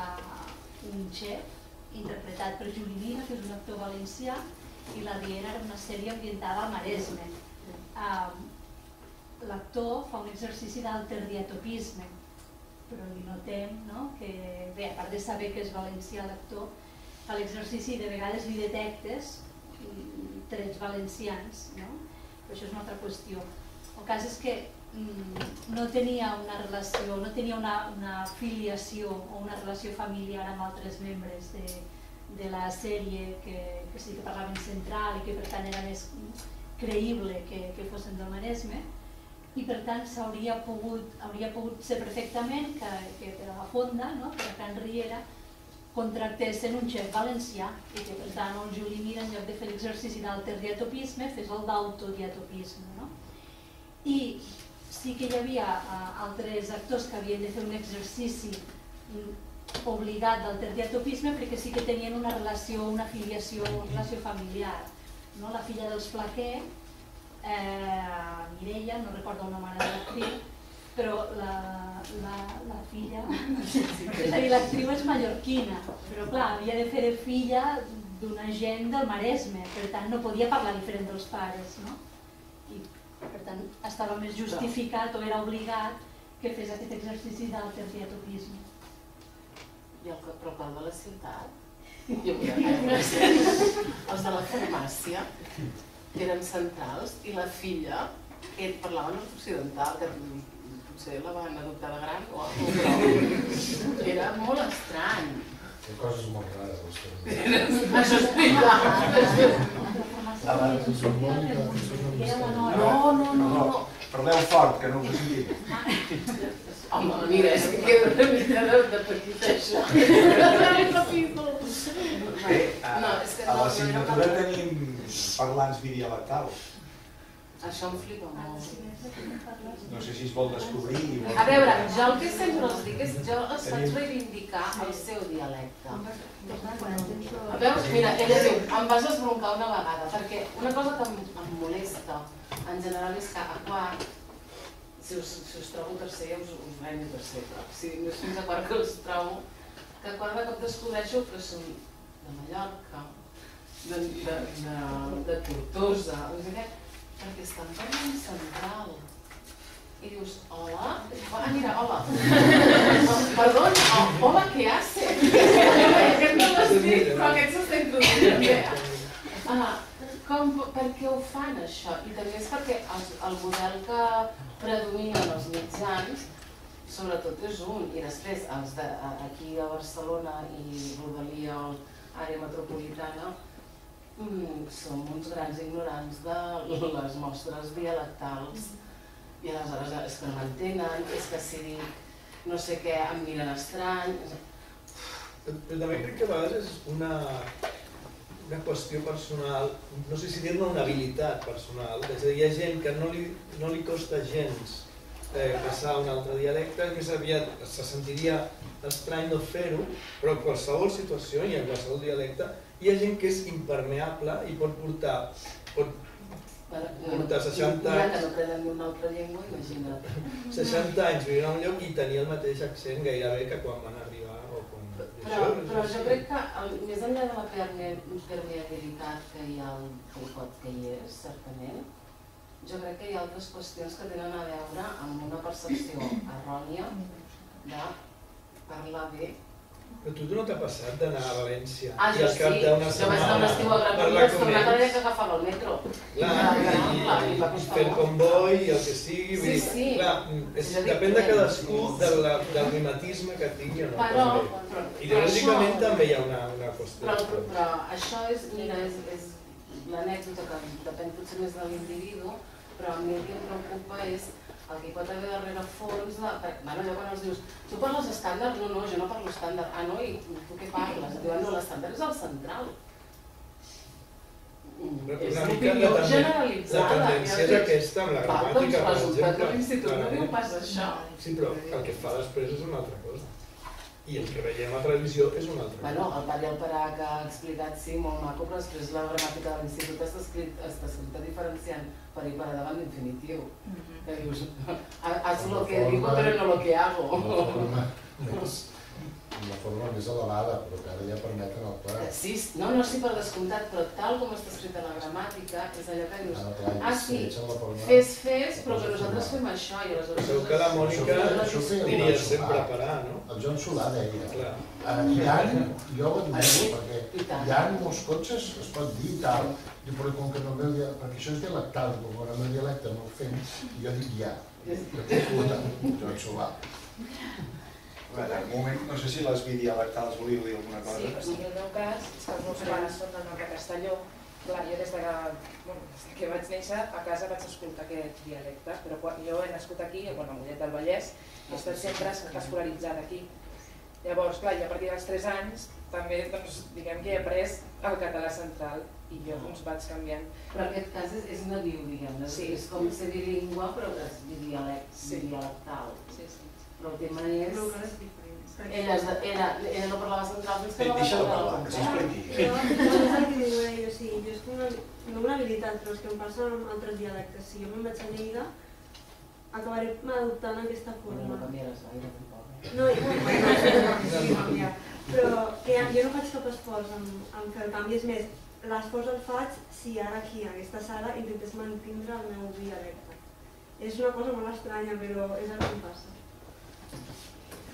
un xef interpretat per Juli Mina, que és un actor valencià, i la Riera era una sèrie ambientada al Maresme. Uh, L'actor fa un exercici d'alterdiatopisme, però li notem no? que, bé, a part de saber que és valencià l'actor, fa l'exercici de vegades li detectes trets valencians, no? però això és una altra qüestió. El cas és que mm, no tenia una relació, no tenia una, una filiació o una relació familiar amb altres membres de, de la sèrie que, que sí que parlaven central i que per tant era més creïble que, que fossin del Maresme i per tant s'hauria pogut, hauria pogut ser perfectament que, que per a la Fonda, no? per a Can Riera, contractessin un xef valencià i que per tant el Juli Mira en lloc de fer l'exercici d'alterdiatopisme fes el d'autodiatopisme. No? I sí que hi havia uh, altres actors que havien de fer un exercici obligat d'alterdiatopisme perquè sí que tenien una relació, una filiació, una relació familiar. no? la filla dels Flaquer, eh, Mireia, no recordo el nom ara de l'actriu, però la, la, la filla, l'actriu és mallorquina, però clar, havia de fer de filla d'una gent del Maresme, per tant no podia parlar diferent dels pares, no? I per tant estava més justificat o era obligat que fes aquest exercici d'alterdiatopisme. I el, però el cap de la ciutat, jo mira, els de la farmàcia eren centrals i la filla que parlava en occidental, que potser la van adoptar de gran o alguna però era molt estrany. Hi ha coses molt rares termes. Això és veritat. No, no, no, no. Parleu fort, que no ho he sentit. Home, mira, és que queda una mica de, de petit això. Bé, a, No, és que a no, la no signatura era- tenim parlants bidialectals. Això em flipa molt. No sé si es vol descobrir. i vol- A veure, jo el que sempre els dic és jo els faig reivindicar el seu dialecte. A veure, mira, ella diu, em vas esbroncar una vegada, perquè una cosa que em, em molesta en general és que a quart, si us, si us trobo tercer, ja us, us vaig a tercer, però si no és fins a quart que us trobo, que a quart de cop descobreixo que són de Mallorca, de, de, de, de Tortosa, sé què, perquè estan parlant central. I dius, hola? Ah, mira, hola. Perdón, oh, hola, què hace? Aquest no dit, però aquest s'està introduint. Ah, com, per què ho fan, això? I també és perquè el, el model que predomina en els mitjans sobretot és un, i després els de, aquí a Barcelona i rodalia o àrea metropolitana mm, som uns grans ignorants de les mostres dialectals. I aleshores és que no m'entenen, és que si dic no sé què em miren estrany, Però també crec que a vegades és una, una qüestió personal, no sé si dir-ne una habilitat personal, és a dir, hi ha gent que no li, no li costa gens eh, passar a un altre dialecte, que aviat se sentiria estrany no fer-ho, però en qualsevol situació i en qualsevol dialecte hi ha gent que és impermeable i pot portar, pot portar 60 Mira que anys no aprenen una altra llengua, imagina't. 60 anys vivint a un lloc i tenir el mateix accent gairebé que quan van quan... Però, però jo crec que el, més enllà de la perme- permeabilitat que hi ha al tripot que hi és, certament, jo crec que hi ha altres qüestions que tenen a veure amb una percepció errònia de parlar bé. Però tu no t'ha passat d'anar a València Ah, i al cap sí, d'una jo vaig estiu a Gran parlar Via, vaig com tornar dia que agafava el metro. Clar, i, i i fer el comboi i el que sigui, Sí, sí. clar, és, a depèn de cadascú de la, del mimetisme que tingui o no. Però- però- Ideològicament però això- també hi ha una, una qüestió. Però, però això és, mira, és, és l'anècdota que depèn potser més de l'individu, però a mi el que em preocupa és el que hi pot haver darrere fons de... Bueno, allò quan els dius, tu parles estàndard? No, no, jo no parlo estàndard. Ah, no? I tu què parles? Et diuen, no, l'estàndard és el central. És una mica generalitzada. de tendència és aquesta amb la Va, gramàtica, doncs per exemple. l'institut no diu pas això. Sí, però el que fa després és una altra cosa. I el que veiem a televisió és una altra cosa. Bueno, el pare i el que ha explicat, sí, molt maco, però després la gramàtica de l'institut està, escrit, està escrita diferenciant per i per davant l'infinitiu. Que dius, "Ha- haz lo que digo pero no lo que hago. La forma la forma més elevada, però que ara ja permeten el pla. Sí, no, no, sí, per descomptat, però tal com està escrita la gramàtica, és allò que dius, clar, ah, sí, en fes, fes, però que nosaltres fem això, i aleshores... Segur que la Mònica Això ho feia el diria sempre parar, no? El Joan Solà deia, Clar. hi ha, jo ho admiro, I perquè hi ha molts cotxes, es pot dir tal, diu, però com que no el meu dia- perquè això és dialectal, com que el meu dialecte no el fem, jo dic ja, de puta, Joan Solà. A veure, un moment, no sé si les bidialectals volíeu dir alguna Sí, cosa. però sí, el meu cas és que els meus pares són del nord de Castelló. Clar, jo des de, que, bueno, des de que vaig néixer a casa vaig escoltar aquest dialecte, però quan jo he nascut aquí, bueno, a Mollet del Vallès, i he estat sempre escolaritzada aquí. Llavors, clar, jo a partir dels 3 anys també, doncs, diguem que he après el català central i jo doncs, vaig canviant. Però en aquest cas és, és nadiu, diguem-ne, Sí. és com ser bilingüe, però és dialect, Sí. dialectal. Sí, sí. Però el tema és... Però que és diferent. Ella, és de- ella, ella no parlava central fins que no va Deixa-la treure parlar, el que s'expliqui. Però és el que diu ell, o sigui, jo és com una, no una habilitat, però és que em passa amb altres dialectes. Si jo me'n vaig a Lleida, acabaré adoptant aquesta forma. No canviaràs gaire, tampoc. No, i sí, canviar. Però que jo no faig cap esforç en, en fer el canvi, és més, l'esforç el faig si ara aquí, en aquesta sala, intentes mantindre el meu dialecte. És una cosa molt estranya, però és el que passa.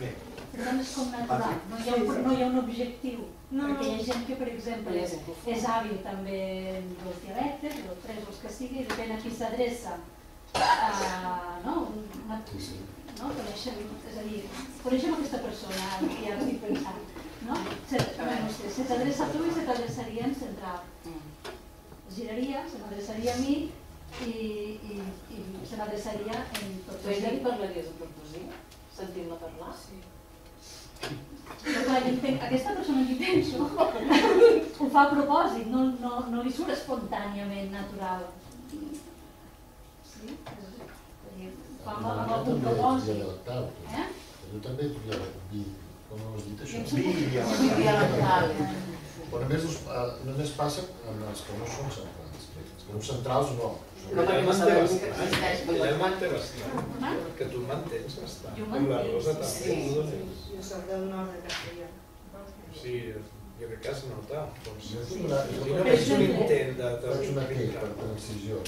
Bé. Per tant, és com natural, no hi ha un, no hi ha un objectiu. No. Perquè hi ha gent que, per exemple, és, és hàbil també en els dialectes, o tres, els que sigui, depèn a qui s'adreça. Uh, no? Una, no? Coneixem, és a dir, coneixem aquesta persona, i ara estic pensant. No? Se, bueno, se, se t'adreça a tu i se t'adreçaria en central. Es giraria, se m'adreçaria a mi i, i, i se m'adreçaria en tots Tu els ella li parlaries en profusió? Sentim-la parlar? Sí. Però clar, aquesta persona que penso ho fa a propòsit, no, no, no li surt espontàniament natural. Sí? A dir, fa amb, amb algun propòsit. Eh? Jo també ets dialectal. Com ho has dit això? Sento- Bidialectal. Però només, us, eh, només passa amb els que no són centrals. Els que no centrals no. No, perquè no sabeu que existeix. Manté bastant, que tu mantens bastant. Jo Amb la Rosa també. sí. Jo soc del nord de Castellà. Sí, jo crec que es nota. Doncs, sí, sí, jo no és un un- intent de... Faig una queixa per transició,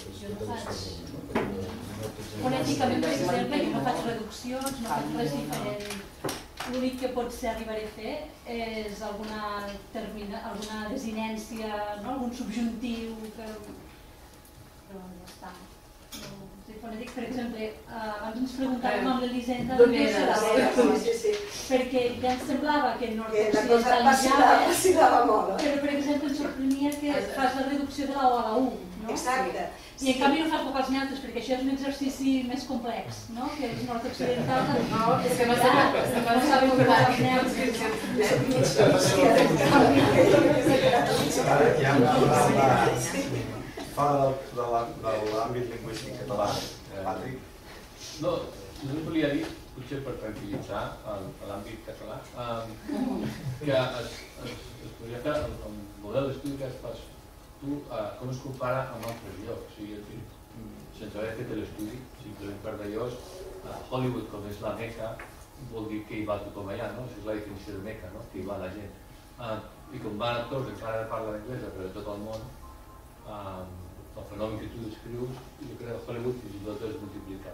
Fonèticament, per exemple, jo no faig reduccions, no faig res diferent. L'únic que potser arribaré a fer és alguna, termina, alguna desinència, no? algun subjuntiu, que... però ja està. No, fonètic, per exemple, eh, abans ens preguntàvem amb l'Elisenda D'on eres? serà Sí, sí, sí. perquè ja ens semblava que la vacilava molt, eh? però per exemple ens sorprenia que fas la reducció de la O a la U, no? Exacte. I en canvi no fas vocals neutres, perquè això és un exercici més complex, no? Que és nord-occidental. No, és que no saben- és que saben fer vocal. vocals neutres. Ara ja de, fora de la- de l'àmbit lingüístic català, Patrick. No, no us volia dir, potser per tranquil·litzar l'àmbit català, que es, es, es podria fer el, el model d'estudi que fas tu, uh, com es compara amb altres llocs. O sigui, és mm, sense haver fet l'estudi, simplement per d'allò, uh, Hollywood, com és la meca, vol dir que hi va tothom allà, no? Això és la definició de meca, no? Que hi va la gent. Uh, I com van actors encara parlen anglès per tot el món, um, el fenomen que tu descrius, jo crec que Hollywood fins i tot es multiplica.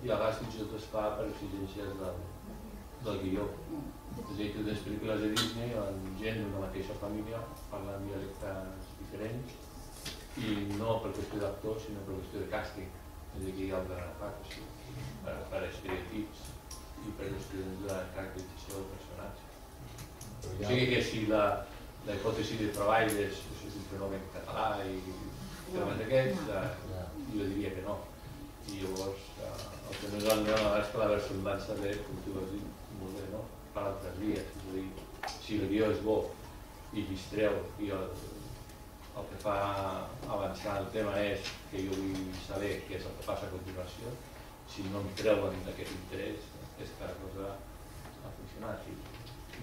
I a vegades fins i tot es fa per exigències del, del guió. És a dir, tu tens pel·lícules de Disney gent d'una mateixa família parlen dialectes diferents i no per qüestió d'actor, sinó per qüestió de càsting. És a dir, que hi ha un gran atac, sigui, per, per estereotips i per qüestions de caracterització del personatge. O sigui que si la, la hipòtesi de treball és, és un fenomen català i fenomen d'aquests, eh, jo diria que no. I llavors, eh, el que no és el meu és que la versemblança ve, com tu has dit, molt bé, no? per altres vies. És a dir, si el guió és bo i distreu i el, el que fa avançar el tema és que jo vull saber què és el que passa a continuació, si no em treuen d'aquest interès, aquesta cosa ha funcionat. I,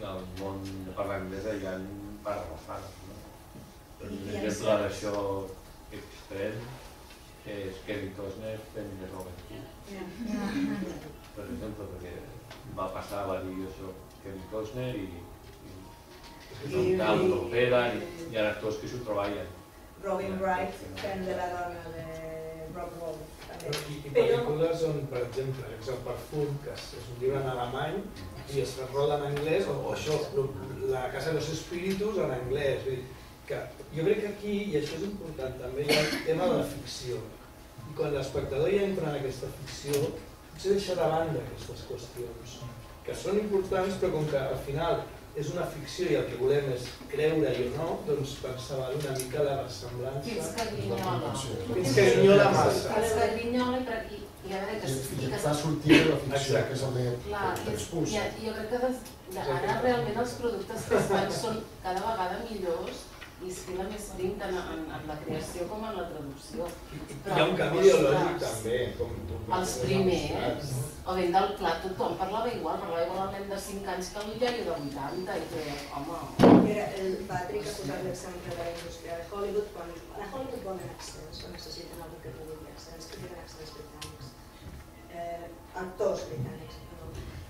al món de parla anglesa hi ha parrafades. No? Per exemple d'això extrem és Kevin Costner fent de Hood. Per exemple, perquè va passar, va dir jo soc Kevin Costner i, i, i I- i- ha actors que s'ho treballen. Robin Wright fent de la dona de Rob Wolf. I, i pel·lícules on, per exemple, és el perfum, que és, un llibre en alemany i es roda en anglès, o, o això, la Casa de los Espíritus en anglès. Vull dir, que jo crec que aquí, i això és important també, hi ha el tema de la ficció. I quan l'espectador ja entra en aquesta ficció, potser deixa de banda aquestes qüestions, que són importants, però com que al final és una ficció i el que volem és creure-hi o no, doncs pensar val una mica la ressemblança. Fins que grinyola. Fins que grinyola massa. Fins que grinyola i, per- i, i a veure que... I i et que fa sortir de la ficció, que és el que i, t'expulsa. i, i jo crec que des, de, ara realment els productes que es fan són cada vegada millors i escriuen sprint tant en, en la creació com en la traducció. Hi ha un canvi ideològic també, com tu Els primers, o ben del clar, tothom parlava igual, parlava igual el nen de 5 anys que el iaio de 80, i que, home... Era el Patrick ha posat l'exemple de la indústria de Hollywood, quan a Hollywood volen accents, o necessiten algú que pugui accents, que tenen accents britànics. Eh, actors britànics.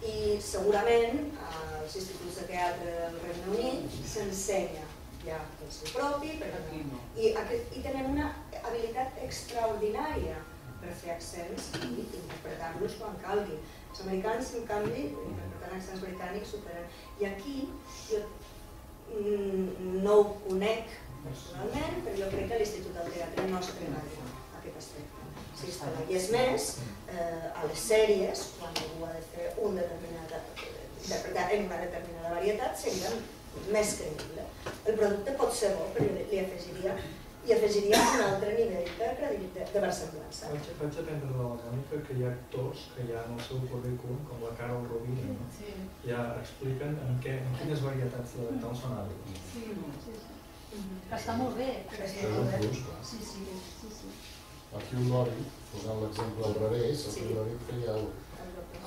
I segurament als instituts de teatre del Regne Unit s'ensenya ja el seu propi, però i, aquest, i tenen una habilitat extraordinària per fer accents i interpretar-los quan calgui. Els americans, en canvi, interpretant accents britànics, superen. I aquí jo mm, no ho conec personalment, però jo crec que l'Institut del Teatre no es treballa aquest aspecte. Treballa. I és més, eh, a les sèries, quan algú ha de fer un determinat, interpretar en una determinada varietat, seria més creïble. El producte pot ser bo, però li afegiria i afegiria un altre nivell de, credibilitat, de versemblança. Vaig, vaig aprendre de la mecànica que hi ha actors que ja en el seu currículum, com la Carol Rovira, no? Sí. ja expliquen en, què, en quines varietats dialectals són hàbils. Sí, sí, sí. Que està molt bé. És un plus, clar. Sí, sí, sí, sí. Aquí un Lori, posant l'exemple al revés, el sí. Lori feia el,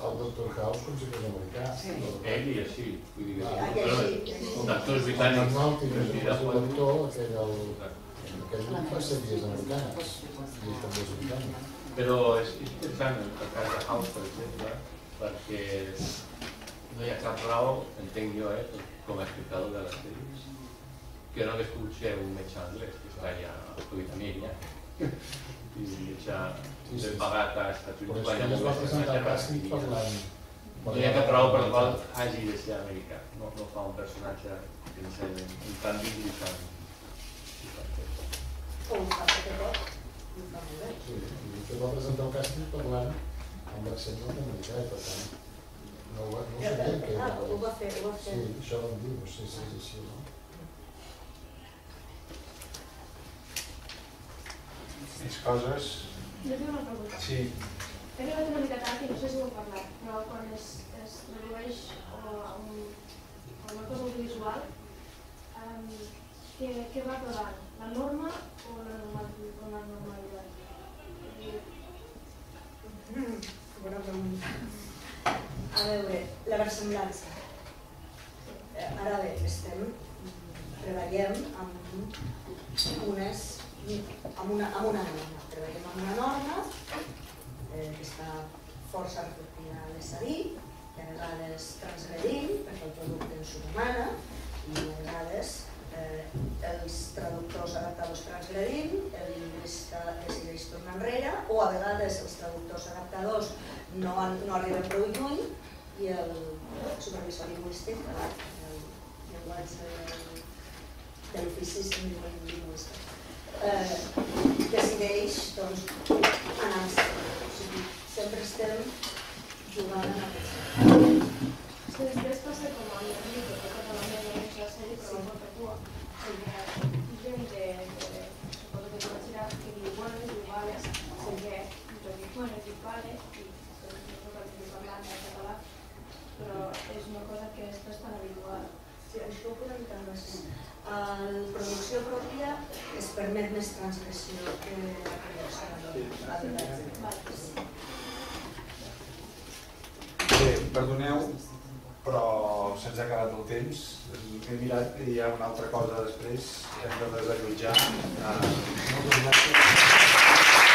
el Dr. House com si fos americà. Sí. Ell i així, vull dir que Ah, sí. sí, sí. els actors britànics... Que és mira, el l'actor, aquell, el, aquell grup fa sèries americanes, i també és britànic. Però és interessant el cas de House, per exemple, perquè no hi ha cap raó, entenc jo, eh, com a espectador de les sèries, que no hagués pogut ser un metge anglès, que està ja a Tuitamíria, i un metge ben pagat a Estats Però Units, és quan que ell es va presentar personatges càsting parlant... no hi ha cap raó per la qual hagi de ser americà, no, no fa un personatge que no sé, un tan digne i tan... i tan fet. O un i ho fa molt bé. Sí, que va presentar el càsting parlant amb l'accent nord-americà, i per tant, no, ho- no Ja, sabia que... ah, ho va fer, ho va fer. Sí, això vam dir, no sé si és així o no. Més coses? Jo tinc una pregunta. Sí. He arribat una mica tard i no sé si ho hem parlat, però quan es, es tradueix a, un, a una cosa audiovisual, um, què, què va davant? La norma o la, normal, o la normalitat? Bona pregunta. A veure, la versemblança. Eh, Ara bé, estem, treballem amb unes, amb una, amb una norma. Treballem amb una norma eh, que està força reflectida a l'ESADI, que a vegades transgredim, perquè el producte ens ho demana, i a vegades eh, els traductors adaptadors transgredim, el lingüista decideix tornar enrere, o a vegades els traductors adaptadors no, han, no arriben prou lluny i el supervisor lingüístic, el, el llenguatge de l'ofici lingüista, eh, decideix doncs, anar-se. O sigui, sempre estem jugant en aquest que després passa com a mi, que tot català no és la sèrie, però la porta la producció pròpia es permet més transgressió que la producció. Bé, perdoneu, però se'ns ha acabat el temps. He mirat i hi ha una altra cosa després, hem de desallotjar. Ah, moltes gràcies.